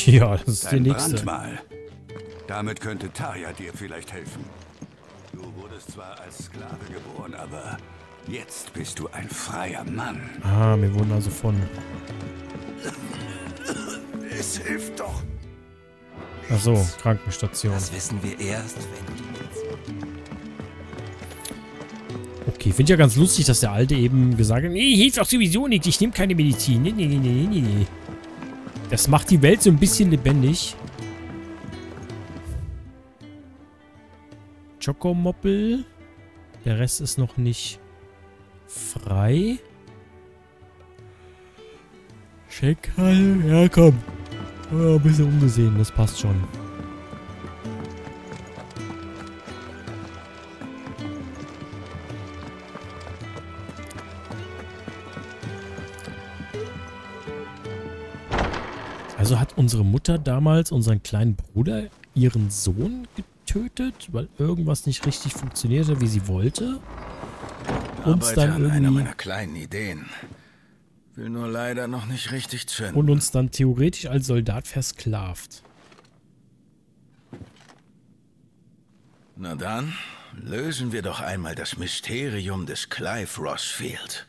Speaker 1: Tja, das ist
Speaker 7: Dein
Speaker 1: die nächste.
Speaker 7: Brandmal. Damit könnte Tarja dir vielleicht helfen. Du wurdest zwar als Sklave geboren, aber jetzt bist du ein freier Mann.
Speaker 1: Ah, wir wurden also von.
Speaker 7: Es hilft doch.
Speaker 1: Ach so, Krankenstation.
Speaker 11: Das wissen wir erst, wenn du
Speaker 1: Okay, finde ich ja ganz lustig, dass der Alte eben gesagt hat, nee, hilft doch sowieso nichts, ich nehme keine Medizin. Nee, nee, nee, nee, nee, nee. Das macht die Welt so ein bisschen lebendig. Chocomoppel. Der Rest ist noch nicht frei. Scheckhall, ja komm. Ein bisschen umgesehen, das passt schon. Unsere Mutter damals unseren kleinen Bruder, ihren Sohn getötet, weil irgendwas nicht richtig funktionierte, wie sie wollte. Uns
Speaker 27: Arbeite
Speaker 1: dann
Speaker 27: an einer
Speaker 1: irgendwie
Speaker 27: meiner kleinen Ideen. Will nur leider noch nicht richtig zünden.
Speaker 1: und uns dann theoretisch als Soldat versklavt.
Speaker 27: Na dann, lösen wir doch einmal das Mysterium des Clive Rossfield.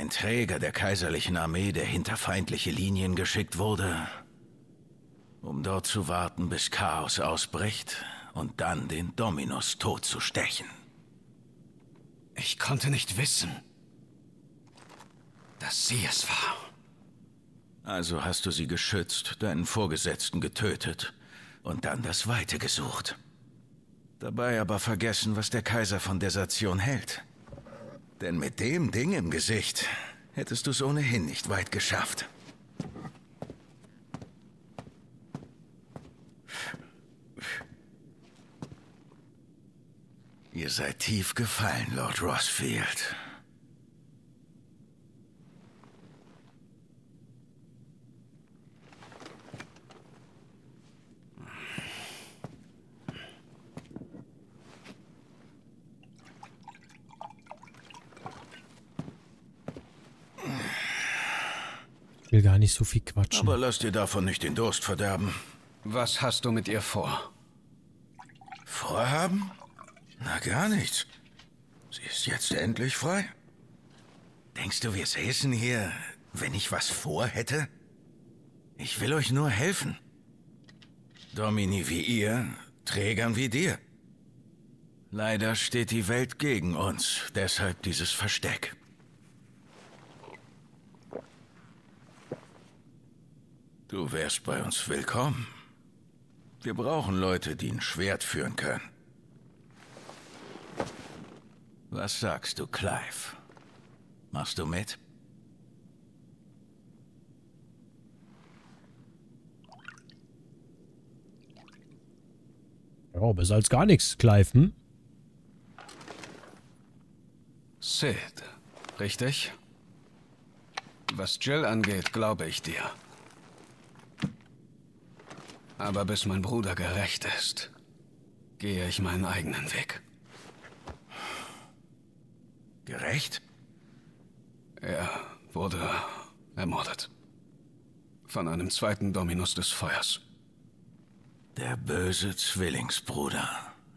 Speaker 27: Ein Träger der kaiserlichen Armee, der hinter feindliche Linien geschickt wurde, um dort zu warten, bis Chaos ausbricht und dann den Dominus totzustechen.
Speaker 3: Ich konnte nicht wissen, dass sie es war.
Speaker 27: Also hast du sie geschützt, deinen Vorgesetzten getötet und dann das Weite gesucht. Dabei aber vergessen, was der Kaiser von Desertion hält. Denn mit dem Ding im Gesicht hättest du es ohnehin nicht weit geschafft. Ihr seid tief gefallen, Lord Rossfield.
Speaker 1: Gar nicht so viel quatschen.
Speaker 27: Aber lass dir davon nicht den Durst verderben.
Speaker 3: Was hast du mit ihr vor?
Speaker 27: Vorhaben? Na, gar nichts. Sie ist jetzt endlich frei. Denkst du, wir säßen hier, wenn ich was vorhätte? Ich will euch nur helfen. Domini wie ihr, Trägern wie dir. Leider steht die Welt gegen uns, deshalb dieses Versteck. Du wärst bei uns willkommen. Wir brauchen Leute, die ein Schwert führen können. Was sagst du, Clive? Machst du mit?
Speaker 1: Ja, besser als gar nichts, Clive, hm?
Speaker 3: Sid, richtig? Was Jill angeht, glaube ich dir. Aber bis mein Bruder gerecht ist, gehe ich meinen eigenen Weg.
Speaker 27: Gerecht?
Speaker 3: Er wurde ermordet. Von einem zweiten Dominus des Feuers.
Speaker 27: Der böse Zwillingsbruder.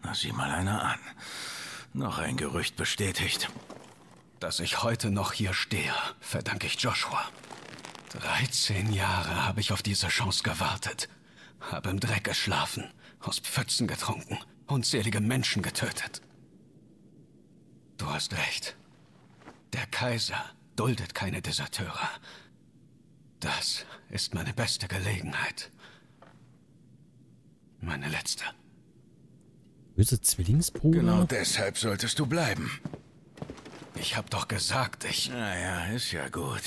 Speaker 7: Na, sieh mal einer an. Noch ein Gerücht bestätigt.
Speaker 3: Dass ich heute noch hier stehe, verdanke ich Joshua. 13 Jahre habe ich auf diese Chance gewartet. Habe im Dreck geschlafen, aus Pfützen getrunken, unzählige Menschen getötet. Du hast recht. Der Kaiser duldet keine Deserteure. Das ist meine beste Gelegenheit. Meine letzte.
Speaker 1: Böse Zwillingsbruder?
Speaker 27: Genau deshalb solltest du bleiben.
Speaker 3: Ich hab doch gesagt, ich...
Speaker 7: Naja, ist ja gut.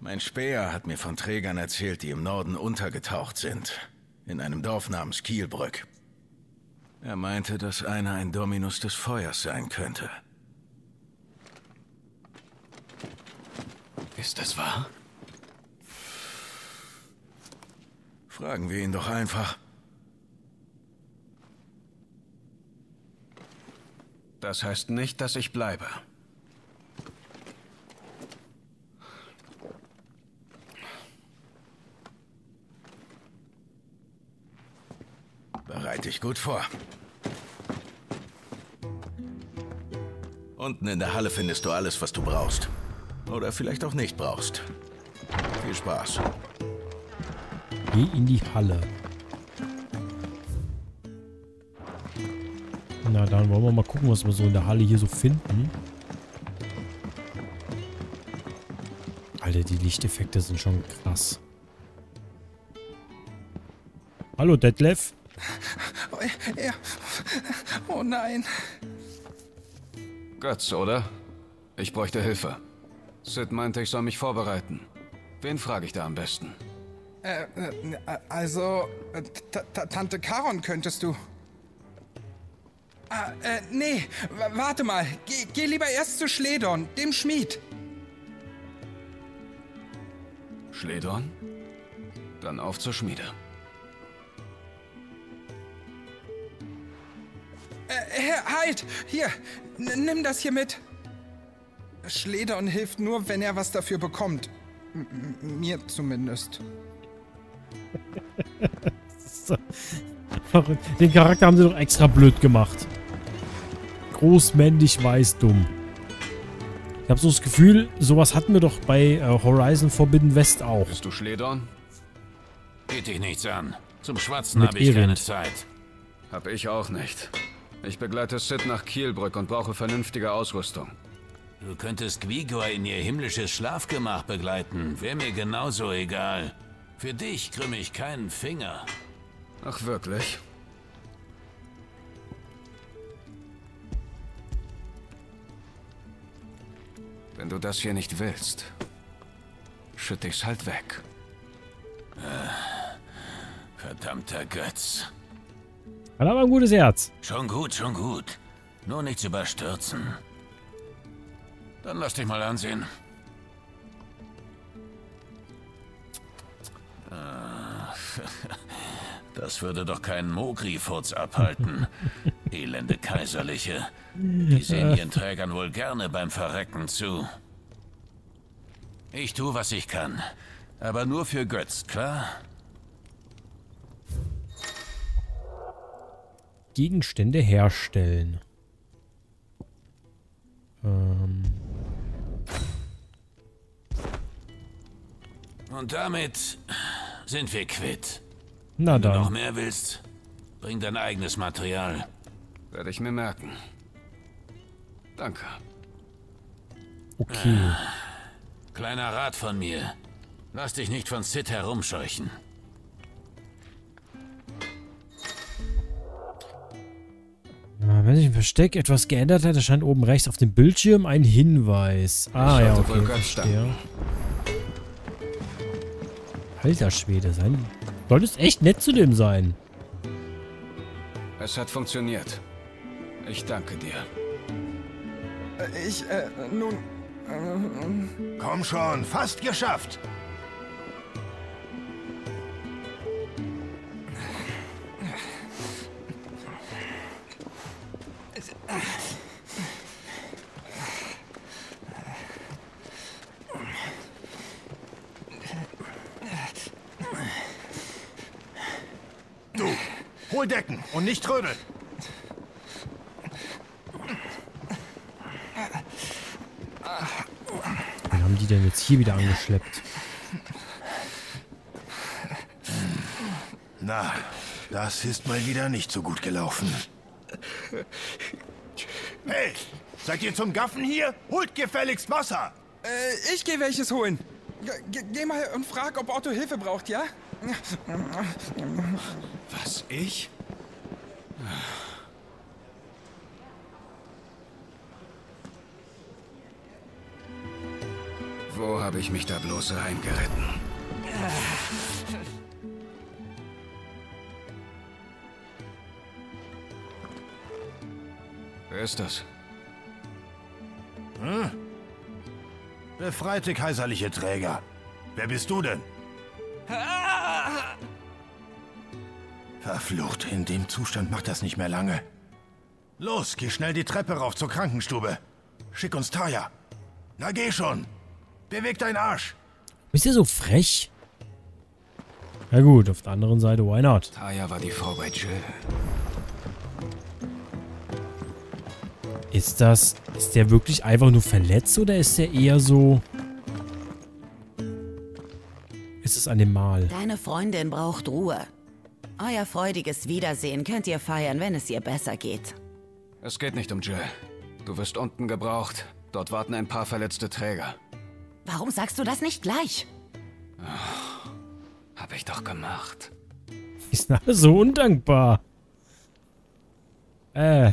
Speaker 7: Mein Späher hat mir von Trägern erzählt, die im Norden untergetaucht sind. In einem Dorf namens Kielbrück. Er meinte, dass einer ein Dominus des Feuers sein könnte.
Speaker 3: Ist das wahr?
Speaker 7: Fragen wir ihn doch einfach.
Speaker 3: Das heißt nicht, dass ich bleibe.
Speaker 7: Bereite dich gut vor. Unten in der Halle findest du alles, was du brauchst. Oder vielleicht auch nicht brauchst. Viel Spaß.
Speaker 1: Geh in die Halle. Na, dann wollen wir mal gucken, was wir so in der Halle hier so finden. Alter, die Lichteffekte sind schon krass. Hallo, Detlef.
Speaker 28: Oh, ja. oh nein.
Speaker 3: Götz, oder? Ich bräuchte Hilfe. Sid meinte, ich soll mich vorbereiten. Wen frage ich da am besten?
Speaker 28: Äh, äh, also, äh, Tante Karon könntest du. Ah, äh, nee, warte mal. Geh, geh lieber erst zu Schledorn, dem Schmied.
Speaker 3: Schledorn? Dann auf zur Schmiede.
Speaker 28: Äh, halt! Hier, nimm das hier mit. Schledorn hilft nur, wenn er was dafür bekommt. M mir zumindest.
Speaker 1: Den Charakter haben sie doch extra blöd gemacht. Groß, männlich, weiß, dumm. Ich habe so das Gefühl, sowas hatten wir doch bei äh, Horizon Forbidden West auch.
Speaker 3: Bist du Schledorn?
Speaker 30: Geht dich nichts an. Zum Schwatzen habe ich keine. Zeit.
Speaker 3: Hab ich auch nicht. Ich begleite Sid nach Kielbrück und brauche vernünftige Ausrüstung.
Speaker 30: Du könntest Gwigor in ihr himmlisches Schlafgemach begleiten. Wäre mir genauso egal. Für dich krümme ich keinen Finger.
Speaker 3: Ach, wirklich? Wenn du das hier nicht willst, schütte ich's halt weg.
Speaker 30: Äh, verdammter Götz.
Speaker 1: Hat aber ein gutes Herz.
Speaker 30: Schon gut, schon gut. Nur nichts überstürzen. Dann lass dich mal ansehen. Ah, Das würde doch keinen Mogri-Furz abhalten. Elende Kaiserliche. Die sehen ihren Trägern wohl gerne beim Verrecken zu. Ich tue, was ich kann. Aber nur für Götz, klar?
Speaker 1: Gegenstände herstellen. Ähm,
Speaker 30: Und damit sind wir quitt.
Speaker 1: na
Speaker 30: Wenn du noch
Speaker 1: dann.
Speaker 30: mehr willst, bring dein eigenes Material.
Speaker 3: Werde ich mir merken. Danke.
Speaker 1: Okay.
Speaker 30: Kleiner Rat von mir. Lass dich nicht von Sid herumscheuchen.
Speaker 1: Ja, wenn sich ein Versteck etwas geändert hat, erscheint oben rechts auf dem Bildschirm ein Hinweis. Ah,
Speaker 3: Ich
Speaker 1: ja, okay, verstehe. Alter Schwede, sein. Solltest echt nett zu dem sein.
Speaker 3: Es hat funktioniert. Ich danke dir.
Speaker 28: Äh, Ich, äh, nun. Äh,
Speaker 34: Komm schon, fast geschafft.
Speaker 13: Hol Decken und nicht trödeln.
Speaker 1: Wen haben die denn jetzt hier wieder angeschleppt?
Speaker 13: Na, das ist mal wieder nicht so gut gelaufen. Hey, seid ihr zum Gaffen hier? Holt gefälligst Wasser!
Speaker 28: Äh, ich geh welches holen. Ge geh mal und frag, ob Otto Hilfe braucht, ja?
Speaker 3: Was, ich? Wo habe ich mich da bloß reingeritten? Wer ist das?
Speaker 13: Hm? Befreite kaiserliche Träger. Wer bist du denn? Verflucht, in dem Zustand macht das nicht mehr lange. Los, geh schnell die Treppe rauf zur Krankenstube. Schick uns Taya. Na geh schon. Beweg deinen Arsch.
Speaker 1: Bist ihr so frech? Na gut, auf der anderen Seite, why not?
Speaker 3: Taya war die Frau bei Jill.
Speaker 1: Ist das... Ist der wirklich einfach nur verletzt oder ist der eher so... Ist es an dem Mal?
Speaker 6: Deine Freundin braucht Ruhe. Euer freudiges Wiedersehen könnt ihr feiern, wenn es ihr besser geht.
Speaker 3: Es geht nicht um Jill. Du wirst unten gebraucht. Dort warten ein paar verletzte Träger.
Speaker 6: Warum sagst du das nicht gleich?
Speaker 3: Hab ich doch gemacht.
Speaker 1: Sind alle so undankbar. Äh.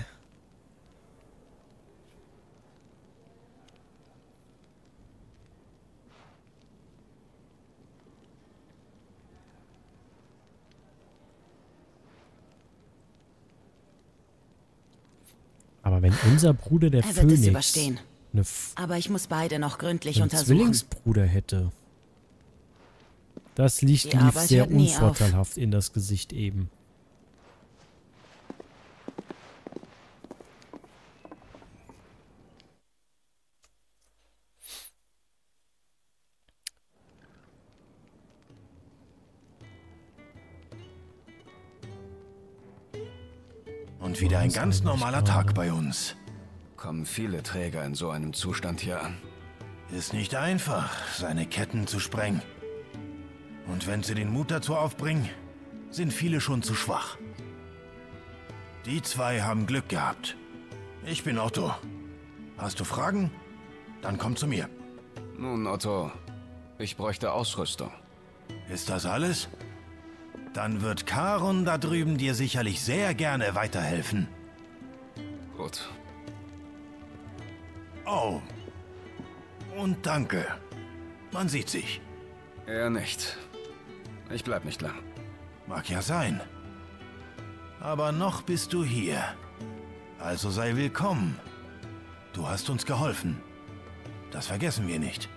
Speaker 1: Aber wenn unser Bruder der
Speaker 6: Er
Speaker 1: Phönix
Speaker 6: überstehen.
Speaker 1: eine F
Speaker 6: Aber ich muss beide noch gründlich
Speaker 1: einen
Speaker 6: untersuchen.
Speaker 1: Zwillingsbruder hätte. Das Licht
Speaker 6: Die
Speaker 1: lief
Speaker 6: Arbeit
Speaker 1: sehr unvorteilhaft in das Gesicht eben.
Speaker 13: Und wieder ein ganz normaler Tag bei uns.
Speaker 3: Kommen viele Träger in so einem Zustand hier an.
Speaker 13: Ist nicht einfach, seine Ketten zu sprengen. Und wenn sie den Mut dazu aufbringen, sind viele schon zu schwach. Die zwei haben Glück gehabt. Ich bin Otto. Hast du Fragen? Dann komm zu mir.
Speaker 3: Nun, Otto, ich bräuchte Ausrüstung.
Speaker 13: Ist das alles? Dann wird Karun da drüben dir sicherlich sehr gerne weiterhelfen.
Speaker 3: Gut.
Speaker 13: Oh. Und danke. Man sieht sich.
Speaker 3: Er nicht. Ich bleib nicht lang.
Speaker 13: Mag ja sein. Aber noch bist du hier. Also sei willkommen. Du hast uns geholfen. Das vergessen wir nicht.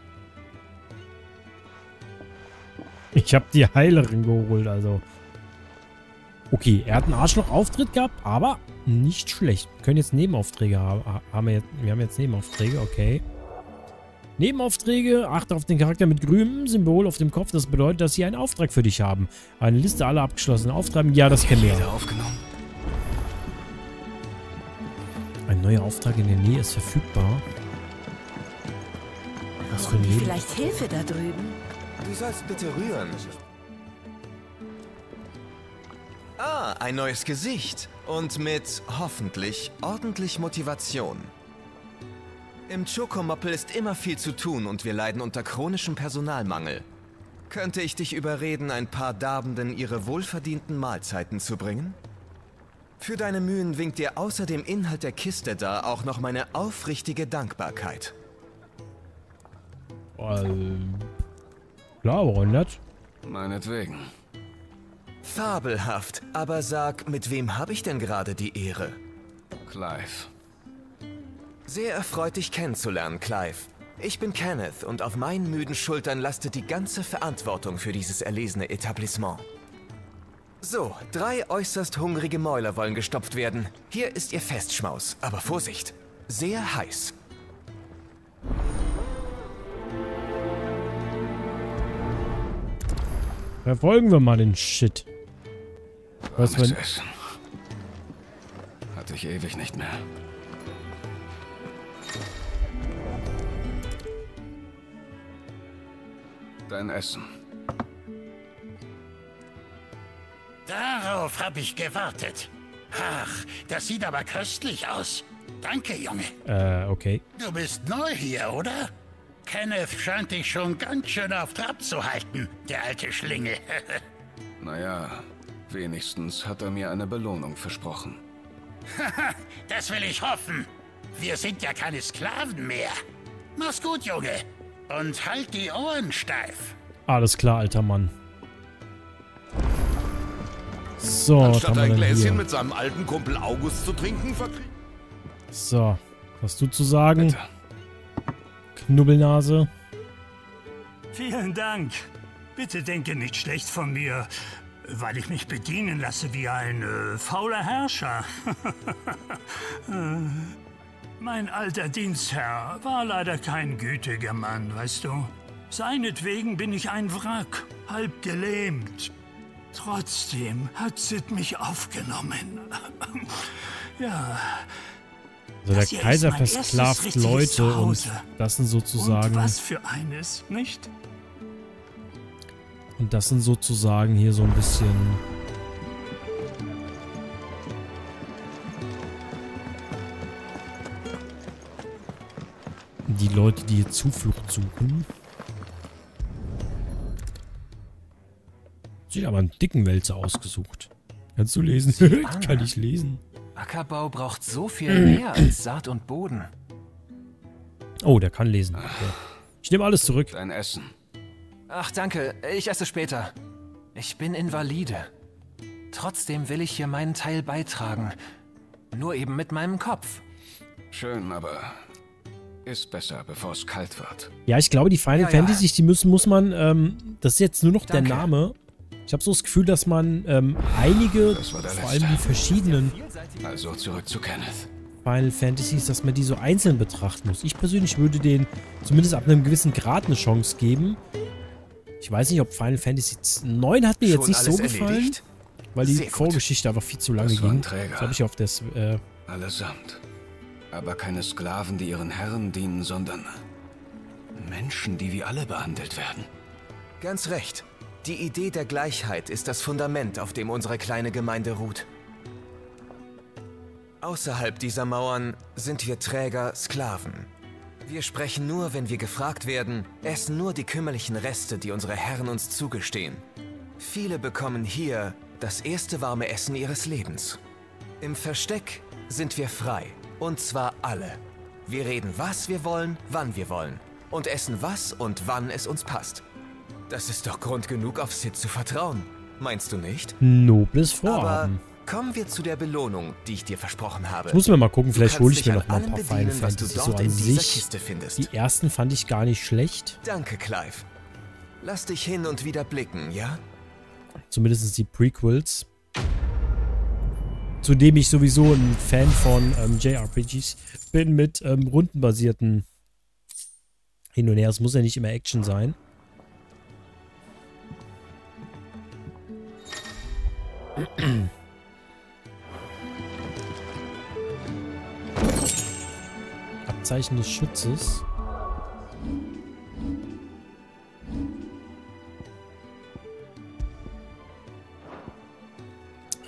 Speaker 1: Ich habe die Heilerin geholt, also. Okay, er hat einen Arschloch-Auftritt gehabt, aber nicht schlecht. Wir können jetzt Nebenaufträge haben. haben wir, jetzt, wir haben jetzt Nebenaufträge, okay. Nebenaufträge, achte auf den Charakter mit grünem Symbol auf dem Kopf. Das bedeutet, dass sie einen Auftrag für dich haben. Eine Liste aller abgeschlossenen Aufträge. Ja, das kennen wir. ja.
Speaker 3: aufgenommen.
Speaker 1: Ein neuer Auftrag in der Nähe ist verfügbar. Was für ein
Speaker 6: vielleicht Hilfe da drüben?
Speaker 35: Du sollst bitte rühren. Ah, ein neues Gesicht. Und mit, hoffentlich, ordentlich Motivation. Im Chocomoppel ist immer viel zu tun und wir leiden unter chronischem Personalmangel. Könnte ich dich überreden, ein paar Darbenden ihre wohlverdienten Mahlzeiten zu bringen? Für deine Mühen winkt dir außer dem Inhalt der Kiste da auch noch meine aufrichtige Dankbarkeit.
Speaker 1: Ähm, klar, warum nicht?
Speaker 3: Meinetwegen.
Speaker 35: Fabelhaft, aber sag, mit wem habe ich denn gerade die Ehre?
Speaker 3: Clive.
Speaker 35: Sehr erfreut, dich kennenzulernen, Clive. Ich bin Kenneth und auf meinen müden Schultern lastet die ganze Verantwortung für dieses erlesene Etablissement. So, drei äußerst hungrige Mäuler wollen gestopft werden. Hier ist ihr Festschmaus, aber Vorsicht, sehr heiß.
Speaker 1: Verfolgen wir mal den Shit. Was wenn,
Speaker 3: Essen. ich ewig nicht mehr. Dein Essen.
Speaker 36: Darauf habe ich gewartet. Ach, das sieht aber köstlich aus. Danke, Junge.
Speaker 1: Äh, okay.
Speaker 36: Du bist neu hier, oder? Kenneth scheint dich schon ganz schön auf Trab zu halten, der alte Schlingel.
Speaker 3: naja, wenigstens hat er mir eine Belohnung versprochen.
Speaker 36: das will ich hoffen. Wir sind ja keine Sklaven mehr. Mach's gut, Junge. Und halt die Ohren steif.
Speaker 1: Alles klar, alter Mann. So,
Speaker 19: Anstatt ein Gläschen
Speaker 1: hier?
Speaker 19: mit seinem alten Kumpel August zu trinken, verkriegt.
Speaker 1: So, was du zu sagen? Knubbelnase.
Speaker 31: Vielen Dank. Bitte denke nicht schlecht von mir, weil ich mich bedienen lasse wie ein äh, fauler Herrscher. Mein alter Dienstherr war leider kein gütiger Mann, weißt du. Seinetwegen bin ich ein Wrack, halb gelähmt. Trotzdem hat Sid mich aufgenommen. ja.
Speaker 1: Also der
Speaker 31: hier
Speaker 1: Kaiser versklavt Leute und das sind sozusagen
Speaker 31: Und was für eines, nicht?
Speaker 1: und das sind sozusagen hier so ein bisschen die Leute, die hier Zuflucht suchen. Sieht aber einen dicken Wälzer ausgesucht. Kannst du lesen? ich kann nicht lesen.
Speaker 37: Ackerbau braucht so viel mehr als Saat und Boden.
Speaker 1: Oh, der kann lesen. Okay. Ich nehme alles zurück.
Speaker 3: Dein Essen.
Speaker 37: Ach, danke. Ich esse später. Ich bin Invalide. Trotzdem will ich hier meinen Teil beitragen. Nur eben mit meinem Kopf.
Speaker 3: Schön, aber ist besser, bevor es kalt wird.
Speaker 1: Ja, ich glaube, die Final
Speaker 37: Ja, ja.
Speaker 1: Fantasy, die müssen, muss man, ähm, das ist jetzt nur noch
Speaker 37: Danke.
Speaker 1: der Name. Ich habe so das Gefühl, dass man ähm, einige, vor allem die verschiedenen
Speaker 3: Also zurück zu Kenneth.
Speaker 1: Final Fantasies, dass man die so einzeln betrachten muss. Ich persönlich würde denen zumindest ab einem gewissen Grad eine Chance geben. Ich weiß nicht, ob Final Fantasy 9 hat mir jetzt
Speaker 35: Schon
Speaker 1: nicht so gefallen,
Speaker 35: erledigt?
Speaker 1: weil die. Vorgeschichte einfach viel zu lange
Speaker 3: Das
Speaker 1: ging.
Speaker 3: Träger.
Speaker 1: Das habe ich auf das, äh,
Speaker 3: Allesamt. Aber keine Sklaven, die ihren Herren dienen, sondern Menschen, die wie alle behandelt werden.
Speaker 35: Ganz recht. Die Idee der Gleichheit ist das Fundament, auf dem unsere kleine Gemeinde ruht. Außerhalb dieser Mauern sind wir Träger Sklaven. Wir sprechen nur, wenn wir gefragt werden, essen nur die kümmerlichen Reste, die unsere Herren uns zugestehen. Viele bekommen hier das erste warme Essen ihres Lebens. Im Versteck sind wir frei. Und zwar alle. Wir reden, was wir wollen, wann wir wollen. Und essen was und wann es uns passt. Das ist doch Grund genug, auf Sid zu vertrauen. Meinst du nicht?
Speaker 1: nobles
Speaker 35: Aber
Speaker 1: Vorhaben.
Speaker 35: kommen wir zu der Belohnung, die ich dir versprochen habe.
Speaker 1: Ich muss mir mal gucken, vielleicht hole ich mir noch mal ein paar Final Fantasy so an sich. Die ersten fand ich gar nicht schlecht.
Speaker 35: Danke, Clive. Lass dich hin und wieder blicken, ja?
Speaker 1: Zumindest die Prequels. Zudem ich sowieso ein Fan von ähm, JRPGs bin mit ähm, rundenbasierten Hin und Her. Es muss ja nicht immer Action sein. Abzeichen des Schutzes.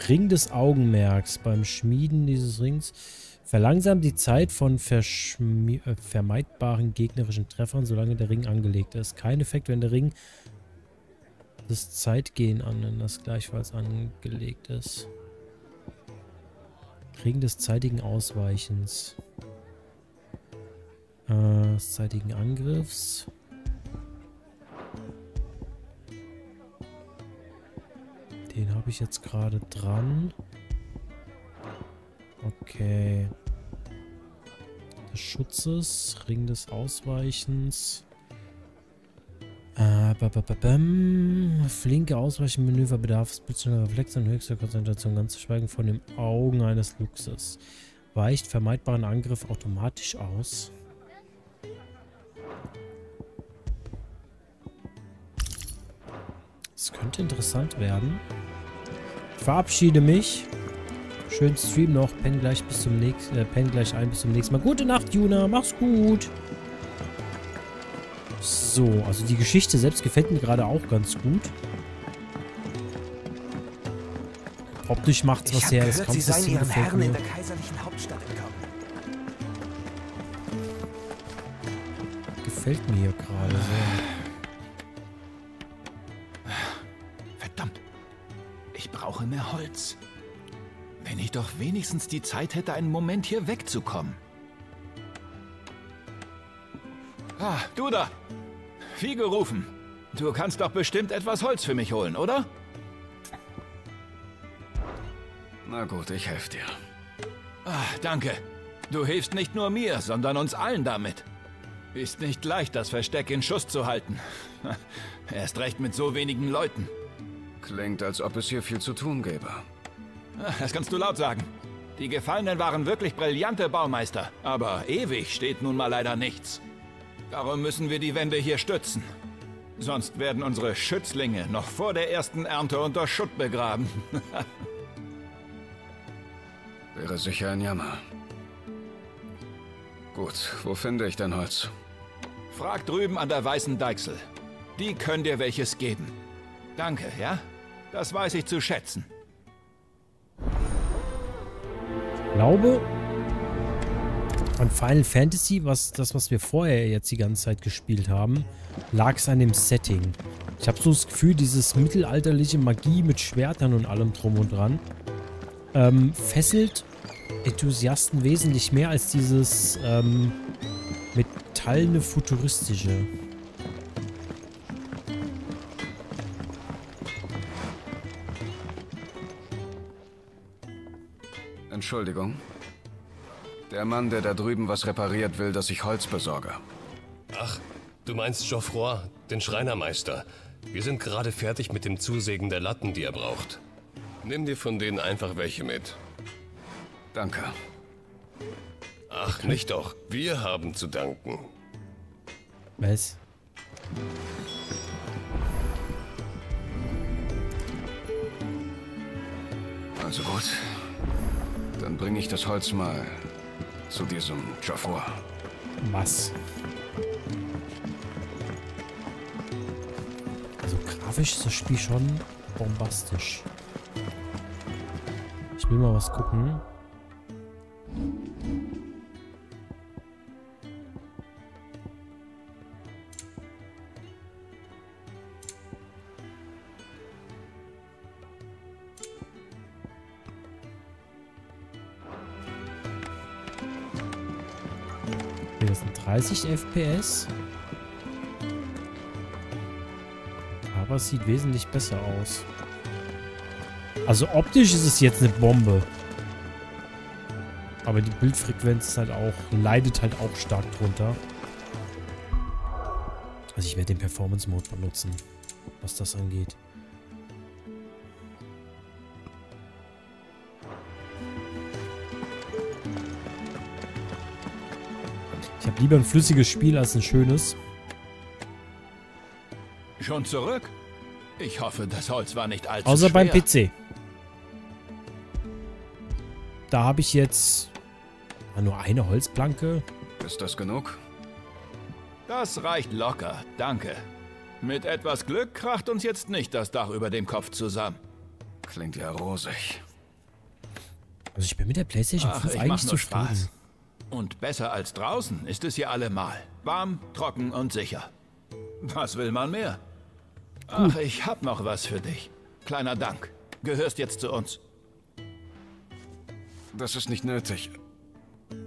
Speaker 1: Ring des Augenmerks. Beim Schmieden dieses Rings verlangsamt die Zeit von äh, vermeidbaren gegnerischen Treffern, solange der Ring angelegt ist. Kein Effekt, wenn der Ring das Zeitgehen annimmt, das gleichfalls angelegt ist. Ring des zeitigen Ausweichens. Äh, des zeitigen Angriffs. Den habe ich jetzt gerade dran. Okay. Des Schutzes, Ring des Ausweichens. Äh, ba, ba, ba. Flinke Ausweichenmanöver bedarf bzw. Reflex und höchster Konzentration, ganz zu schweigen von den Augen eines Luchses. Weicht vermeidbaren Angriff automatisch aus. Das könnte interessant werden. Ich verabschiede mich. Schönen Stream noch. Penn gleich bis zum nächsten, äh, penn gleich ein bis zum nächsten Mal. Gute Nacht, Juna. Mach's gut. So, also die Geschichte selbst gefällt mir gerade auch ganz gut. Optisch macht's was her. Das Kampfsystem gefällt mir.
Speaker 37: in der kaiserlichen Hauptstadt entkommen.
Speaker 1: Gefällt mir hier gerade sehr.
Speaker 36: Verdammt. Ich brauche mehr Holz. Wenn ich doch wenigstens die Zeit hätte, einen Moment hier wegzukommen. Ah, du da. Wie gerufen. Du kannst doch bestimmt etwas Holz für mich holen, oder?
Speaker 3: Na gut, ich helfe dir.
Speaker 36: Ah, danke. Du hilfst nicht nur mir, sondern uns allen damit. Ist nicht leicht, das Versteck in Schuss zu halten. Erst recht mit so wenigen Leuten.
Speaker 3: Klingt, als ob es hier viel zu tun gäbe.
Speaker 36: Ah, Das kannst du laut sagen. Die Gefallenen waren wirklich brillante Baumeister, aber ewig steht nun mal leider nichts. Darum müssen wir die Wände hier stützen. Sonst werden unsere Schützlinge noch vor der ersten Ernte unter Schutt begraben.
Speaker 3: Wäre sicher ein Jammer. Gut, wo finde ich denn Holz?
Speaker 36: Frag drüben an der weißen Deichsel. Die können dir welches geben. Danke, ja? Das weiß ich zu schätzen.
Speaker 1: Glaube, an Final Fantasy, was das, was wir vorher jetzt die ganze Zeit gespielt haben, lag es an dem Setting. Ich habe so das Gefühl, dieses mittelalterliche Magie mit Schwertern und allem drum und dran ähm, fesselt Enthusiasten wesentlich mehr als dieses ähm, metallene futuristische.
Speaker 3: Entschuldigung. Der Mann, der da drüben was repariert, will, dass ich Holz besorge.
Speaker 38: Ach, du meinst Geoffroy, den Schreinermeister. Wir sind gerade fertig mit dem Zusägen der Latten, die er braucht. Nimm dir von denen einfach welche mit.
Speaker 3: Danke.
Speaker 38: Ach, nicht doch. Wir haben zu danken.
Speaker 1: Was?
Speaker 3: Also gut. Dann bringe ich das Holz mal zu diesem Geoffroy.
Speaker 1: Was? Also grafisch ist das Spiel schon bombastisch. Ich will mal was gucken. 30 FPS. Aber es sieht wesentlich besser aus. Also optisch ist es jetzt eine Bombe. Aber die Bildfrequenz ist halt auch, leidet halt auch stark drunter. Also ich werde den Performance Mode benutzen, was das angeht. Habe lieber ein flüssiges Spiel als ein schönes.
Speaker 36: Schon zurück? Ich hoffe, das Holz war nicht allzu
Speaker 1: Außer
Speaker 36: schwer.
Speaker 1: beim PC. Da habe ich jetzt ah, nur eine Holzplanke.
Speaker 3: Ist das genug?
Speaker 36: Das reicht locker, danke. Mit etwas Glück kracht uns jetzt nicht das Dach über dem Kopf zusammen.
Speaker 3: Klingt ja rosig.
Speaker 1: Also ich bin mit der PlayStation
Speaker 36: Ach,
Speaker 1: 5
Speaker 36: ich mach
Speaker 1: eigentlich zufrieden.
Speaker 36: Spaß. Und besser als draußen ist es hier allemal. Warm, trocken und sicher. Was will man mehr? Ach, ich hab noch was für dich. Kleiner Dank. Gehörst jetzt zu uns.
Speaker 3: Das ist nicht nötig.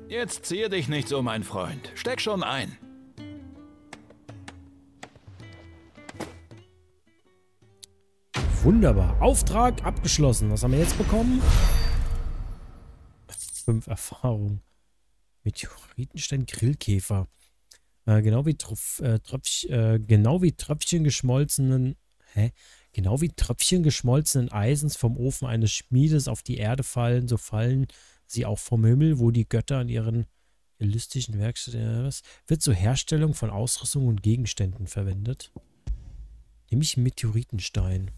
Speaker 36: Jetzt zier dich nicht so, mein Freund. Steck schon ein.
Speaker 1: Wunderbar. Auftrag abgeschlossen. Was haben wir jetzt bekommen? Fünf Erfahrungen. Meteoritenstein Grillkäfer. Äh, genau wie Tröpf, äh, Tröpfch, äh, genau wie Tröpfchen geschmolzenen, hä? Genau wie Tröpfchen geschmolzenen Eisens vom Ofen eines Schmiedes auf die Erde fallen, so fallen sie auch vom Himmel, wo die Götter an ihren listischen Werkstätten, äh, wird zur Herstellung von Ausrüstung und Gegenständen verwendet. Nämlich Meteoritenstein.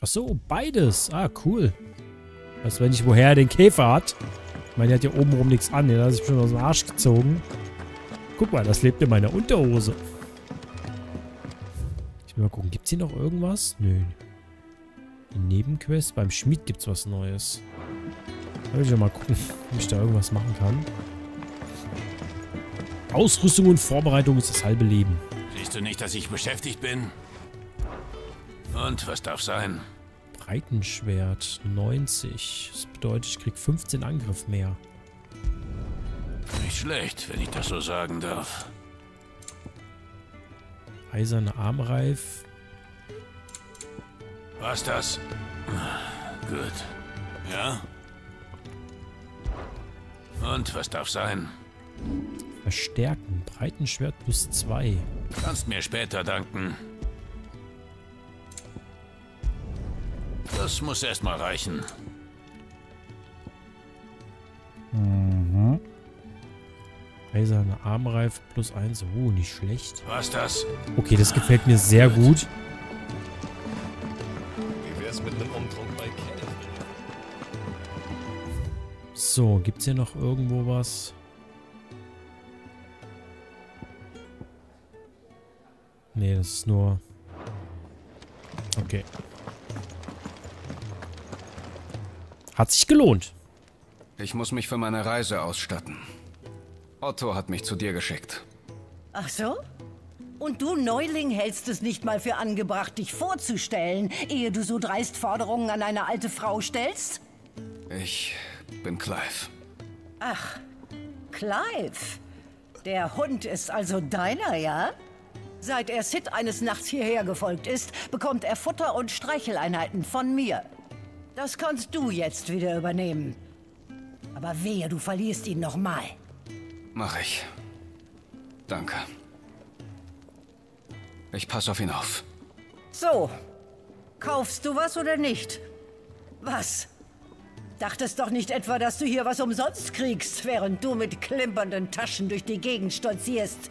Speaker 1: Ach so, beides. Ah, cool. Weißt du nicht, woher er den Käfer hat? Ich meine, der hat ja obenrum nichts an. Den hat sich schon aus dem Arsch gezogen. Guck mal, das lebt in meiner Unterhose. Ich will mal gucken, gibt's hier noch irgendwas? Nö. Die Nebenquest. Beim Schmied gibt's was Neues. Da will ich mal gucken, ob ich da irgendwas machen kann. Ausrüstung und Vorbereitung ist das halbe Leben.
Speaker 30: Siehst du nicht, dass ich beschäftigt bin? Und was darf sein?
Speaker 1: Breitenschwert 90. Das bedeutet, ich krieg 15 Angriff mehr.
Speaker 30: Nicht schlecht, wenn ich das so sagen darf.
Speaker 1: Eiserne Armreif.
Speaker 30: Was das? Gut. Ja? Und was darf sein?
Speaker 1: Verstärken. Breitenschwert plus 2.
Speaker 30: Kannst mir später danken. Das muss erstmal reichen.
Speaker 1: Mhm. Eiserne Armreif plus 1. Oh, nicht schlecht.
Speaker 30: Was das?
Speaker 1: Okay, das gefällt mir sehr gut.
Speaker 38: Wie wär's mit einem Umtrunk bei Kenneth?
Speaker 1: So, gibt's hier noch irgendwo was? Nee, das ist nur... Okay. Hat sich gelohnt.
Speaker 3: Ich muss mich für meine Reise ausstatten. Otto hat mich zu dir geschickt.
Speaker 6: Ach so? Und du, Neuling, hältst es nicht mal für angebracht, dich vorzustellen, ehe du so dreist Forderungen an eine alte Frau stellst?
Speaker 3: Ich bin Clive.
Speaker 6: Ach, Clive. Der Hund ist also deiner, ja? Seit er Sid eines Nachts hierher gefolgt ist, bekommt er Futter und Streicheleinheiten von mir. Das kannst du jetzt wieder übernehmen. Aber wehe, du verlierst ihn nochmal.
Speaker 3: Mach ich. Danke. Ich passe auf ihn auf.
Speaker 6: So. Kaufst du was oder nicht? Was? Dachtest doch nicht etwa, dass du hier was umsonst kriegst, während du mit klimpernden Taschen durch die Gegend stolzierst.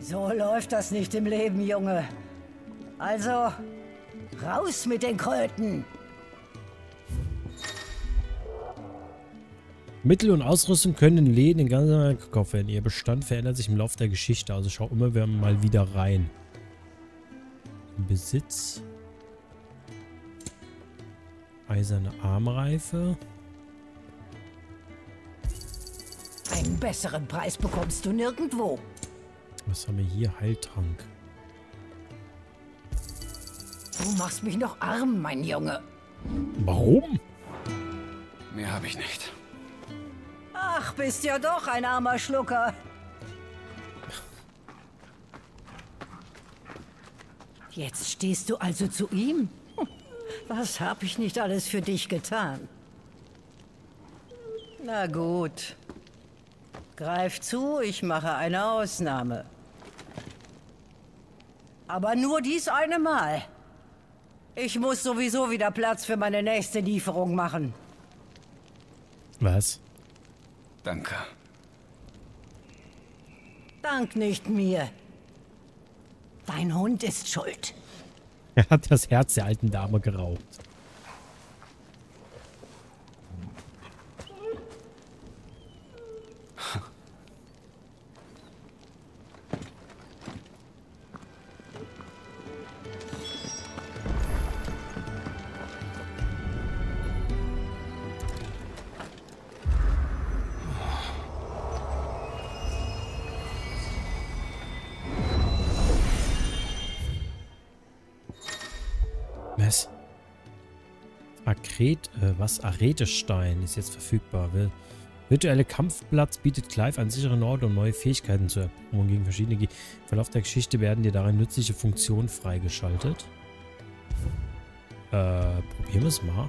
Speaker 6: So läuft das nicht im Leben, Junge. Also, raus mit den Kröten.
Speaker 1: Mittel und Ausrüstung können in Läden in ganz Amerika gekauft werden. Ihr Bestand verändert sich im Laufe der Geschichte, also schau immer wieder mal wieder rein. Besitz. Eiserne Armreife.
Speaker 6: Einen besseren Preis bekommst du nirgendwo.
Speaker 1: Was haben wir hier? Heiltrank.
Speaker 6: Du machst mich noch arm, mein Junge.
Speaker 1: Warum?
Speaker 3: Mehr habe ich nicht.
Speaker 6: Ach, bist ja doch ein armer Schlucker. Jetzt stehst du also zu ihm? Was habe ich nicht alles für dich getan? Na gut. Greif zu, ich mache eine Ausnahme. Aber nur dies eine Mal. Ich muss sowieso wieder Platz für meine nächste Lieferung machen.
Speaker 1: Was?
Speaker 3: Danke.
Speaker 6: Dank nicht mir. Dein Hund ist schuld.
Speaker 1: Er hat das Herz der alten Dame geraubt. Akret, äh, was? Aretestein ist jetzt verfügbar. Will. Virtuelle Kampfplatz bietet Clive einen sicheren Ort, um neue Fähigkeiten zu erproben gegen verschiedene Ge Im Verlauf der Geschichte werden dir darin nützliche Funktionen freigeschaltet. Äh, probieren wir es mal.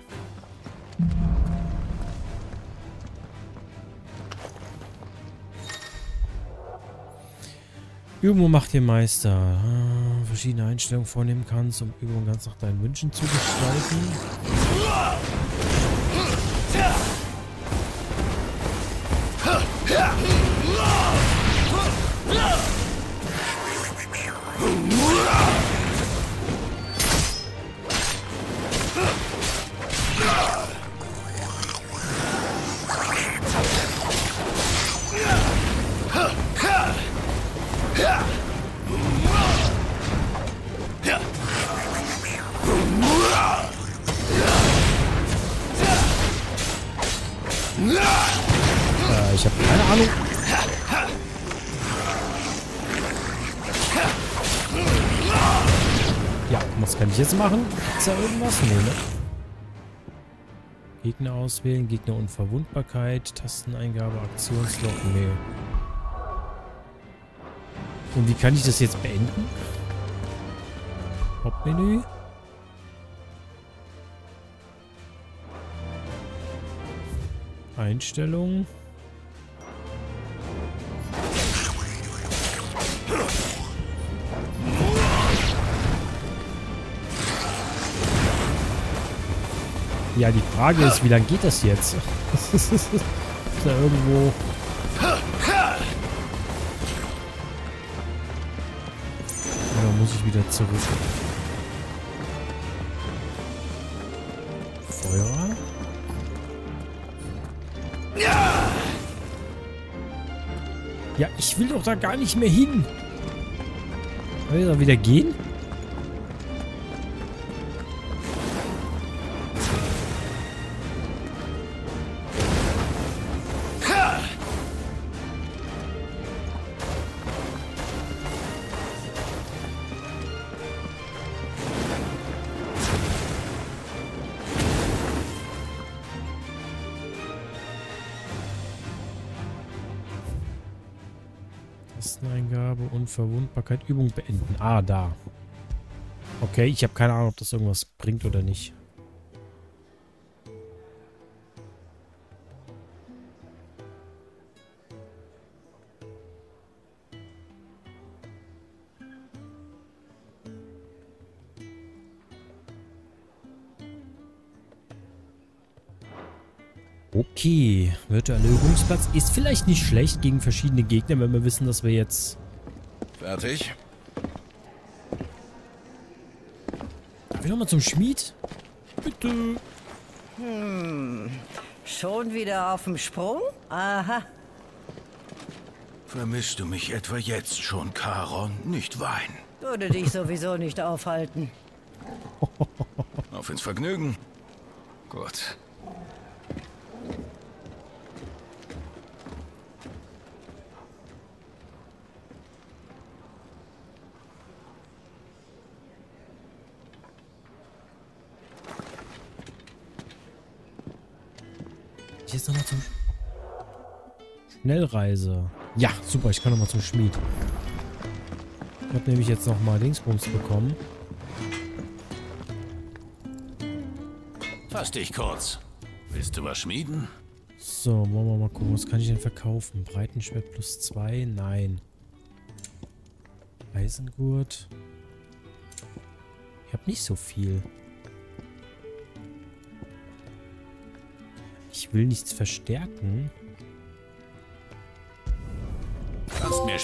Speaker 1: Übung macht dir Meister. Ah, Verschiedene Einstellungen vornehmen kannst, um Übungen ganz nach deinen Wünschen zu gestalten. Äh, ich habe keine Ahnung. Ja, was kann ich jetzt machen? Ist da irgendwas? Nee, ne? Gegner auswählen, Gegner Unverwundbarkeit, Tasteneingabe, Aktionsloch, nee. Und wie kann ich das jetzt beenden? Hauptmenü. Einstellungen. Ja, die Frage ist, wie lange geht das jetzt? ist da irgendwo... muss ich wieder zurück? Feuer? Ja, ich will doch da gar nicht mehr hin. Soll ich da wieder gehen? Unverwundbarkeit, Übung beenden. Ah, da. Okay, ich habe keine Ahnung, ob das irgendwas bringt oder nicht. Okay, virtueller Übungsplatz ist vielleicht nicht schlecht gegen verschiedene Gegner, wenn wir wissen, dass wir jetzt...
Speaker 7: Fertig?
Speaker 1: Darf ich nochmal zum Schmied? Bitte.
Speaker 6: Hm. Schon wieder auf dem Sprung? Aha.
Speaker 27: Vermisst du mich etwa jetzt schon, Charon? Nicht weinen.
Speaker 6: Würde dich sowieso nicht aufhalten.
Speaker 7: Auf ins Vergnügen. Gut.
Speaker 1: Schnellreise. Ja, super, ich kann nochmal zum Schmied. Ich habe nämlich jetzt nochmal Dingsbums bekommen.
Speaker 30: Fass dich kurz. Willst du was schmieden?
Speaker 1: So, wollen wir mal gucken, was kann ich denn verkaufen? Breitenschwert plus 2? Nein. Eisengurt. Ich habe nicht so viel. Ich will nichts verstärken.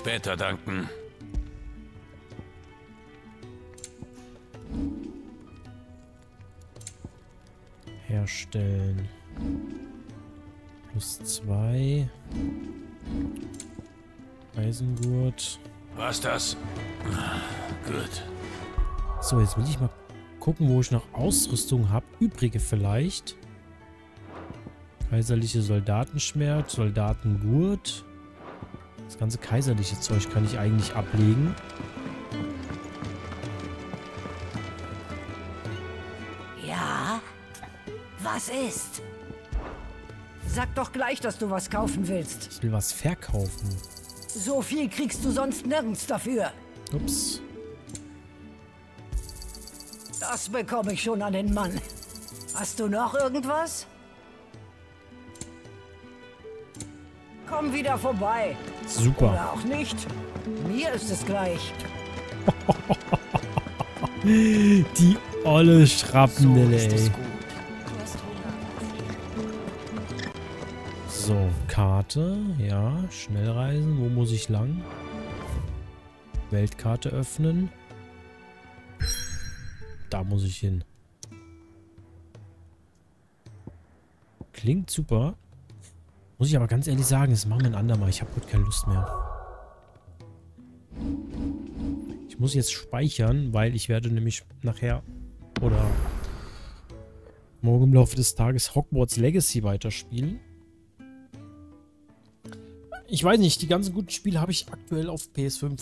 Speaker 30: Später danken.
Speaker 1: Herstellen. Plus 2. Eisengurt.
Speaker 30: Was das? Gut.
Speaker 1: So, jetzt will ich mal gucken, wo ich noch Ausrüstung habe. Übrige vielleicht. Kaiserliche Soldatenschmerz, Soldatengurt. Das ganze kaiserliche Zeug kann ich eigentlich ablegen.
Speaker 6: Ja? Was ist? Sag doch gleich, dass du was kaufen willst.
Speaker 1: Ich will was verkaufen.
Speaker 6: So viel kriegst du sonst nirgends dafür.
Speaker 1: Ups.
Speaker 6: Das bekomme ich schon an den Mann. Hast du noch irgendwas? Komm wieder vorbei.
Speaker 1: Super.
Speaker 6: Oder auch nicht. Mir ist es gleich.
Speaker 1: Die olle Schrapnelle, ey. So, Karte. Ja, Schnellreisen. Wo muss ich lang? Weltkarte öffnen. Da muss ich hin. Klingt super. Muss ich aber ganz ehrlich sagen, das machen wir ein andermal. Ich habe heute keine Lust mehr. Ich muss jetzt speichern, weil ich werde nämlich nachher oder morgen im Laufe des Tages Hogwarts Legacy weiterspielen. ich weiß nicht, die ganzen guten Spiele habe ich aktuell auf PS5.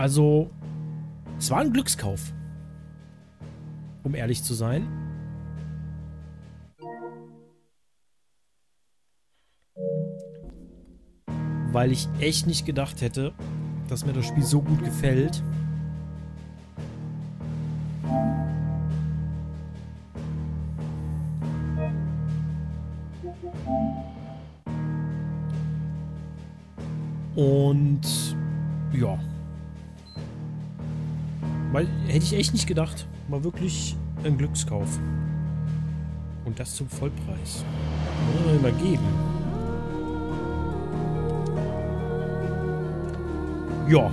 Speaker 1: Also, es war ein Glückskauf. Um ehrlich zu sein. Weil ich echt nicht gedacht hätte, dass mir das Spiel so gut gefällt. Hätte ich echt nicht gedacht. War wirklich ein Glückskauf. Und das zum Vollpreis. Muss man mal geben. Ja.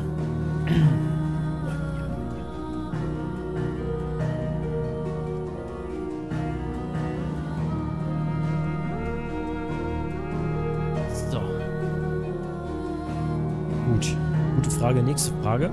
Speaker 1: So. Gut. Gute Frage. Nächste Frage.